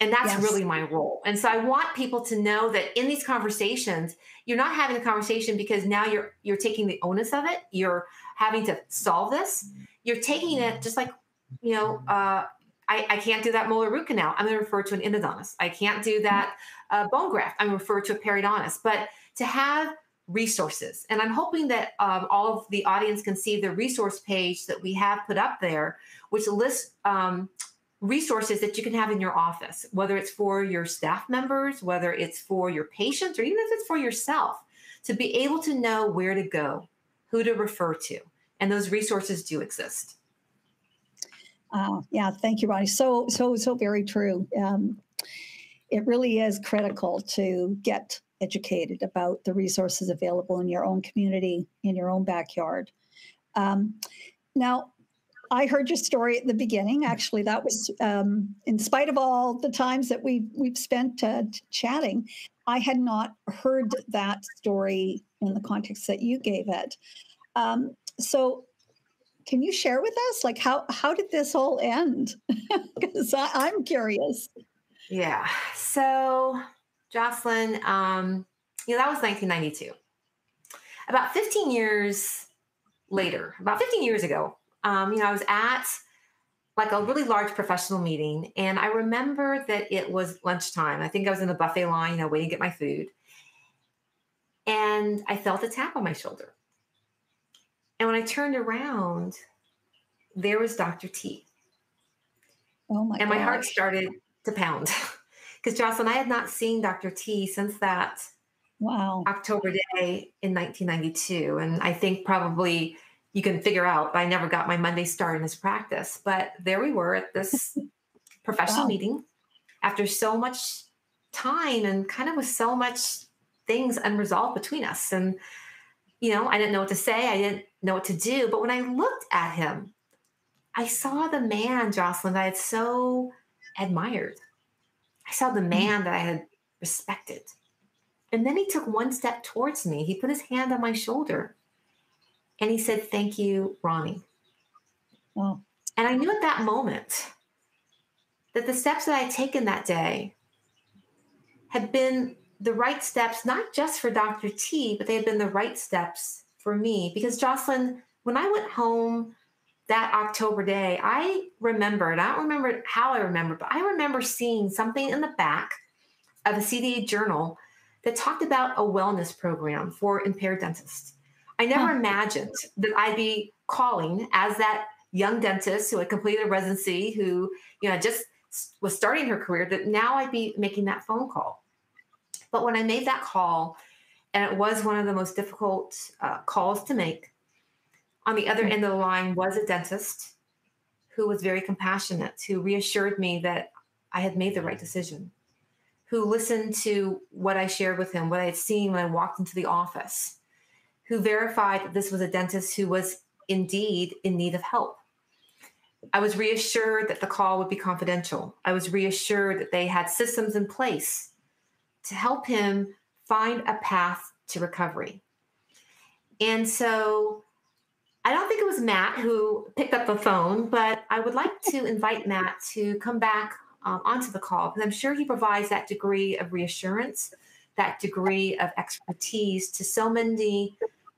and that's Yes. really my role. And so I want people to know that in these conversations, you're not having a conversation because now you're you're taking the onus of it. You're having to solve this. You're taking it just like, you know, uh, I, I can't do that molar root canal. I'm going to refer to an endodontist. I can't do that uh, bone graft. I'm referred to a periodontist. But to have resources, and I'm hoping that um, all of the audience can see the resource page that we have put up there, which lists um, resources that you can have in your office, whether it's for your staff members, whether it's for your patients, or even if it's for yourself, to be able to know where to go, who to refer to. And those resources do exist. Uh, yeah, thank you, Ronnie. So, so, so very true. Um, it really is critical to get educated about the resources available in your own community, in your own backyard. Um, now, I heard your story at the beginning. Actually, that was um, in spite of all the times that we've we've spent uh, chatting. I had not heard that story in the context that you gave it. Um, so can you share with us like how how did this all end [LAUGHS] because i'm curious Yeah. So, Jocelyn, um, you know, that was 1992. About 15 years later, about 15 years ago, um, you know, I was at like a really large professional meeting. And I remember that it was lunchtime. I think I was in the buffet line, you know, waiting to get my food. And I felt a tap on my shoulder. And when I turned around, there was Dr. T. Oh my and my heart started to pound. [LAUGHS] Because Jocelyn, I had not seen Dr. T since that Wow. October day in 1992. And I think probably you can figure out I never got my Monday start in this practice. But there we were at this [LAUGHS] professional Wow. meeting after so much time and kind of with so much things unresolved between us. And, you know, I didn't know what to say, I didn't know what to do. But when I looked at him, I saw the man, Jocelyn, that I had so admired. I saw the mm-hmm. man that I had respected. And then he took one step towards me. He put his hand on my shoulder and he said, Thank you, Ronnie. And I knew at that moment that the steps that I had taken that day had been the right steps, not just for Dr. T, but they had been the right steps for me. Because Jocelyn, when I went home that October day, I remembered, I don't remember how I remember, but I remember seeing something in the back of a CDA journal that talked about a wellness program for impaired dentists. I never Huh. imagined that I'd be calling as that young dentist who had completed a residency, who you know just was starting her career, that now I'd be making that phone call. But when I made that call, and it was one of the most difficult uh, calls to make, on the other end of the line was a dentist who was very compassionate, who reassured me that I had made the right decision, who listened to what I shared with him, what I had seen when I walked into the office, who verified that this was a dentist who was indeed in need of help. I was reassured that the call would be confidential. I was reassured that they had systems in place to help him find a path to recovery. And so I don't think it was Matt who picked up the phone, but I would like to invite Matt to come back um, onto the call because I'm sure he provides that degree of reassurance, that degree of expertise to so many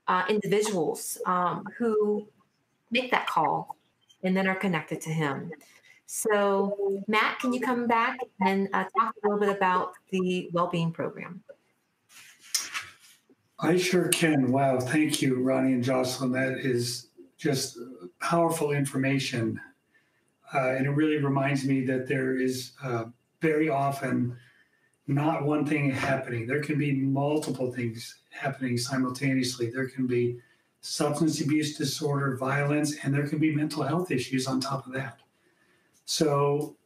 uh, individuals um, who make that call and then are connected to him. So, Matt, can you come back and uh, talk a little bit about the well-being program? I sure can. Wow. Thank you, Ronnie and Jocelyn. That is just powerful information. Uh, and it really reminds me that there is uh, very often not one thing happening. There can be multiple things happening simultaneously. There can be substance abuse disorder, violence, and there can be mental health issues on top of that. So,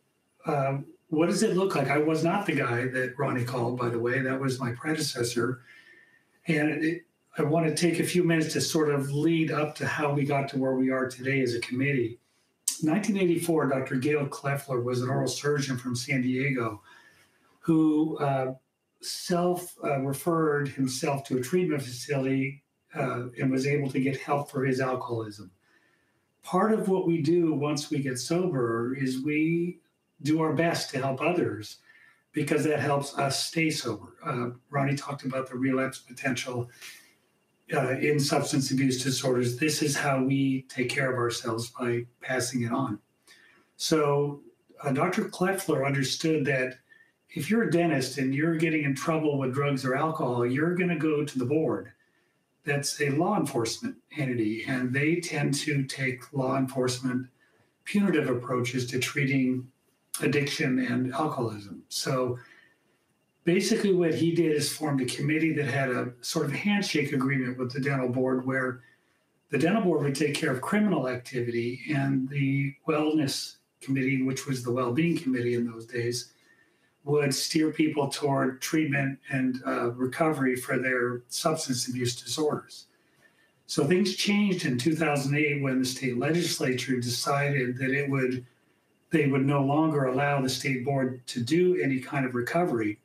uh, what does it look like? I was not the guy that Ronnie called, by the way. That was my predecessor. And it, I want to take a few minutes to sort of lead up to how we got to where we are today as a committee. 1984, Dr. Gail Kleffler was an oral surgeon from San Diego who uh, self uh, referred himself to a treatment facility uh, and was able to get help for his alcoholism. Part of what we do once we get sober is we do our best to help others because that helps us stay sober. Uh, Ronnie talked about the relapse potential uh, in substance abuse disorders. This is how we take care of ourselves by passing it on. So, uh, Dr. Kleffler understood that if you're a dentist and you're getting in trouble with drugs or alcohol, you're going to go to the board. That's a law enforcement entity, and they tend to take law enforcement punitive approaches to treating addiction and alcoholism. So basically, what he did is formed a committee that had a sort of handshake agreement with the dental board where the dental board would take care of criminal activity and the wellness committee, which was the well being committee in those days, would steer people toward treatment and uh, recovery for their substance abuse disorders. So things changed in 2008 when the state legislature decided that it would they would no longer allow the state board to do any kind of recovery.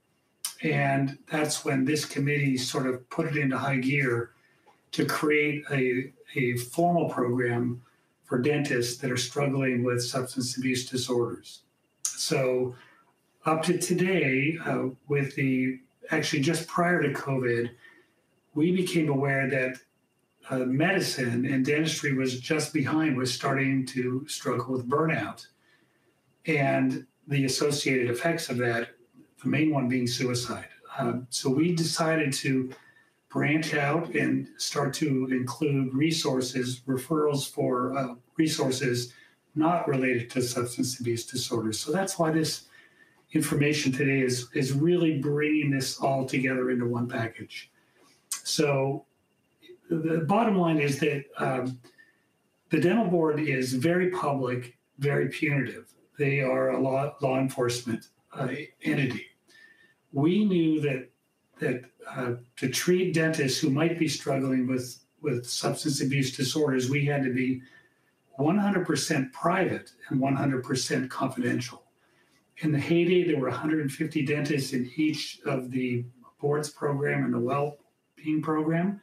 And that's when this committee sort of put it into high gear to create a, a formal program for dentists that are struggling with substance abuse disorders. So, up to today, uh, with the actually just prior to COVID, we became aware that uh, medicine and dentistry was just behind, was starting to struggle with burnout and the associated effects of that, the main one being suicide. Um, so we decided to branch out and start to include resources, referrals for uh, resources not related to substance abuse disorders. So that's why this information today is, is really bringing this all together into one package. So the bottom line is that um, the dental board is very public, very punitive. They are a law, law enforcement uh, entity. We knew that that uh, to treat dentists who might be struggling with with substance abuse disorders, we had to be 100% private and 100% confidential. In the heyday, there were 150 dentists in each of the boards program and the well-being program.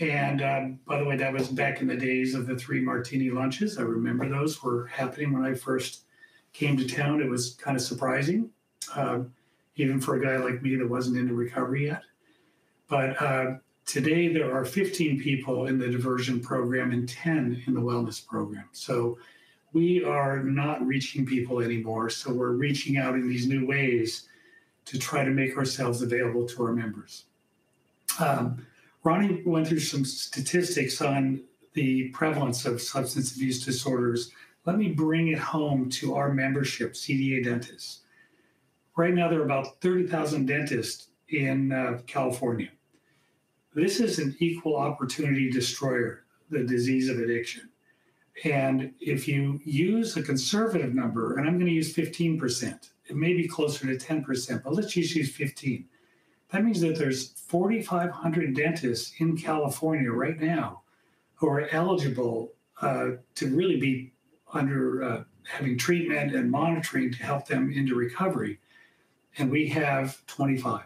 And um, by the way, that was back in the days of the three martini lunches. I remember those were happening when I first came to town. It was kind of surprising, uh, even for a guy like me that wasn't into recovery yet. But uh, today there are 15 people in the diversion program and 10 in the wellness program. So we are not reaching people anymore. So we're reaching out in these new ways to try to make ourselves available to our members. Um, Ronnie went through some statistics on the prevalence of substance abuse disorders. Let me bring it home to our membership, CDA dentists. Right now, there are about 30,000 dentists in uh, California. This is an equal opportunity destroyer, the disease of addiction. And if you use a conservative number, and I'm going to use 15%, it may be closer to 10%, but let's just use 15. That means that there's 4,500 dentists in California right now who are eligible uh, to really be under uh, having treatment and monitoring to help them into recovery. And we have 25.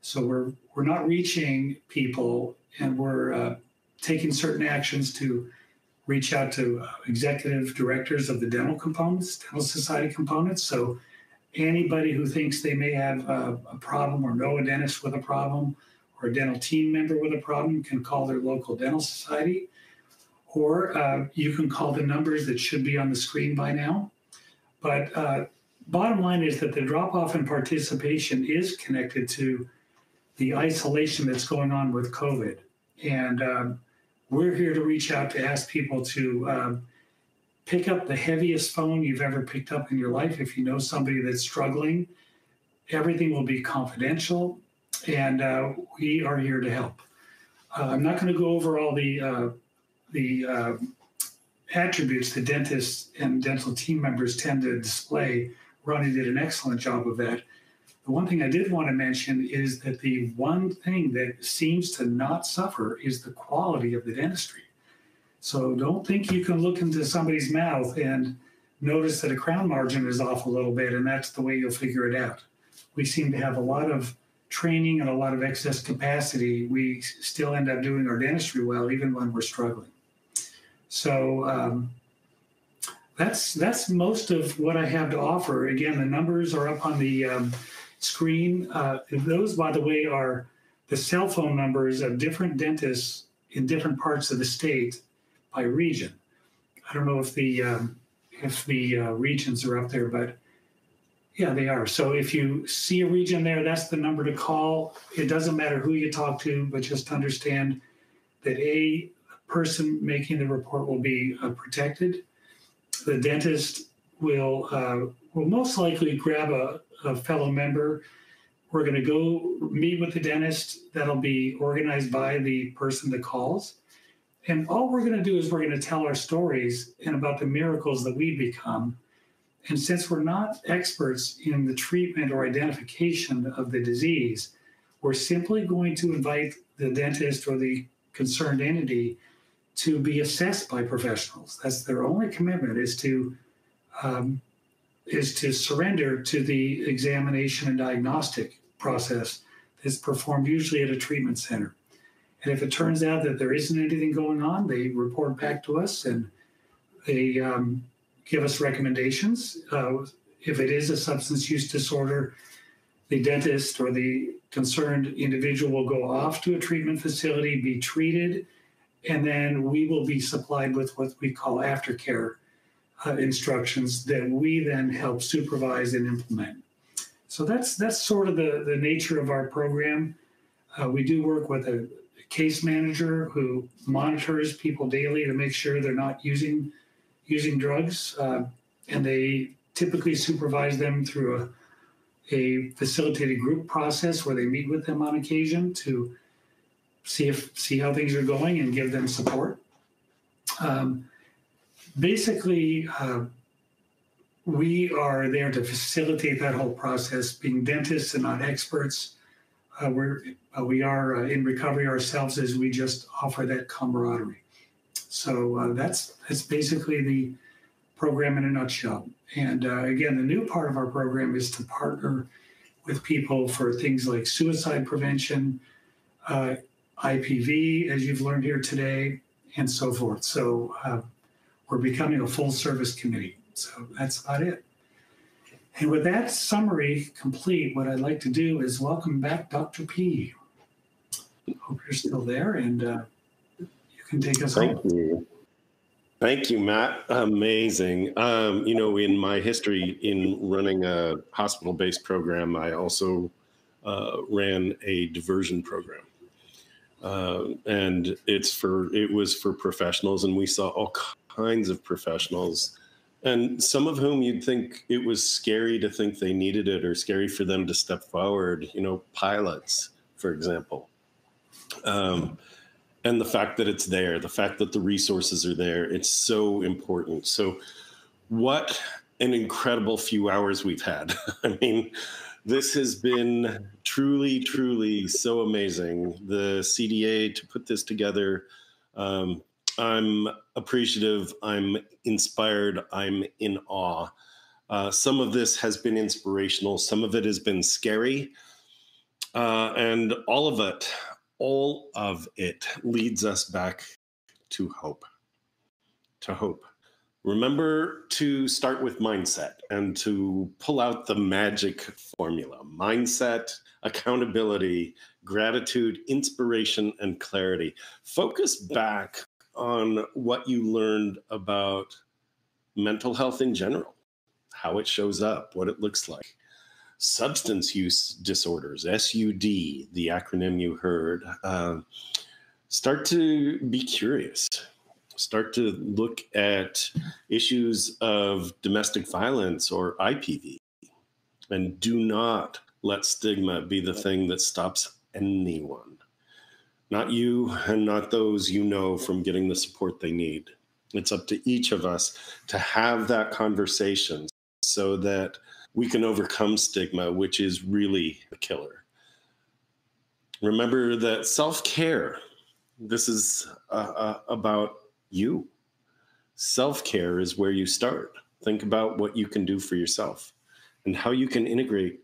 So we're we're not reaching people, and we're uh, taking certain actions to reach out to uh, executive directors of the dental components, dental society components. So anybody who thinks they may have a, a, problem or know a dentist with a problem or a dental team member with a problem can call their local dental society. Or uh, you can call the numbers that should be on the screen by now. But uh, bottom line is that the drop off in participation is connected to the isolation that's going on with COVID. And um, we're here to reach out to ask people to um, pick up the heaviest phone you've ever picked up in your life. If you know somebody that's struggling, everything will be confidential, and uh, we are here to help. Uh, I'm not going to go over all the uh, the uh, attributes that dentists and dental team members tend to display. Ronnie did an excellent job of that. The one thing I did want to mention is that the one thing that seems to not suffer is the quality of the dentistry. So don't think you can look into somebody's mouth and notice that a crown margin is off a little bit and that's the way you'll figure it out. We seem to have a lot of training and a lot of excess capacity. We still end up doing our dentistry well even when we're struggling. So um, that's that's most of what I have to offer. Again, the numbers are up on the um, screen. Uh, those, by the way, are the cell phone numbers of different dentists in different parts of the state by region. I don't know if the um, if the uh, regions are up there, but yeah, they are. So if you see a region there, that's the number to call. It doesn't matter who you talk to, but just understand that a person making the report will be uh, protected. The dentist will uh, will most likely grab a, a fellow member. We're going to go meet with the dentist. That'll be organized by the person that calls. And all we're going to do is we're going to tell our stories and about the miracles that we become. And since we're not experts in the treatment or identification of the disease, we're simply going to invite the dentist or the concerned entity to be assessed by professionals. That's their only commitment is to um, is to surrender to the examination and diagnostic process that's performed usually at a treatment center. And if it turns out that there isn't anything going on, they report back to us and they um, give us recommendations. Uh, if it is a substance use disorder, the dentist or the concerned individual will go off to a treatment facility, be treated, and then we will be supplied with what we call aftercare uh, instructions that we then help supervise and implement. So that's that's sort of the, the nature of our program. Uh, we do work with a case manager who monitors people daily to make sure they're not using using drugs, uh, and they typically supervise them through a a facilitated group process where they meet with them on occasion to see if see how things are going and give them support. Um, basically, uh, we are there to facilitate that whole process. Being dentists and not experts, uh, we're uh, we are uh, in recovery ourselves as we just offer that camaraderie. So uh, that's that's basically the program in a nutshell. And uh, again, the new part of our program is to partner with people for things like suicide prevention, uh, IPV, as you've learned here today, and so forth. So we're becoming a full service committee. So that's about it. And with that summary complete, what I'd like to do is welcome back Dr. P. Hope you're still there and uh, you can take us Thank home. you. Thank you, Matt. Amazing. Um, you know, in my history in running a hospital based program, I also uh, ran a diversion program. Uh, and it's for it was for professionals, and we saw all kinds of professionals, and some of whom you'd think it was scary to think they needed it or scary for them to step forward. You know, pilots, for example. Um, and the fact that it's there, the fact that the resources are there, it's so important. So, what an incredible few hours we've had. [LAUGHS] I mean, this has been truly, truly so amazing. The CDA to put this together. Um, I'm appreciative. I'm inspired. I'm in awe. Uh, some of this has been inspirational. Some of it has been scary. Uh, and all of it, all of it leads us back to hope. To hope. Remember to start with mindset and to pull out the magic formula mindset, accountability, gratitude, inspiration, and clarity. Focus back on what you learned about mental health in general, how it shows up, what it looks like substance use disorders, SUD, the acronym you heard. Uh, start to be curious. Start to look at issues of domestic violence or IPV. And do not let stigma be the thing that stops anyone. Not you and not those you know from getting the support they need. It's up to each of us to have that conversation so that we can overcome stigma, which is really a killer. Remember that self care, this is uh, uh, about you. Self care is where you start. Think about what you can do for yourself and how you can integrate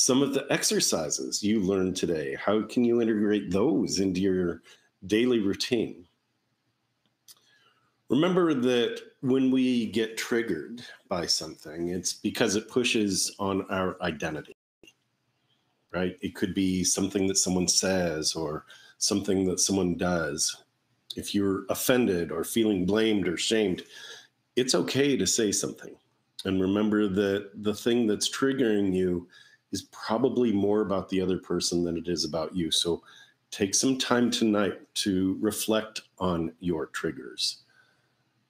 some of the exercises you learned today. How can you integrate those into your daily routine? Remember that when we get triggered by something, it's because it pushes on our identity, right? It could be something that someone says or something that someone does. If you're offended or feeling blamed or shamed, it's okay to say something. And remember that the thing that's triggering you is probably more about the other person than it is about you. So take some time tonight to reflect on your triggers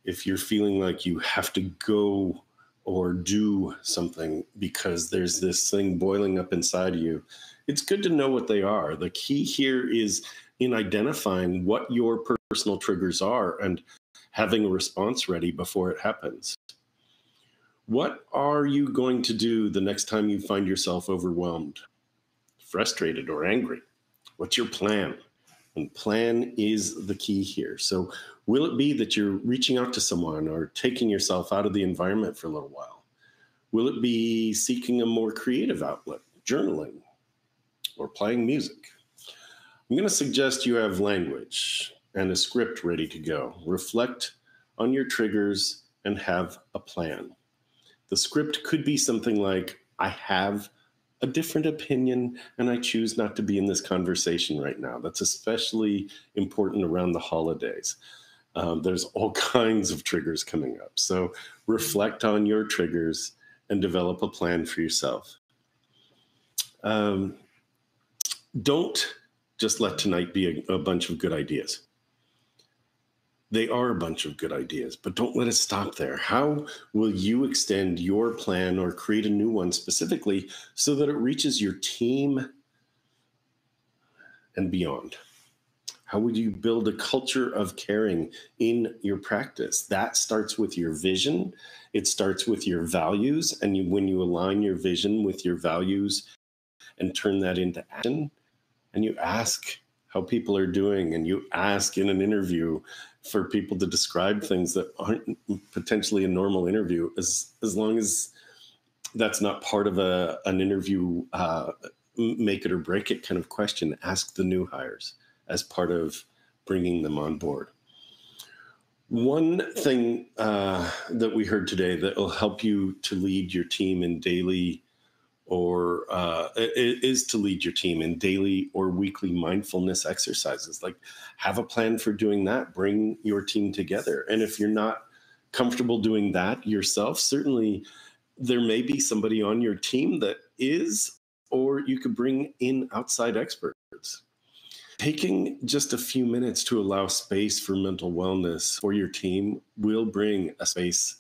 if you're feeling like you have to go or do something because there's this thing boiling up inside of you, it's good to know what they are. The key here is in identifying what your personal triggers are and having a response ready before it happens. What are you going to do the next time you find yourself overwhelmed, frustrated, or angry? What's your plan? And plan is the key here. So, will it be that you're reaching out to someone or taking yourself out of the environment for a little while? Will it be seeking a more creative outlet, journaling, or playing music? I'm going to suggest you have language and a script ready to go. Reflect on your triggers and have a plan. The script could be something like I have a different opinion and I choose not to be in this conversation right now. That's especially important around the holidays. Um, there's all [LAUGHS] kinds of triggers coming up. So reflect on your triggers and develop a plan for yourself. Um, don't just let tonight be a, a bunch of good ideas. They are a bunch of good ideas, but don't let it stop there. How will you extend your plan or create a new one specifically so that it reaches your team and beyond? How would you build a culture of caring in your practice? That starts with your vision. It starts with your values. And you, when you align your vision with your values and turn that into action, and you ask how people are doing, and you ask in an interview for people to describe things that aren't potentially a normal interview, as, as long as that's not part of a, an interview, uh, make it or break it kind of question, ask the new hires as part of bringing them on board. One thing uh, that we heard today that will help you to lead your team in daily or uh, is to lead your team in daily or weekly mindfulness exercises. Like, have a plan for doing that. Bring your team together. And if you're not comfortable doing that yourself, certainly there may be somebody on your team that is, or you could bring in outside experts. Taking just a few minutes to allow space for mental wellness for your team will bring a space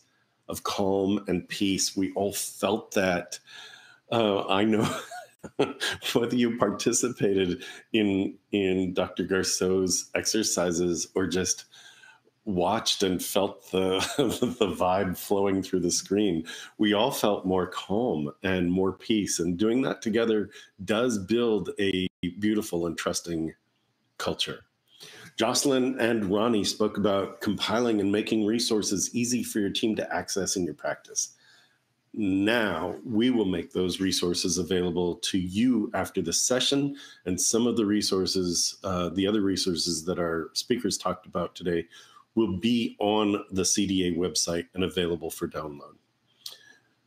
of calm and peace. We all felt that. Uh, I know [LAUGHS] whether you participated in in Dr. Garceau's exercises or just watched and felt the [LAUGHS] the vibe flowing through the screen we all felt more calm and more peace and doing that together does build a beautiful and trusting culture. Jocelyn and Ronnie spoke about compiling and making resources easy for your team to access in your practice. Now we will make those resources available to you after the session, and some of the resources, uh, the other resources that our speakers talked about today, will be on the CDA website and available for download.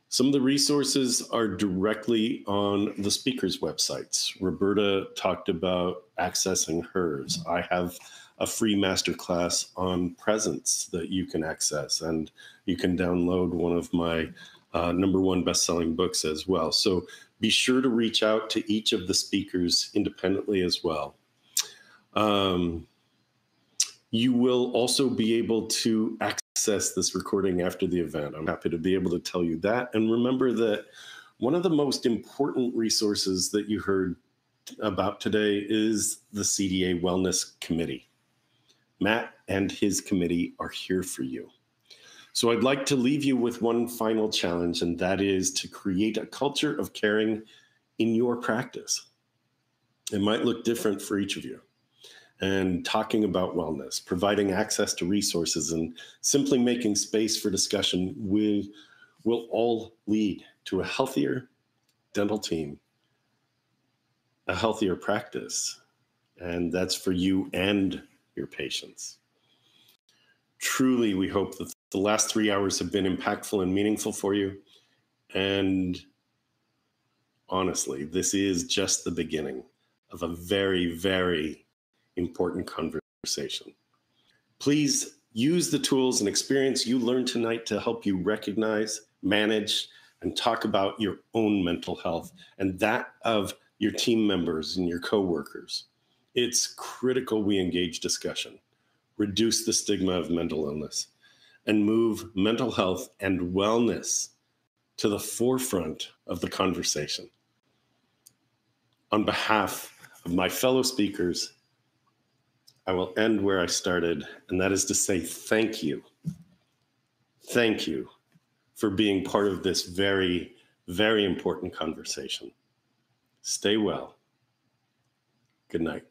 Some of the resources are directly on the speakers' websites. Roberta talked about accessing hers. I have a free masterclass on presence that you can access, and you can download one of my uh, number one best-selling books as well. So be sure to reach out to each of the speakers independently as well. Um, you will also be able to access this recording after the event. I'm happy to be able to tell you that. And remember that one of the most important resources that you heard about today is the CDA Wellness Committee. Matt and his committee are here for you. So I'd like to leave you with one final challenge, and that is to create a culture of caring in your practice. It might look different for each of you and talking about wellness, providing access to resources, and simply making space for discussion will, will all lead to a healthier dental team, a healthier practice. And that's for you and your patients. Truly, we hope that the last three hours have been impactful and meaningful for you. And honestly, this is just the beginning of a very, very important conversation. Please use the tools and experience you learned tonight to help you recognize, manage, and talk about your own mental health and that of your team members and your coworkers. It's critical we engage discussion, reduce the stigma of mental illness, and move mental health and wellness to the forefront of the conversation. On behalf of my fellow speakers I will end where I started, and that is to say thank you. Thank you for being part of this very, very important conversation. Stay well. Good night.